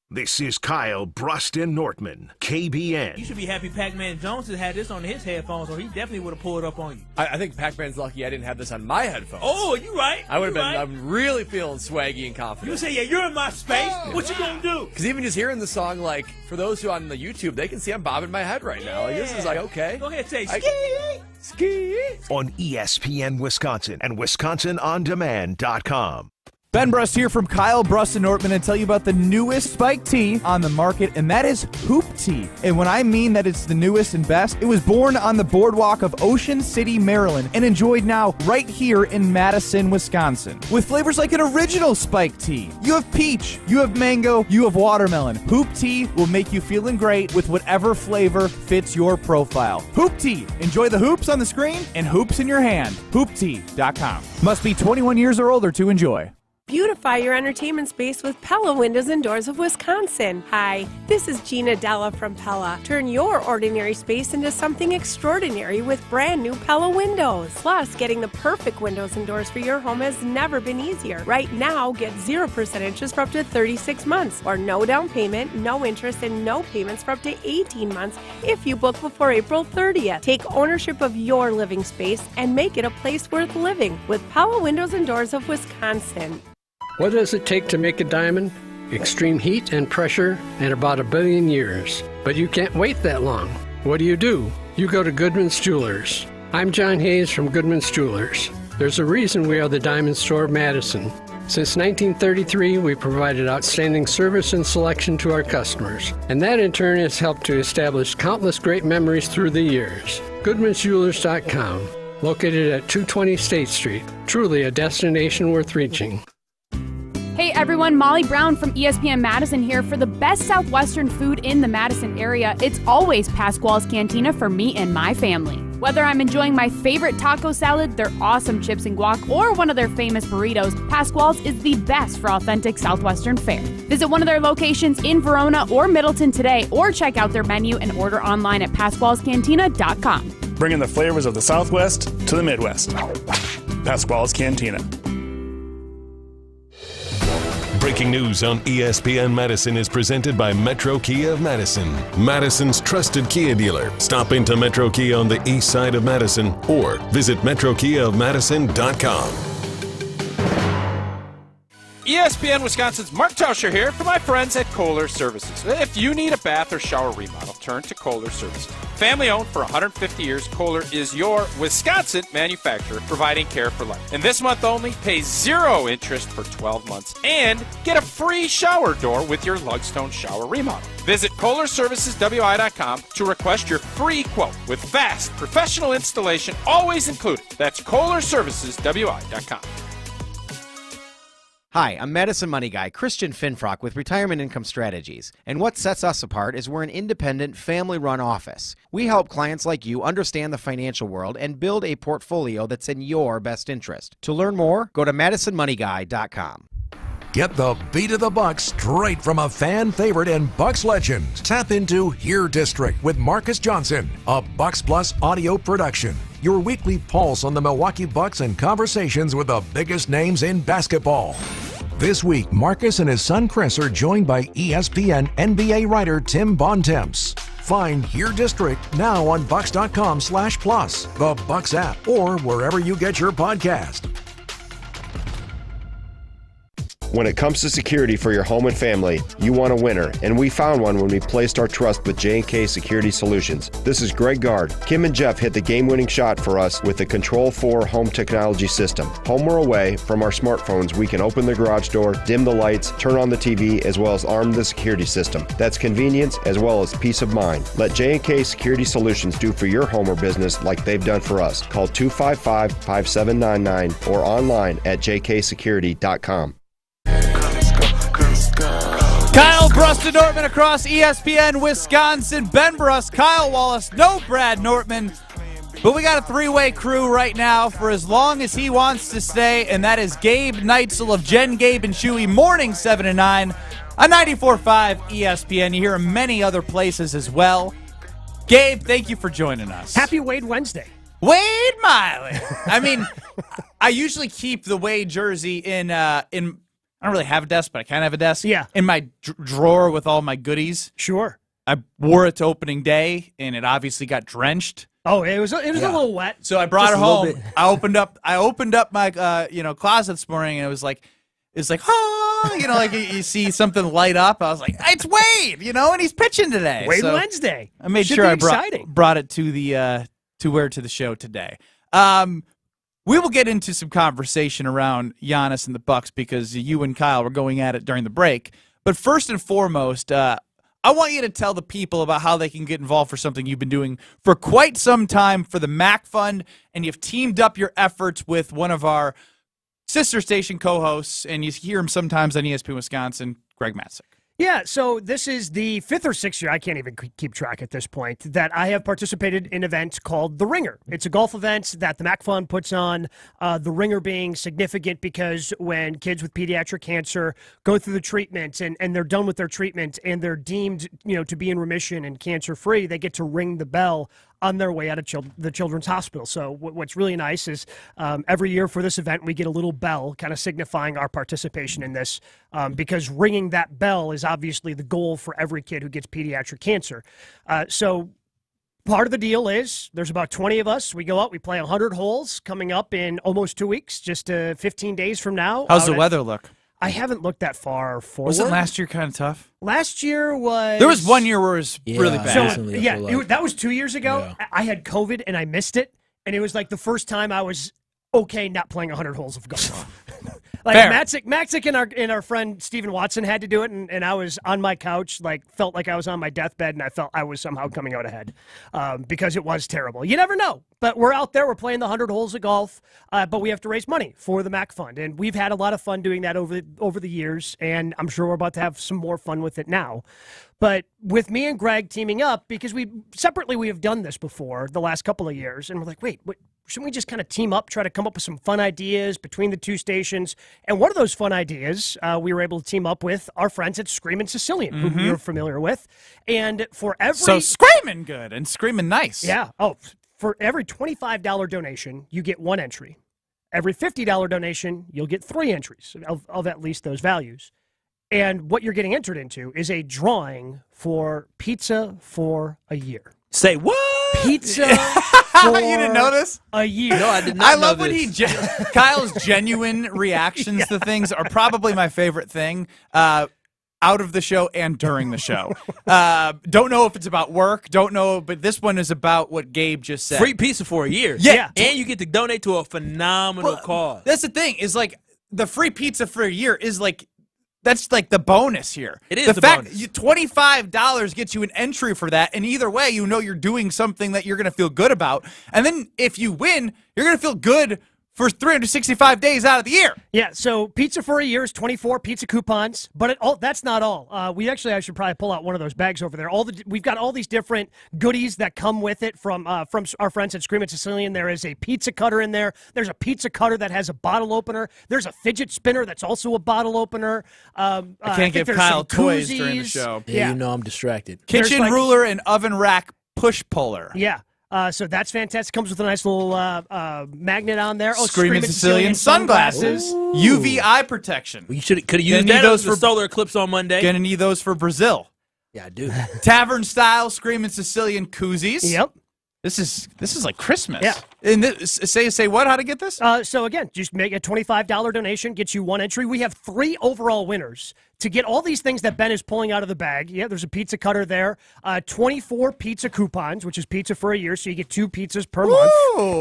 S32: This is Kyle Brust and Nortman, KBN.
S2: You should be happy Pac-Man Jones has had this on his headphones, or he definitely would have pulled it up on you.
S46: I, I think Pac-Man's lucky I didn't have this on my headphones.
S2: Oh, you right.
S46: I would have been.
S2: right.
S46: I'm really feeling swaggy and confident.
S2: You say, yeah, you're in my space. Oh. What you gonna do?
S46: Because even just hearing the song, like for those who on the YouTube, they can see I'm bobbing my head right now. Like this is like okay.
S2: Go ahead, say
S46: I-
S2: ski.
S32: On ESPN Wisconsin and WisconsinOnDemand.com.
S47: Ben Brust here from Kyle Brust and Nortman and tell you about the newest spike tea on the market, and that is Hoop Tea. And when I mean that it's the newest and best, it was born on the boardwalk of Ocean City, Maryland, and enjoyed now right here in Madison, Wisconsin. With flavors like an original spike tea. You have peach, you have mango, you have watermelon. Hoop Tea will make you feeling great with whatever flavor fits your profile. Hoop Tea. Enjoy the hoops on the screen and hoops in your hand. HoopTea.com. Must be 21 years or older to enjoy.
S48: Beautify your entertainment space with Pella Windows and Doors of Wisconsin. Hi, this is Gina Della from Pella. Turn your ordinary space into something extraordinary with brand new Pella windows. Plus, getting the perfect windows and doors for your home has never been easier. Right now, get 0% interest for up to 36 months, or no down payment, no interest, and no payments for up to 18 months if you book before April 30th. Take ownership of your living space and make it a place worth living with Pella Windows and Doors of Wisconsin.
S49: What does it take to make a diamond? Extreme heat and pressure and about a billion years. But you can't wait that long. What do you do? You go to Goodman's Jewelers. I'm John Hayes from Goodman's Jewelers. There's a reason we are the Diamond Store of Madison. Since 1933, we've provided outstanding service and selection to our customers, and that in turn has helped to establish countless great memories through the years. Goodman'sJewelers.com, located at 220 State Street, truly a destination worth reaching.
S50: Hey everyone, Molly Brown from ESPN Madison here for the best Southwestern food in the Madison area. It's always Pasquale's Cantina for me and my family. Whether I'm enjoying my favorite taco salad, their awesome chips and guac, or one of their famous burritos, Pasquale's is the best for authentic Southwestern fare. Visit one of their locations in Verona or Middleton today, or check out their menu and order online at pasqualescantina.com.
S51: bringing the flavors of the Southwest to the Midwest. Pasquale's Cantina.
S7: Breaking news on ESPN Madison is presented by Metro Kia of Madison, Madison's trusted Kia dealer. Stop into Metro Kia on the east side of Madison or visit metrokiaofmadison.com.
S20: ESPN Wisconsin's Mark Tauscher here for my friends at Kohler Services. If you need a bath or shower remodel, turn to Kohler Services. Family owned for 150 years, Kohler is your Wisconsin manufacturer providing care for life. And this month only, pay zero interest for 12 months and get a free shower door with your LuxStone shower remodel. Visit KohlerServicesWI.com to request your free quote with fast, professional installation always included. That's KohlerServicesWI.com.
S52: Hi, I'm Madison Money Guy, Christian Finfrock with Retirement Income Strategies. And what sets us apart is we're an independent, family run office. We help clients like you understand the financial world and build a portfolio that's in your best interest. To learn more, go to MadisonMoneyGuy.com.
S25: Get the beat of the Bucks straight from a fan favorite and Bucks legend. Tap into Here District with Marcus Johnson, a Bucks Plus audio production. Your weekly pulse on the Milwaukee Bucks and conversations with the biggest names in basketball. This week, Marcus and his son Chris are joined by ESPN NBA writer Tim Bontemps. Find Here District now on Bucks.com slash plus, the Bucks app, or wherever you get your podcast.
S36: When it comes to security for your home and family, you want a winner, and we found one when we placed our trust with J&K Security Solutions. This is Greg Gard. Kim and Jeff hit the game-winning shot for us with the Control 4 home technology system. Home or away, from our smartphones, we can open the garage door, dim the lights, turn on the TV, as well as arm the security system. That's convenience as well as peace of mind. Let J&K Security Solutions do for your home or business like they've done for us. Call 255-5799 or online at jksecurity.com.
S1: Kyle Brust and Nortman across ESPN Wisconsin. Ben Brust, Kyle Wallace, no Brad Nortman. But we got a three-way crew right now for as long as he wants to stay, and that is Gabe Neitzel of Jen, Gabe, and Chewy, morning 7 to 9 on 94.5 ESPN. You hear him many other places as well. Gabe, thank you for joining us.
S53: Happy Wade Wednesday.
S1: Wade Miley. I mean, I usually keep the Wade jersey in uh in I don't really have a desk, but I kind of have a desk.
S53: Yeah.
S1: In my dr- drawer with all my goodies.
S53: Sure.
S1: I wore it to opening day, and it obviously got drenched.
S53: Oh, it was it was a little wet.
S1: So I brought
S53: Just
S1: it
S53: a little
S1: home. I opened up I opened up my uh you know closet this morning, and it was like it's like oh you know like you, you see something light up. I was like it's Wade, you know, and he's pitching today.
S53: Wade
S1: So
S53: Wednesday.
S1: I made
S53: Should
S1: sure I brought brought it to the uh to where to the show today. Um we will get into some conversation around Giannis and the Bucks because you and Kyle were going at it during the break. But first and foremost, uh, I want you to tell the people about how they can get involved for something you've been doing for quite some time for the MACC Fund, and you've teamed up your efforts with one of our sister station co-hosts, and you hear him sometimes on ESPN Wisconsin, Greg Matzek.
S53: Yeah, so this is the fifth or sixth year, I can't even keep track at this point, that I have participated in events called The Ringer. It's a golf event that the MACC Fund puts on, uh, The Ringer being significant because when kids with pediatric cancer go through the treatment and, and they're done with their treatment and they're deemed you know, to be in remission and cancer free, they get to ring the bell on their way out of chil- the children's hospital. So w- what's really nice is um, every year for this event we get a little bell, kind of signifying our participation in this, um, because ringing that bell is obviously the goal for every kid who gets pediatric cancer. Uh, so. Part of the deal is there's about 20 of us. We go out, we play 100 holes coming up in almost two weeks, just uh, 15 days from now.
S1: How's the
S53: at-
S1: weather look?
S53: I haven't looked that far forward.
S1: Wasn't last year kind of tough?
S53: Last year was.
S1: There was one year where it was really bad.
S53: So, yeah, it that was two years ago. I- I had COVID and I missed it, and it was like the first time I was okay not playing 100 holes of golf. like. Matzek, Matzek and our and our friend Stephen Watson had to do it, and, and I was on my couch, like felt like I was on my deathbed, and I felt I was somehow coming out ahead um, because it was terrible. You never know, but we're out there, we're playing the 100 holes of golf, uh, but we have to raise money for the MACC Fund, and we've had a lot of fun doing that over over the years, and I'm sure we're about to have some more fun with it now. But with me and Greg teaming up, because we separately we have done this before the last couple of years, and we're like, wait, wait shouldn't we just kind of team up, try to come up with some fun ideas between the two stations? And one of those fun ideas, uh, we were able to team up with our friends at Screaming Sicilian, who
S1: Mhm.
S53: you're familiar with. And for every
S1: So screaming good and screaming nice.
S53: yeah. Oh, for every $25 donation, you get one entry. Every $50 donation, you'll get three entries of, of at least those values. And what you're getting entered into is a drawing for pizza for a year.
S2: Say what?
S53: Pizza
S1: you didn't know this?
S53: a year.
S2: No, I did not.
S1: I love when he gen- Kyle's genuine reactions to things are probably my favorite thing. Uh, out of the show and during the show. Uh, don't know if it's about work. Don't know, but this one is about what Gabe just said.
S2: Free pizza for a year.
S1: Yeah.
S2: And you get to donate to a phenomenal cause.
S1: That's the thing is like the free pizza for a year is like that's like the bonus here.
S2: It is
S1: the,
S2: the
S1: fact
S2: bonus.
S1: you twenty five dollars gets you an entry for that, and either way, you know you're doing something that you're going to feel good about. And then if you win, you're going to feel good for 365 days out of the year.
S53: Yeah, so pizza for a year is 24 pizza coupons, but it, all, that's not all. Uh, we actually, I should probably pull out one of those bags over there. All the we've got all these different goodies that come with it from uh, from our friends at Screaming Sicilian. There is a pizza cutter in there. There's a pizza cutter that has a bottle opener. There's a fidget spinner that's also a bottle opener. Um,
S1: I
S53: uh,
S1: can't
S53: think
S1: give Kyle
S53: some
S1: toys during the
S53: koozies.
S1: show.
S2: Yeah, you know I'm distracted.
S1: Kitchen
S53: like-
S1: ruler and oven rack push puller.
S53: Yeah. Uh, so that's fantastic. Comes with a nice little uh, uh, magnet on there. Oh,
S1: Screaming Sicilian sunglasses, UV eye protection.
S2: You should could have used
S1: need those
S2: those for
S1: for-
S2: solar eclipse on Monday.
S1: Gonna need those for Brazil.
S2: Yeah, I do.
S1: Tavern style Screaming Sicilian koozies.
S53: Yep.
S1: This is this is like Christmas.
S53: Yeah.
S1: And this, say say what? How to get this?
S53: Uh, so again, just make a twenty-five dollar donation, gets you one entry. We have three overall winners to get all these things that Ben is pulling out of the bag. Yeah, there's a pizza cutter there. Uh, Twenty-four pizza coupons, which is pizza for a year, so you get two pizzas per month.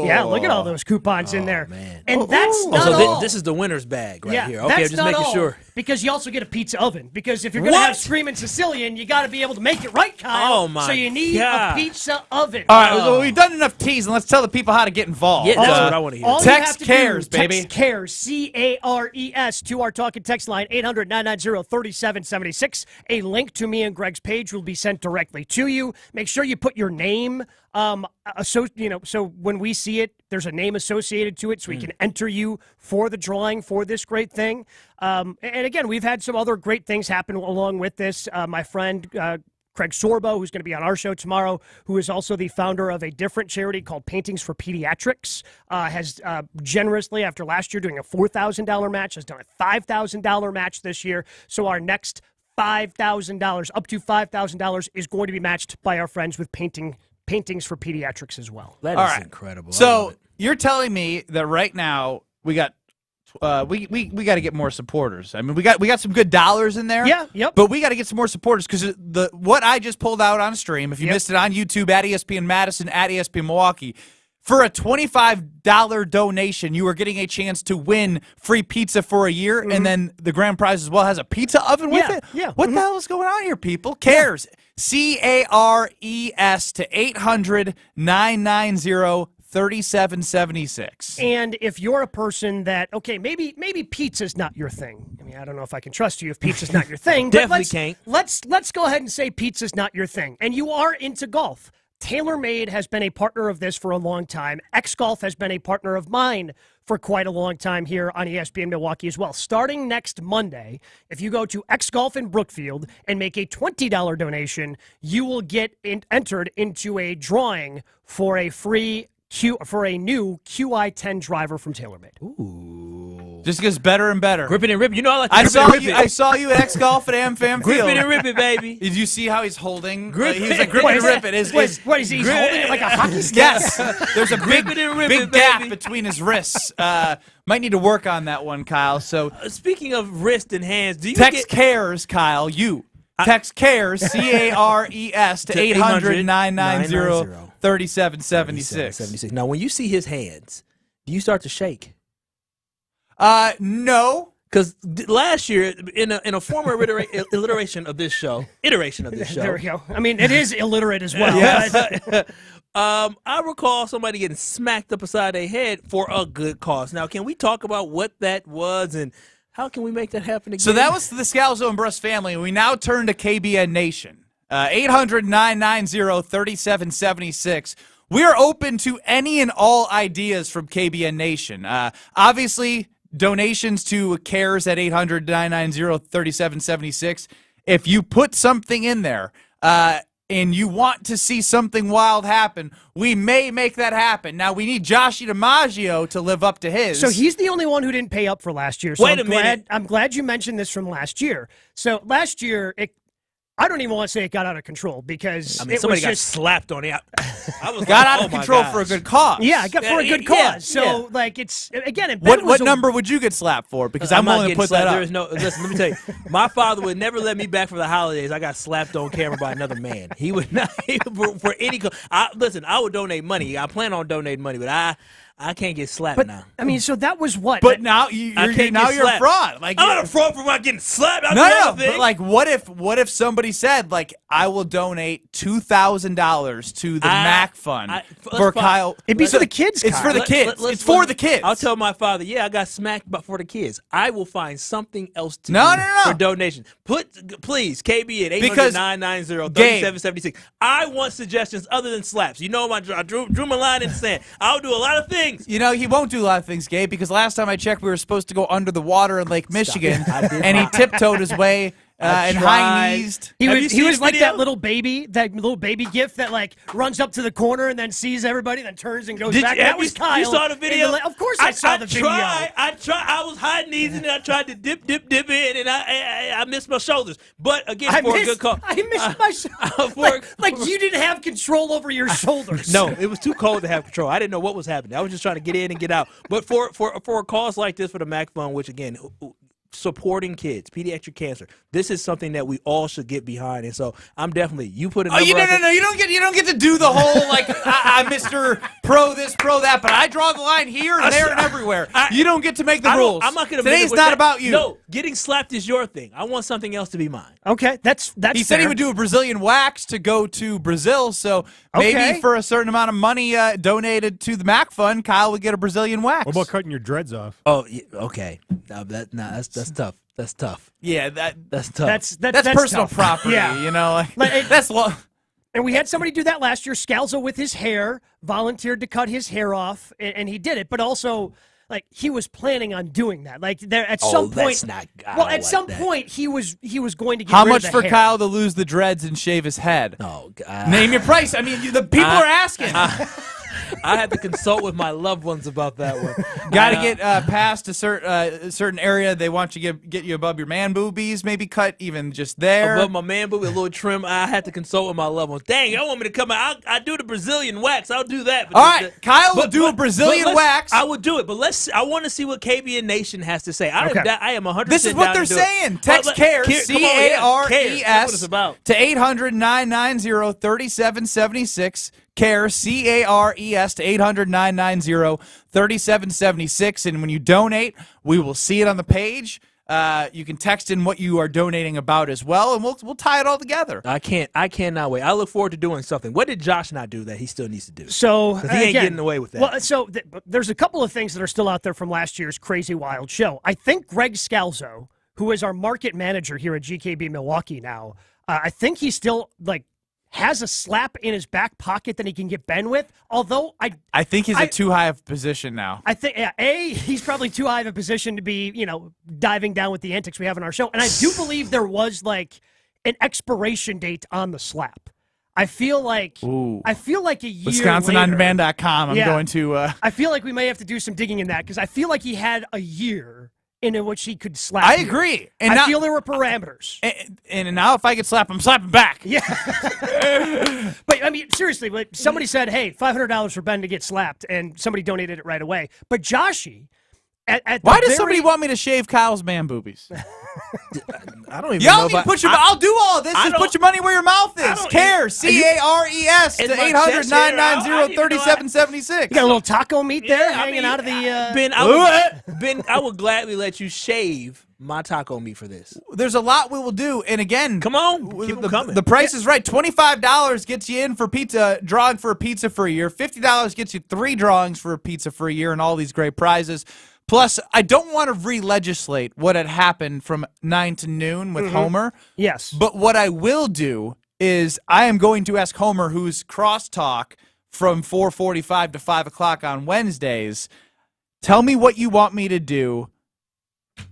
S53: Yeah, look at all those coupons in there. And that's
S2: Oh,
S53: not
S2: so
S53: all.
S2: thi- this is the winner's bag right
S53: yeah,
S2: here. Okay,
S53: that's
S2: I'm just
S53: not
S2: making
S53: all,
S2: sure.
S53: Because you also get a pizza oven. Because if you're going to have Screaming Sicilian, you got to be able to make it right, Kyle.
S2: Oh, my
S53: So you need
S2: God.
S53: a pizza oven.
S1: All right, well, we've done enough teasing. Let's tell the people how to get involved.
S2: Yeah, that's
S1: Uh,
S2: what I want to hear.
S53: All you
S1: Text
S53: have to
S1: cares,
S53: do,
S1: baby.
S53: Text cares, C A R E S, to our talking text line, 800 990 3776. A link to me and Greg's page will be sent directly to you. Make sure you put your name. Um, so you know, so when we see it, there's a name associated to it, so we can enter you for the drawing for this great thing. Um, and again, we've had some other great things happen along with this. Uh, my friend uh, Craig Sorbo, who's going to be on our show tomorrow, who is also the founder of a different charity called Paintings for Pediatrics, uh, has uh, generously, after last year doing a $4,000 match, has done a $5,000 match this year. So our next $5,000, up to $5,000, is going to be matched by our friends with painting paintings for pediatrics as well.
S2: That is
S1: All right.
S2: incredible. I love
S1: So you're telling me that right now we got uh, we we, we got to get more supporters. I mean, we got we got some good dollars in there.
S53: Yeah, yep.
S1: But we got to get some more supporters because the what I just pulled out on stream. If you
S53: Yep.
S1: missed it on YouTube at ESPN Madison at ESPN Milwaukee, for a $25 donation, you are getting a chance to win free pizza for a year, and then the grand prize as well has a pizza oven with
S53: Mm-hmm. Yeah,
S1: it.
S53: yeah,
S1: What
S53: mhm.
S1: the hell is going on here, people? Cares. C A R E S to 800 990 3776.
S53: And if you're a person that okay, maybe maybe pizza's not your thing. I mean, I don't know if I can trust you if pizza's not your thing.
S2: Definitely
S53: let's,
S2: can't.
S53: Let's let's go ahead and say pizza's not your thing, and you are into golf. TaylorMade has been a partner of this for a long time. X Golf has been a partner of mine for quite a long time here on ESPN Milwaukee as well. Starting next Monday, if you go to X Golf in Brookfield and make a $20 donation, you will get in, entered into a drawing for a free Q for a new QI10 driver from TaylorMade. Ooh.
S1: Just gets better and better.
S2: Grip it and rip. You know I like to
S1: I
S2: grip it
S1: saw
S2: and rip
S1: you.
S2: it.
S1: I saw you at X Golf at AmFam Field.
S2: Grip it and rip it, baby.
S1: Did you see how he's holding?
S2: Grip
S1: uh, he was like grip
S2: What
S1: and rip
S2: that?
S1: it. His,
S53: What-
S1: his,
S53: what is he, he's
S1: grip-
S53: holding it like a hockey stick?
S1: Yes. There's a big,
S2: it and rip
S1: big
S2: it,
S1: gap
S2: baby.
S1: between his wrists. Uh, might need to work on that one, Kyle. So
S2: Uh, Speaking of wrist and hands, do you
S1: text
S2: get
S1: cares, Kyle. You text cares C A R E S to
S2: To
S1: 800 990
S2: 990
S1: 3776.
S2: 76. Now, when you see his hands, do you start to shake?
S1: Uh, no.
S2: Because last year, in a, in a former itera- iteration of this show, iteration of this show,
S53: There we go. I mean, it is illiterate as well.
S2: Yes. um, I recall somebody getting smacked up beside their head for a good cause. Now, can we talk about what that was and how can we make that happen again?
S1: So that was the Scalzo and Brust family. We now turn to KBN Nation. Uh, 800 990 3776. We are open to any and all ideas from KBN Nation. Uh, obviously, donations to CARES at 800 990 3776. If you put something in there, uh, and you want to see something wild happen, we may make that happen. Now we need Josh DiMaggio to live up to his.
S53: So he's the only one who didn't pay up for last year. So
S2: Wait
S53: I'm
S2: a minute.
S53: glad I'm glad you mentioned this from last year. So last year it I don't even want to say it got out of control because
S2: I mean,
S53: it
S2: somebody
S53: was
S2: got
S53: just
S2: slapped on it. I, I was
S1: got
S2: like,
S1: out
S2: oh
S1: of
S2: my
S1: control for a good cause.
S53: yeah, I got for a
S2: Yeah,
S53: good
S2: yeah,
S53: cause. So
S2: yeah.
S53: like it's again. And
S1: What
S53: Ben
S1: what
S53: a-
S1: number would you get slapped for? Because I'm,
S2: not
S1: willing to put
S2: slapped.
S1: that
S2: There
S1: up.
S2: is no. Listen, let me tell you, my father would never let me back for the holidays. I got slapped on camera by another man. He would not he for, for any. co- I, listen, I would donate money. I plan on donating money, but I I can't get slapped
S53: But
S2: now.
S53: I mean, so that was what.
S1: But now you,
S2: I
S1: you're,
S2: can't
S1: now you're a fraud. Like
S2: I'm not a fraud for not getting slapped. I
S1: no,
S2: do
S1: no, but like, what if what if somebody said like, I will donate two thousand dollars to the
S2: I-
S1: MACC Fund
S2: I-
S1: for
S2: let's
S1: Kyle?
S53: It'd be for the kids.
S1: It's
S53: Kyle.
S1: for the kids.
S2: let- let's-
S1: it's for
S2: let's-
S1: the kids.
S2: I'll tell my father, yeah, I got smacked, but for the kids, I will find something else to
S1: No,
S2: do
S1: no, no.
S2: for donations. Put please KB at
S1: Because,
S2: 800-990-3776. I want suggestions other than slaps. You know, my I drew, drew my line in the sand. I'll do a lot of things.
S1: You know, he won't do a lot of things, Gabe, because last time I checked, we were supposed to go under the water in Lake Michigan, and he tiptoed his way uh, and high knees.
S53: He was, he was like
S2: video?
S53: that little baby, that little baby gift that like runs up to the corner and then sees everybody, then turns and goes
S2: Did
S53: back.
S2: you,
S53: that was
S2: you,
S53: Kyle.
S2: you saw the video?
S53: la- of course, I, saw the video.
S2: Tried, I tried. I was high knees and I tried to dip, dip, dip in, and I, I, I missed my shoulders. But again,
S53: I
S2: for
S53: missed,
S2: a good call.
S53: I missed my shoulders.
S2: for-
S53: like, like you didn't have control over your shoulders.
S2: No, it was too cold to have control. I didn't know what was happening. I was just trying to get in and get out. But for for for a cause like this for the MACC Fund, which again supporting kids, pediatric cancer, this is something that we all should get behind. And so I'm definitely you put a
S1: Oh, you no no no! You don't get you don't get to do the whole like I, I'm Mister Pro this Pro that, but I draw the line here and there and everywhere. you don't get to make the
S2: I
S1: rules.
S2: I'm not going to.
S1: Today's not about you.
S2: No, getting slapped is your thing. I want something else to be mine.
S53: Okay, that's that's.
S1: he said he would do a Brazilian wax to go to Brazil, so maybe
S53: Okay.
S1: for a certain amount of money uh, donated to the MACC Fund, Kyle would get a Brazilian wax.
S24: What about cutting your dreads off?
S2: Oh, yeah, okay. No, that nah, that's that's tough. That's tough.
S1: yeah, that
S2: That's tough.
S53: That's that,
S1: that's,
S53: that's
S1: personal
S53: tough.
S1: property.
S53: Yeah.
S1: you know, like,
S53: Like, it-
S1: that's lo-
S53: And we had somebody do that last year. Scalzo with his hair volunteered to cut his hair off, and, and he did it. But also, like he was planning on doing that. Like there at
S2: Oh,
S53: some
S2: that's
S53: point.
S2: not-
S53: well, at
S2: like
S53: some
S2: that.
S53: point he was he was going to get
S1: How
S53: rid
S1: much
S53: of the
S1: for
S53: hair.
S1: Kyle to lose the dreads and shave his head?
S2: Oh, God.
S1: Name your price. I mean, you- the people
S2: I-
S1: are asking.
S2: Uh, I had to consult with my loved ones about that one.
S1: Got to
S2: Uh,
S1: get uh, past a certain uh, certain area. They want you to get, get you above your man boobies, maybe cut even just there.
S2: above my man boob, a little trim. I had to consult with my loved ones. Dang, y'all want me to come out? I, I do the Brazilian wax. I'll do that. But
S1: All
S2: the-
S1: right, Kyle will do a Brazilian wax.
S2: I will do it, but let's. I want to see what KBN Nation has to say. I,
S53: Okay.
S2: am, I am 100.
S1: this is what they're saying. Text CARES, C A R E
S2: That's what it's about.
S1: to 800 990 3776. CARES, C A R E S, to 800 990 3776. And when you donate, we will see it on the page. Uh, you can text in what you are donating about as well, and we'll we'll tie it all together.
S2: I can't. I cannot wait. I look forward to doing something. What did Josh not do that he still needs to do?
S53: So
S2: he ain't
S53: again,
S2: getting away with that.
S53: Well, so th- there's a couple of things that are still out there from last year's crazy wild show. I think Greg Scalzo, who is our market manager here at GKB Milwaukee now, uh, I think he's still like has a slap in his back pocket that he can get Ben with. Although I
S1: I think he's
S53: I-
S1: at too high of a position now.
S53: I think yeah, a he's probably too high of a position to be you know diving down with the antics we have in our show, and I do believe there was like an expiration date on the slap. I feel like
S1: Ooh.
S53: I feel like a year
S1: WisconsinOnDemand.com. I'm
S53: Yeah.
S1: going to. Uh,
S53: I feel like we may have to do some digging in that because I feel like he had a year in which he could slap.
S1: I
S53: you.
S1: agree.
S53: And I
S1: now-
S53: feel there were parameters.
S1: and, and now if I could slap him, slapping back.
S53: Yeah. but I mean, seriously, like somebody said, "Hey, five hundred dollars for Ben to get slapped," and somebody donated it right away. But Joshy, at, at
S1: Why does
S53: very-
S1: somebody want me to shave Kyle's man boobies?
S2: I don't even
S1: Y'all
S2: know.
S1: need to put your.
S2: I-
S1: I'll do all this.
S2: I
S1: Just put your money where your mouth is.
S2: don't
S1: Care. C A R E S
S2: Is
S1: to
S2: my
S1: 800
S2: chest hair out? I
S1: 990
S2: didn't know I-
S1: 3776.
S53: You got a little taco meat there
S2: Yeah, I
S53: hanging
S2: mean,
S53: out of the. Uh,
S2: Ben, I would, Ben, I would gladly let you shave my taco meat for this.
S1: There's a lot we will do. And again,
S2: Come on,
S1: w-
S2: keep 'em
S1: the,
S2: coming.
S1: the price is right. $25 gets you in for pizza, drawing for a pizza for a year. $50 gets you three drawings for a pizza for a year and all these great prizes. Plus, I don't want to re legislate what had happened from 9 to noon with
S53: Mhm.
S1: Homer.
S53: Yes.
S1: But what I will do is I am going to ask Homer, who's crosstalk from 445 to 5 o'clock on Wednesdays, tell me what you want me to do,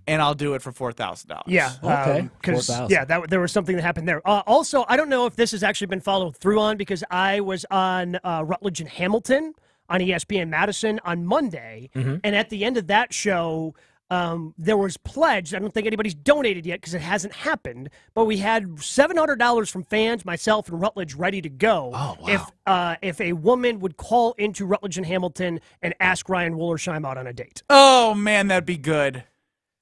S1: and I'll do it for $4,000.
S53: Yeah.
S2: Okay.
S53: Because
S2: 4,000.
S53: yeah, that there was something that happened there. Uh, also, I don't know if this has actually been followed through on because I was on uh, Rutledge and Hamilton on ESPN Madison on Monday,
S2: Mhm.
S53: and at the end of that show. Um, there was pledged. I don't think anybody's donated yet because it hasn't happened. But we had seven hundred dollars from fans, myself, and Rutledge ready to go.
S2: Oh, wow.
S53: If uh, if a woman would call into Rutledge and Hamilton and ask Ryan Wollersheim out on a date.
S1: Oh, man, that'd be good.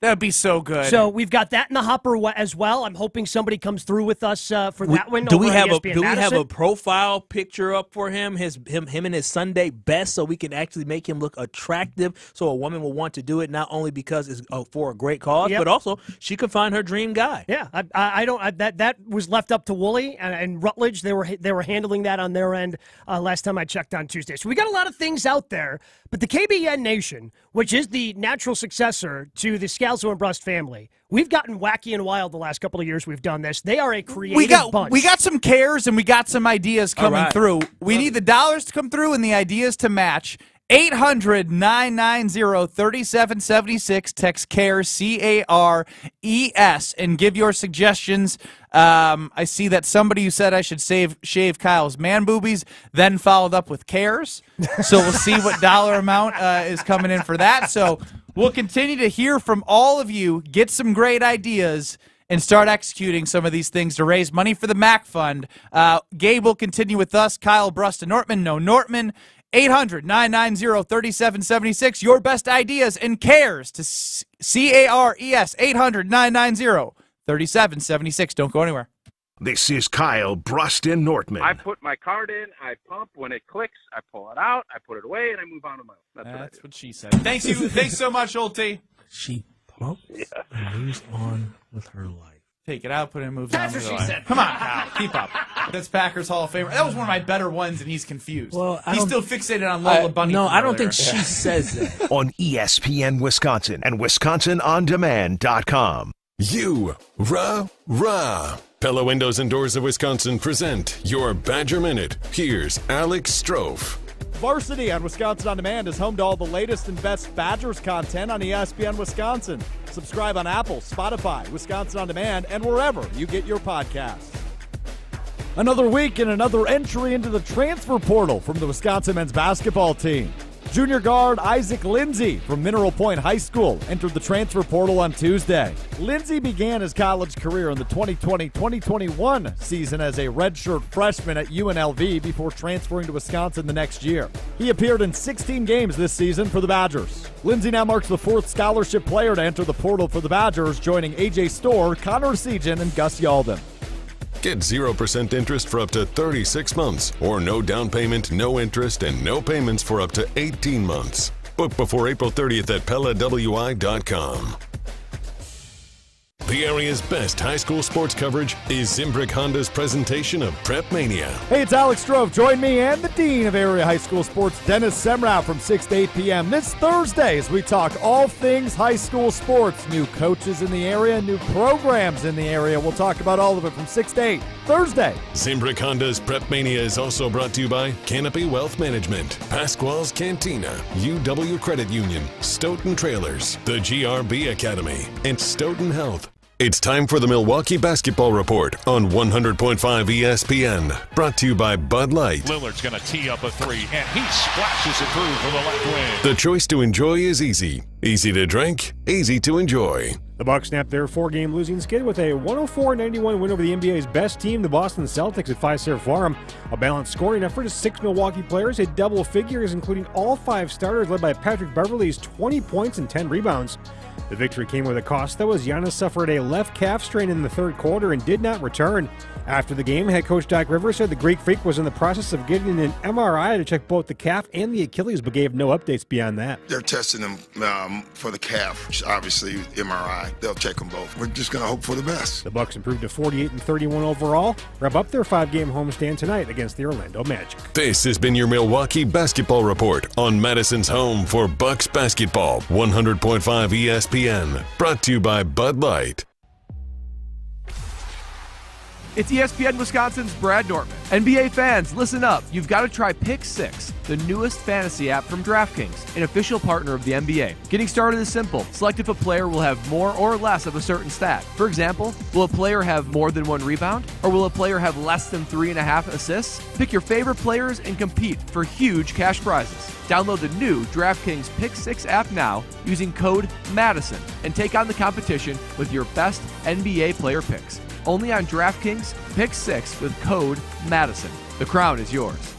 S1: That'd be so good.
S53: So we've got that in the hopper as well. I'm hoping somebody comes through with us uh, for
S2: We-
S53: that one.
S2: do we have a do we have a profile picture up for him his him him and his Sunday best so we can actually make him look attractive so a woman will want to do it not only because it's uh, for a great cause
S53: Yep.
S2: but also she could find her dream guy.
S53: Yeah, I, I I don't. I, that that was left up to Wooly and, and Rutledge. They were they were handling that on their end uh, last time I checked on Tuesday. So we got a lot of things out there. But the KBN Nation, which is the natural successor to the Scalzo and Brust family, we've gotten wacky and wild the last couple of years. We've done this. They are a creative
S1: we got
S53: bunch.
S1: we got some cares and we got some ideas coming
S53: right.
S1: through. We need the dollars to come through and the ideas to match. 800 990 3776. Text CARE, C A R E S, and give your suggestions. Um, I see that somebody who said I should save shave Kyle's man boobies, then followed up with cares. So we'll see what dollar amount uh, is coming in for that. So we'll continue to hear from all of you. Get some great ideas and start executing some of these things to raise money for the MACC Fund. Uh, Gabe will continue with us. Kyle Brust and Nortman. No Nortman. 800 990 3776. Your best ideas and cares to C A R E S. 800 990 3776. Don't go anywhere.
S32: This is Kyle Brust and Nortman.
S54: I put my card in, I pump. When it clicks, I pull it out, I put it away, and I move on to my own. That's, what
S1: That's
S54: do.
S1: what she said. Thanks you. Thanks so much, Olte.
S2: She pumps and moves on with her life.
S1: Take it out, put it in, moves
S2: That's
S1: on.
S2: what she
S1: line.
S2: said.
S1: Come on, Kyle. Keep up. That's Packers Hall of Famer. That was one of my better ones, and he's confused.
S2: Well, I
S1: he's still fixated on Lola
S2: I-
S1: Bunny.
S2: no, I don't
S1: earlier.
S2: think she says that.
S32: on E ESPN Wisconsin and WisconsinOnDemand.com.
S7: You, rah, rah. Pella Windows and Doors of Wisconsin present your Badger Minute. Here's Alex Strofe.
S24: Varsity on Wisconsin On Demand is home to all the latest and best Badgers content on ESPN Wisconsin. Subscribe on Apple, Spotify, Wisconsin On Demand, and wherever you get your podcasts. Another week and another entry into the transfer portal from the Wisconsin men's basketball team. Junior guard Isaac Lindsey from Mineral Point High School entered the transfer portal on Tuesday. Lindsey began his college career in the 2020 2021 season as a redshirt freshman at UNLV before transferring to Wisconsin the next year. He appeared in 16 games this season for the Badgers. Lindsey now marks the fourth scholarship player to enter the portal for the Badgers, joining AJ Storr, Connor Essegian, and Gus Yalden.
S7: Get 0% interest for up to 36 months, or no down payment, no interest, and no payments for up to 18 months. Book before April 30th at PellaWI.com. The area's best high school sports coverage is Zimbrick Honda's presentation of Prep Mania.
S24: Hey, it's Alex Strove. Join me and the Dean of Area High School Sports, Dennis Semrau, from 6 to 8 p.m. this Thursday as we talk all things high school sports. New coaches in the area, new programs in the area. We'll talk about all of it from 6 to 8 Thursday.
S7: Zimbrick Honda's Prep Mania is also brought to you by Canopy Wealth Management, Pasquale's Cantina, UW Credit Union, Stoughton Trailers, the GRB Academy, and Stoughton Health. It's time for the Milwaukee Basketball Report on 100.5 ESPN. Brought to you by Bud Light.
S55: Lillard's going to tee up a three, and he splashes it through from the left wing.
S7: The choice to enjoy is easy. Easy to drink, easy to enjoy.
S56: The Bucks snapped their four-game losing skid with a 104-91 win over the NBA's best team, the Boston Celtics, at Fiserv Forum. A balanced scoring effort of six Milwaukee players hit double figures, including all five starters, led by Patrick Beverley's 20 points and 10 rebounds. The victory came with a cost, though, as Giannis suffered a left calf strain in the third quarter and did not return. After the game, head coach Doc Rivers said the Greek Freak was in the process of getting an MRI to check both the calf and the Achilles, but gave no updates beyond that.
S57: They're testing him um, for the calf, which obviously MRI. They'll check them both. We're just going to hope for the best.
S56: The Bucks improved to 48 and 31 overall, wrap up their five-game homestand tonight against the Orlando Magic.
S7: This has been your Milwaukee Basketball Report on Madison's home for Bucks basketball, 100.5 ESPN. Brought to you by Bud Light.
S58: It's ESPN Wisconsin's Brad Nortman. NBA fans, listen up. You've got to try Pick Six, the newest fantasy app from DraftKings, an official partner of the NBA. Getting started is simple. Select if a player will have more or less of a certain stat. For example, will a player have more than one rebound? Or will a player have less than three and a half assists? Pick your favorite players and compete for huge cash prizes. Download the new DraftKings Pick 6 app now using code MADISON and take on the competition with your best NBA player picks. Only on DraftKings Pick 6 with code MADISON. The crown is yours.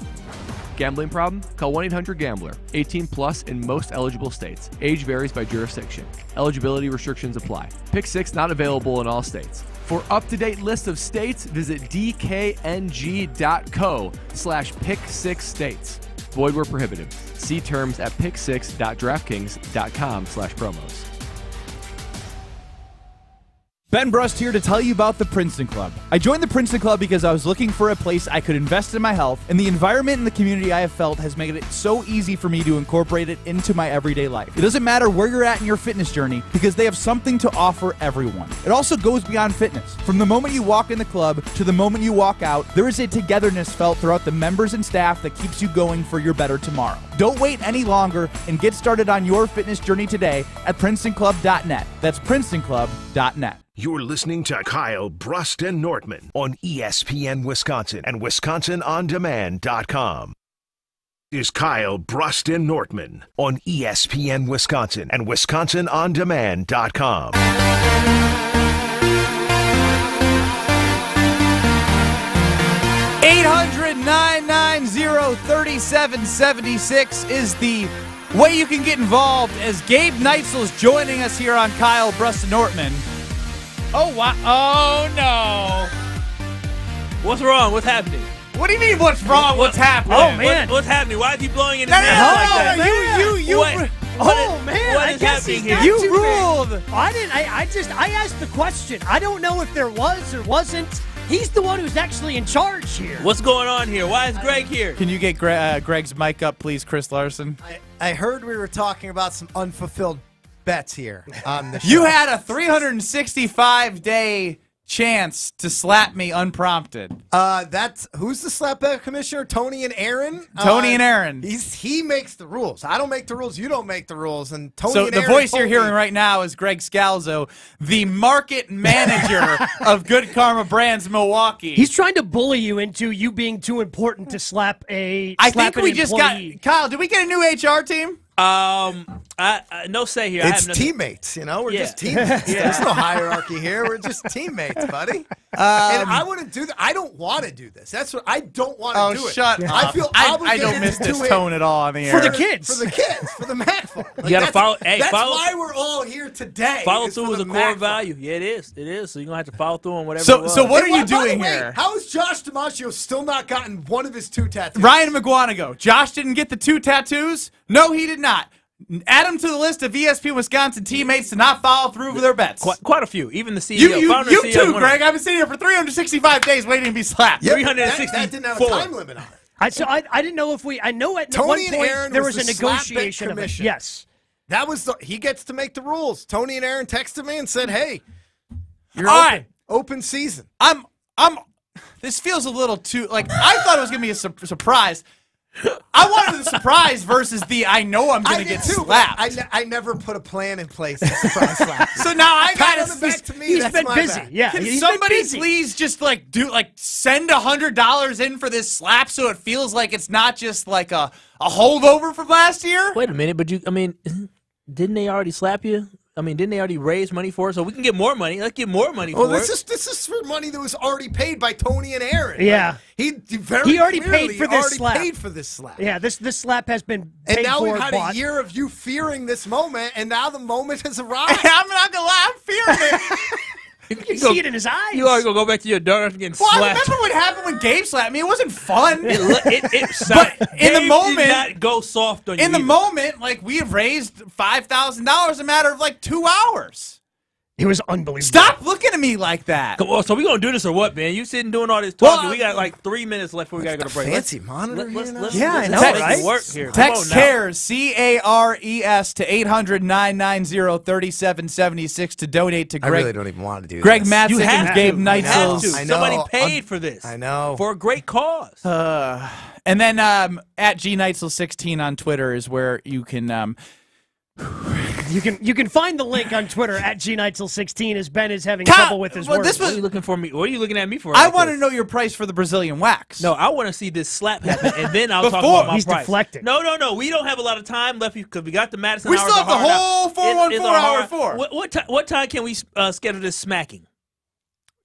S58: Gambling problem? Call 1 800 Gambler. 18 plus in most eligible states. Age varies by jurisdiction. Eligibility restrictions apply. Pick 6 not available in all states. For up-to-date list of states, visit dkng.co slash pick six states. Void where prohibited. See terms at pick6.draftkings.com slash promos.
S14: Ben Brust here to tell you about the Princeton Club. I joined the Princeton Club because I was looking for a place I could invest in my health, and the environment and the community I have felt has made it so easy for me to incorporate it into my everyday life. It doesn't matter where you're at in your fitness journey because they have something to offer everyone. It also goes beyond fitness. From the moment you walk in the club to the moment you walk out, there is a togetherness felt throughout the members and staff that keeps you going for your better tomorrow. Don't wait any longer and get started on your fitness journey today at PrincetonClub.net. That's PrincetonClub.net.
S32: You're listening to Kyle Brust and Nortman on ESPN Wisconsin and WisconsinOnDemand.com. Is Kyle Brust and Nortman on ESPN Wisconsin and WisconsinOnDemand.com.
S1: 800 990 3776 is the way you can get involved as Gabe Neitzel is joining us here on Kyle Brust and Nortman. Oh, wow. Oh, no.
S2: What's wrong? What's happening?
S1: What do you mean, what's wrong? What's happening?
S2: What- what- what's happening? Why is he blowing in his
S1: No, no,
S2: mouth
S1: no,
S2: like
S1: no,
S2: that?
S1: you- you- you-
S2: What- what
S53: oh
S2: is-
S53: man,
S2: what
S53: I
S2: is
S53: guess
S2: happening
S53: he's
S2: here?
S1: You
S53: to, man.
S1: ruled.
S53: I didn't. I, I just. I asked the question. I don't know if there was or wasn't. He's the one who's actually in charge here.
S2: What's going on here? Why is Greg here?
S1: Can you get Gre- uh, Greg's mic up, please, Chris Larson?
S59: I heard we were talking about some unfulfilled bets here on the show.
S1: You had a 365 day chance to slap me unprompted.
S59: Uh, that's who's the slapback commissioner? Tony and Aaron.
S1: Tony
S59: Uh,
S1: and Aaron.
S59: He's he makes the rules. I don't make the rules. You don't make the rules. And Tony.
S1: so
S59: and
S1: the
S59: Aaron
S1: voice you're hearing
S59: me-
S1: right now is Greg Scalzo, the market manager of Good Karma Brands Milwaukee.
S53: He's trying to bully you into you being too important to slap a.
S1: I
S53: slap
S1: think
S53: an
S1: we just
S53: employee.
S1: got Kyle. Did we get a new HR team?
S2: Um, I, I no say here. I
S59: It's
S2: have
S59: teammates, you know. We're
S2: Yeah.
S59: just teammates.
S2: Yeah.
S59: There's no hierarchy here. We're just teammates, buddy.
S1: Um,
S59: and I wouldn't do that. I don't want to do this. That's what I don't want to
S1: Oh,
S59: do it.
S1: shut
S59: I
S1: up.
S59: feel
S1: I- I
S59: obligated
S1: don't miss
S59: to
S1: this tone at all on the
S59: for the kids, for the kids, for the MacFun. Like,
S2: You gotta
S59: that's-
S2: follow- hey,
S59: that's
S2: follow-
S59: why we're all here today.
S2: Follow
S59: is
S2: through is a core value. Yeah, it is. It is. So you're gonna have to follow through on whatever.
S1: So-
S2: it was.
S1: so what are
S59: And
S1: you
S59: by the
S1: doing
S59: way,
S1: here?
S59: How has Josh DiMaggio still not gotten one of his two tattoos?
S1: Ryan McGuanago. Josh didn't get the two tattoos. No, he did not. Add them to the list of E ESPN Wisconsin teammates to not follow through with their bets.
S2: Quite, quite a few. Even the CEO.
S1: You, you, you
S2: CEO,
S1: too, Greg. I've been sitting here for 365 days waiting to be slapped.
S59: Yep, that, that didn't have a time limit on it.
S53: I, so I, I didn't know if we. I know at
S59: Tony
S53: one
S59: and
S53: point
S59: Aaron
S53: there
S59: was
S53: was, a
S59: slap
S53: negotiation of it.
S59: commission.
S53: Yes.
S59: That was the he gets to make the rules. Tony and Aaron texted me and said, "Hey, you're
S1: All
S59: open.
S1: right.
S59: Open season."
S1: I'm I'm this feels a little too like I thought it was gonna be a su- surprise. I wanted the surprise versus the I know I'm gonna get
S59: too,
S1: slapped.
S59: I, ne- I never put a plan in place. to surprise slap.
S1: so now I
S59: Pat
S1: gotta
S59: on back to me.
S53: he's
S59: that's
S53: been
S59: my
S53: busy.
S59: bad.
S53: Yeah,
S1: Can
S53: he's been
S1: somebody
S53: busy.
S1: please just like do like send a hundred dollars in for this slap so it feels like it's not just like a, a holdover from last year?
S2: Wait a minute, but you. I mean, didn't they already slap you? I mean, didn't they already raise money for it? So we can get more money. Let's get more money
S59: Well,
S2: for
S59: this
S2: it.
S59: is this is for money that was already paid by Tony and Aaron.
S53: Yeah.
S59: Like, he he very
S53: He already paid for this
S59: already
S53: slap.
S59: Paid for this slap.
S53: Yeah, this this slap has been
S59: And
S53: paid
S59: now
S53: for.
S59: we've had
S53: bought.
S59: a year of you fearing this moment, and now the moment has arrived.
S1: I'm not gonna lie, I'm fearing it.
S53: You can see it in his eyes.
S2: You are gonna go back to your daughter after getting
S1: Well, I
S2: slapped.
S1: remember what happened when Gabe slapped me. It wasn't fun.
S2: It, lo- it, it
S1: But in the moment-
S2: did not go soft on you.
S1: In the
S2: either.
S1: moment, like we have raised five thousand dollars in a matter of like two hours.
S53: It was unbelievable.
S1: Stop looking at me like that.
S2: Come on, so we gonna do this or what, man? You sitting doing all this
S1: Well,
S2: talking. we got like three minutes left before we gotta go to break.
S59: fancy
S2: Let's-
S59: monitor
S2: let- let's-
S59: here
S2: let's-
S53: Yeah, I
S2: let's
S53: know,
S2: make it
S53: right?
S2: Work here.
S1: Text
S2: on.
S1: CARES, C A R E S, to 800 990 3776 to donate to
S59: I
S1: Greg,
S59: really don't even want to do
S1: Greg
S59: this.
S1: Matzek
S2: You have
S1: and
S2: to.
S1: Gabe
S2: You have
S1: Neitzel's.
S2: to.
S59: I know.
S2: Somebody
S59: I'm-
S2: paid for this.
S59: I know.
S2: For a great cause.
S1: Uh, and then um, at G Neitzel16 on Twitter is where you can. Um,
S53: You can you can find the link on Twitter at gneitzel16 as Ben is having
S1: Kyle,
S53: trouble with his
S1: well,
S53: words.
S1: this
S2: What are you looking for me? What are you looking at me for?
S1: I
S2: like
S1: want to know your price for the Brazilian wax.
S2: No, I want to see this slap happen, and then I'll talk about my
S53: He's
S2: price.
S53: deflecting.
S2: No, no, no. We don't have a lot of time left because we got the Madison.
S1: We
S2: hour,
S1: still have the
S2: hard
S1: whole 414 hour four.
S2: What what, ti- what time can we uh, schedule this smacking?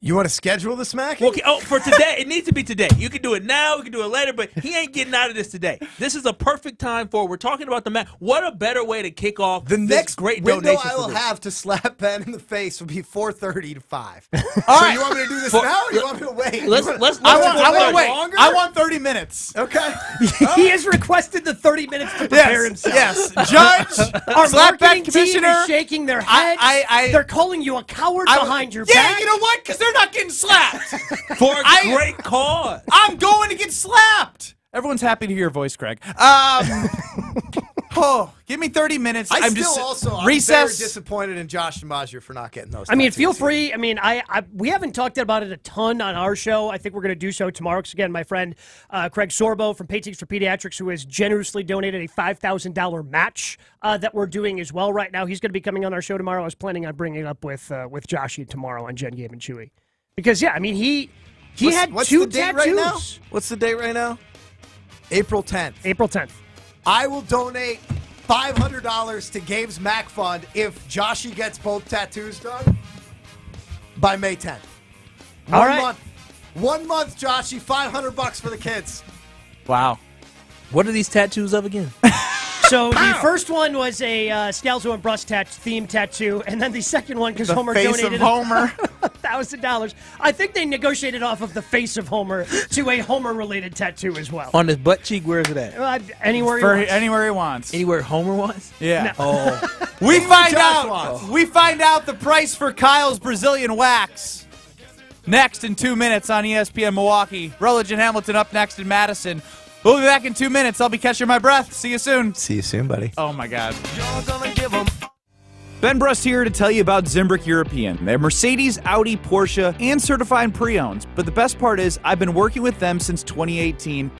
S59: You want to schedule the smack?
S2: Okay. Oh, for today, it needs to be today. You can do it now. We can do it later, but he ain't getting out of this today. This is a perfect time for. We're talking about the match. What a better way to kick off
S59: The
S2: this
S59: next
S2: great
S59: window
S2: donation
S59: I will
S2: this.
S59: have to slap Ben in the face will be 4:30 to 5.
S1: All
S59: so
S1: right.
S59: you want me to do this
S2: For-
S59: now, or you want me to wait? You
S2: Let's
S59: wanna-
S2: let's
S1: I
S2: let's
S1: want, I want to wait.
S59: longer?
S1: I want 30 minutes.
S59: Okay.
S53: he has requested the 30 minutes to prepare
S1: Yes,
S53: himself.
S1: yes. Judge,
S53: Our
S1: slapback
S53: marketing team
S1: commissioner.
S53: is shaking their
S1: I-
S53: heads.
S1: I- I-
S53: They're calling you a coward
S1: I-
S53: behind your
S1: yeah,
S53: back. Yeah.
S1: You know what? Because they're not getting slapped.
S2: for a
S1: I-
S2: great cause.
S1: I'm going to get slapped. Everyone's happy to hear your voice, Craig. Um, oh, give me 30 minutes.
S59: I
S1: I'm
S59: still
S1: just
S59: also I'm
S1: recess.
S59: very disappointed in Josh DiMaggio for not getting those.
S53: I mean, feel free. I mean, I, I we haven't talked about it a ton on our show. I think we're going to do so tomorrow. Because again, my friend uh, Craig Sorbo from Paychex for Pediatrics, who has generously donated a five thousand dollar match uh, that we're doing as well right now. He's going to be coming on our show tomorrow. I was planning on bringing it up with uh, with Joshy tomorrow on Jen, Gabe, and Chewy, because yeah, I mean he he
S59: What's-
S53: had
S59: what's
S53: two
S59: the date
S53: tattoos.
S59: right now? What's the date right now? April 10th.
S53: April tenth.
S59: I will donate $500 to Gabe's MACC Fund if Joshy gets both tattoos done by May 10th. One
S53: All right.
S59: month. One month, Joshy. 500 bucks for the kids.
S1: wow.
S2: What are these tattoos of again?
S53: So the first one was a uh, Scalzo and Brust tat- theme tattoo, and then the second one because
S1: The
S53: Homer
S1: face of Homer.
S53: thousand dollars. I think they negotiated off of the face of Homer to a Homer-related tattoo as well.
S2: On his butt cheek, where is it at?
S53: Uh, anywhere he
S1: For
S53: wants.
S1: anywhere he wants.
S2: Anywhere Homer wants?
S1: Yeah.
S2: Oh,
S1: We find
S59: Josh
S1: out.
S59: wants.
S1: We find out the price for Kyle's Brazilian wax. Next in two minutes on ESPN Milwaukee. Rutledge and Hamilton up next in Madison. We'll be back in two minutes. I'll be catching my breath. See you soon.
S59: See you soon, buddy.
S1: Oh my God. Ben Brust here to tell you about Zimbrick European. They're Mercedes, Audi, Porsche, and certified pre-owned. But the best part is I've been working with them since 2018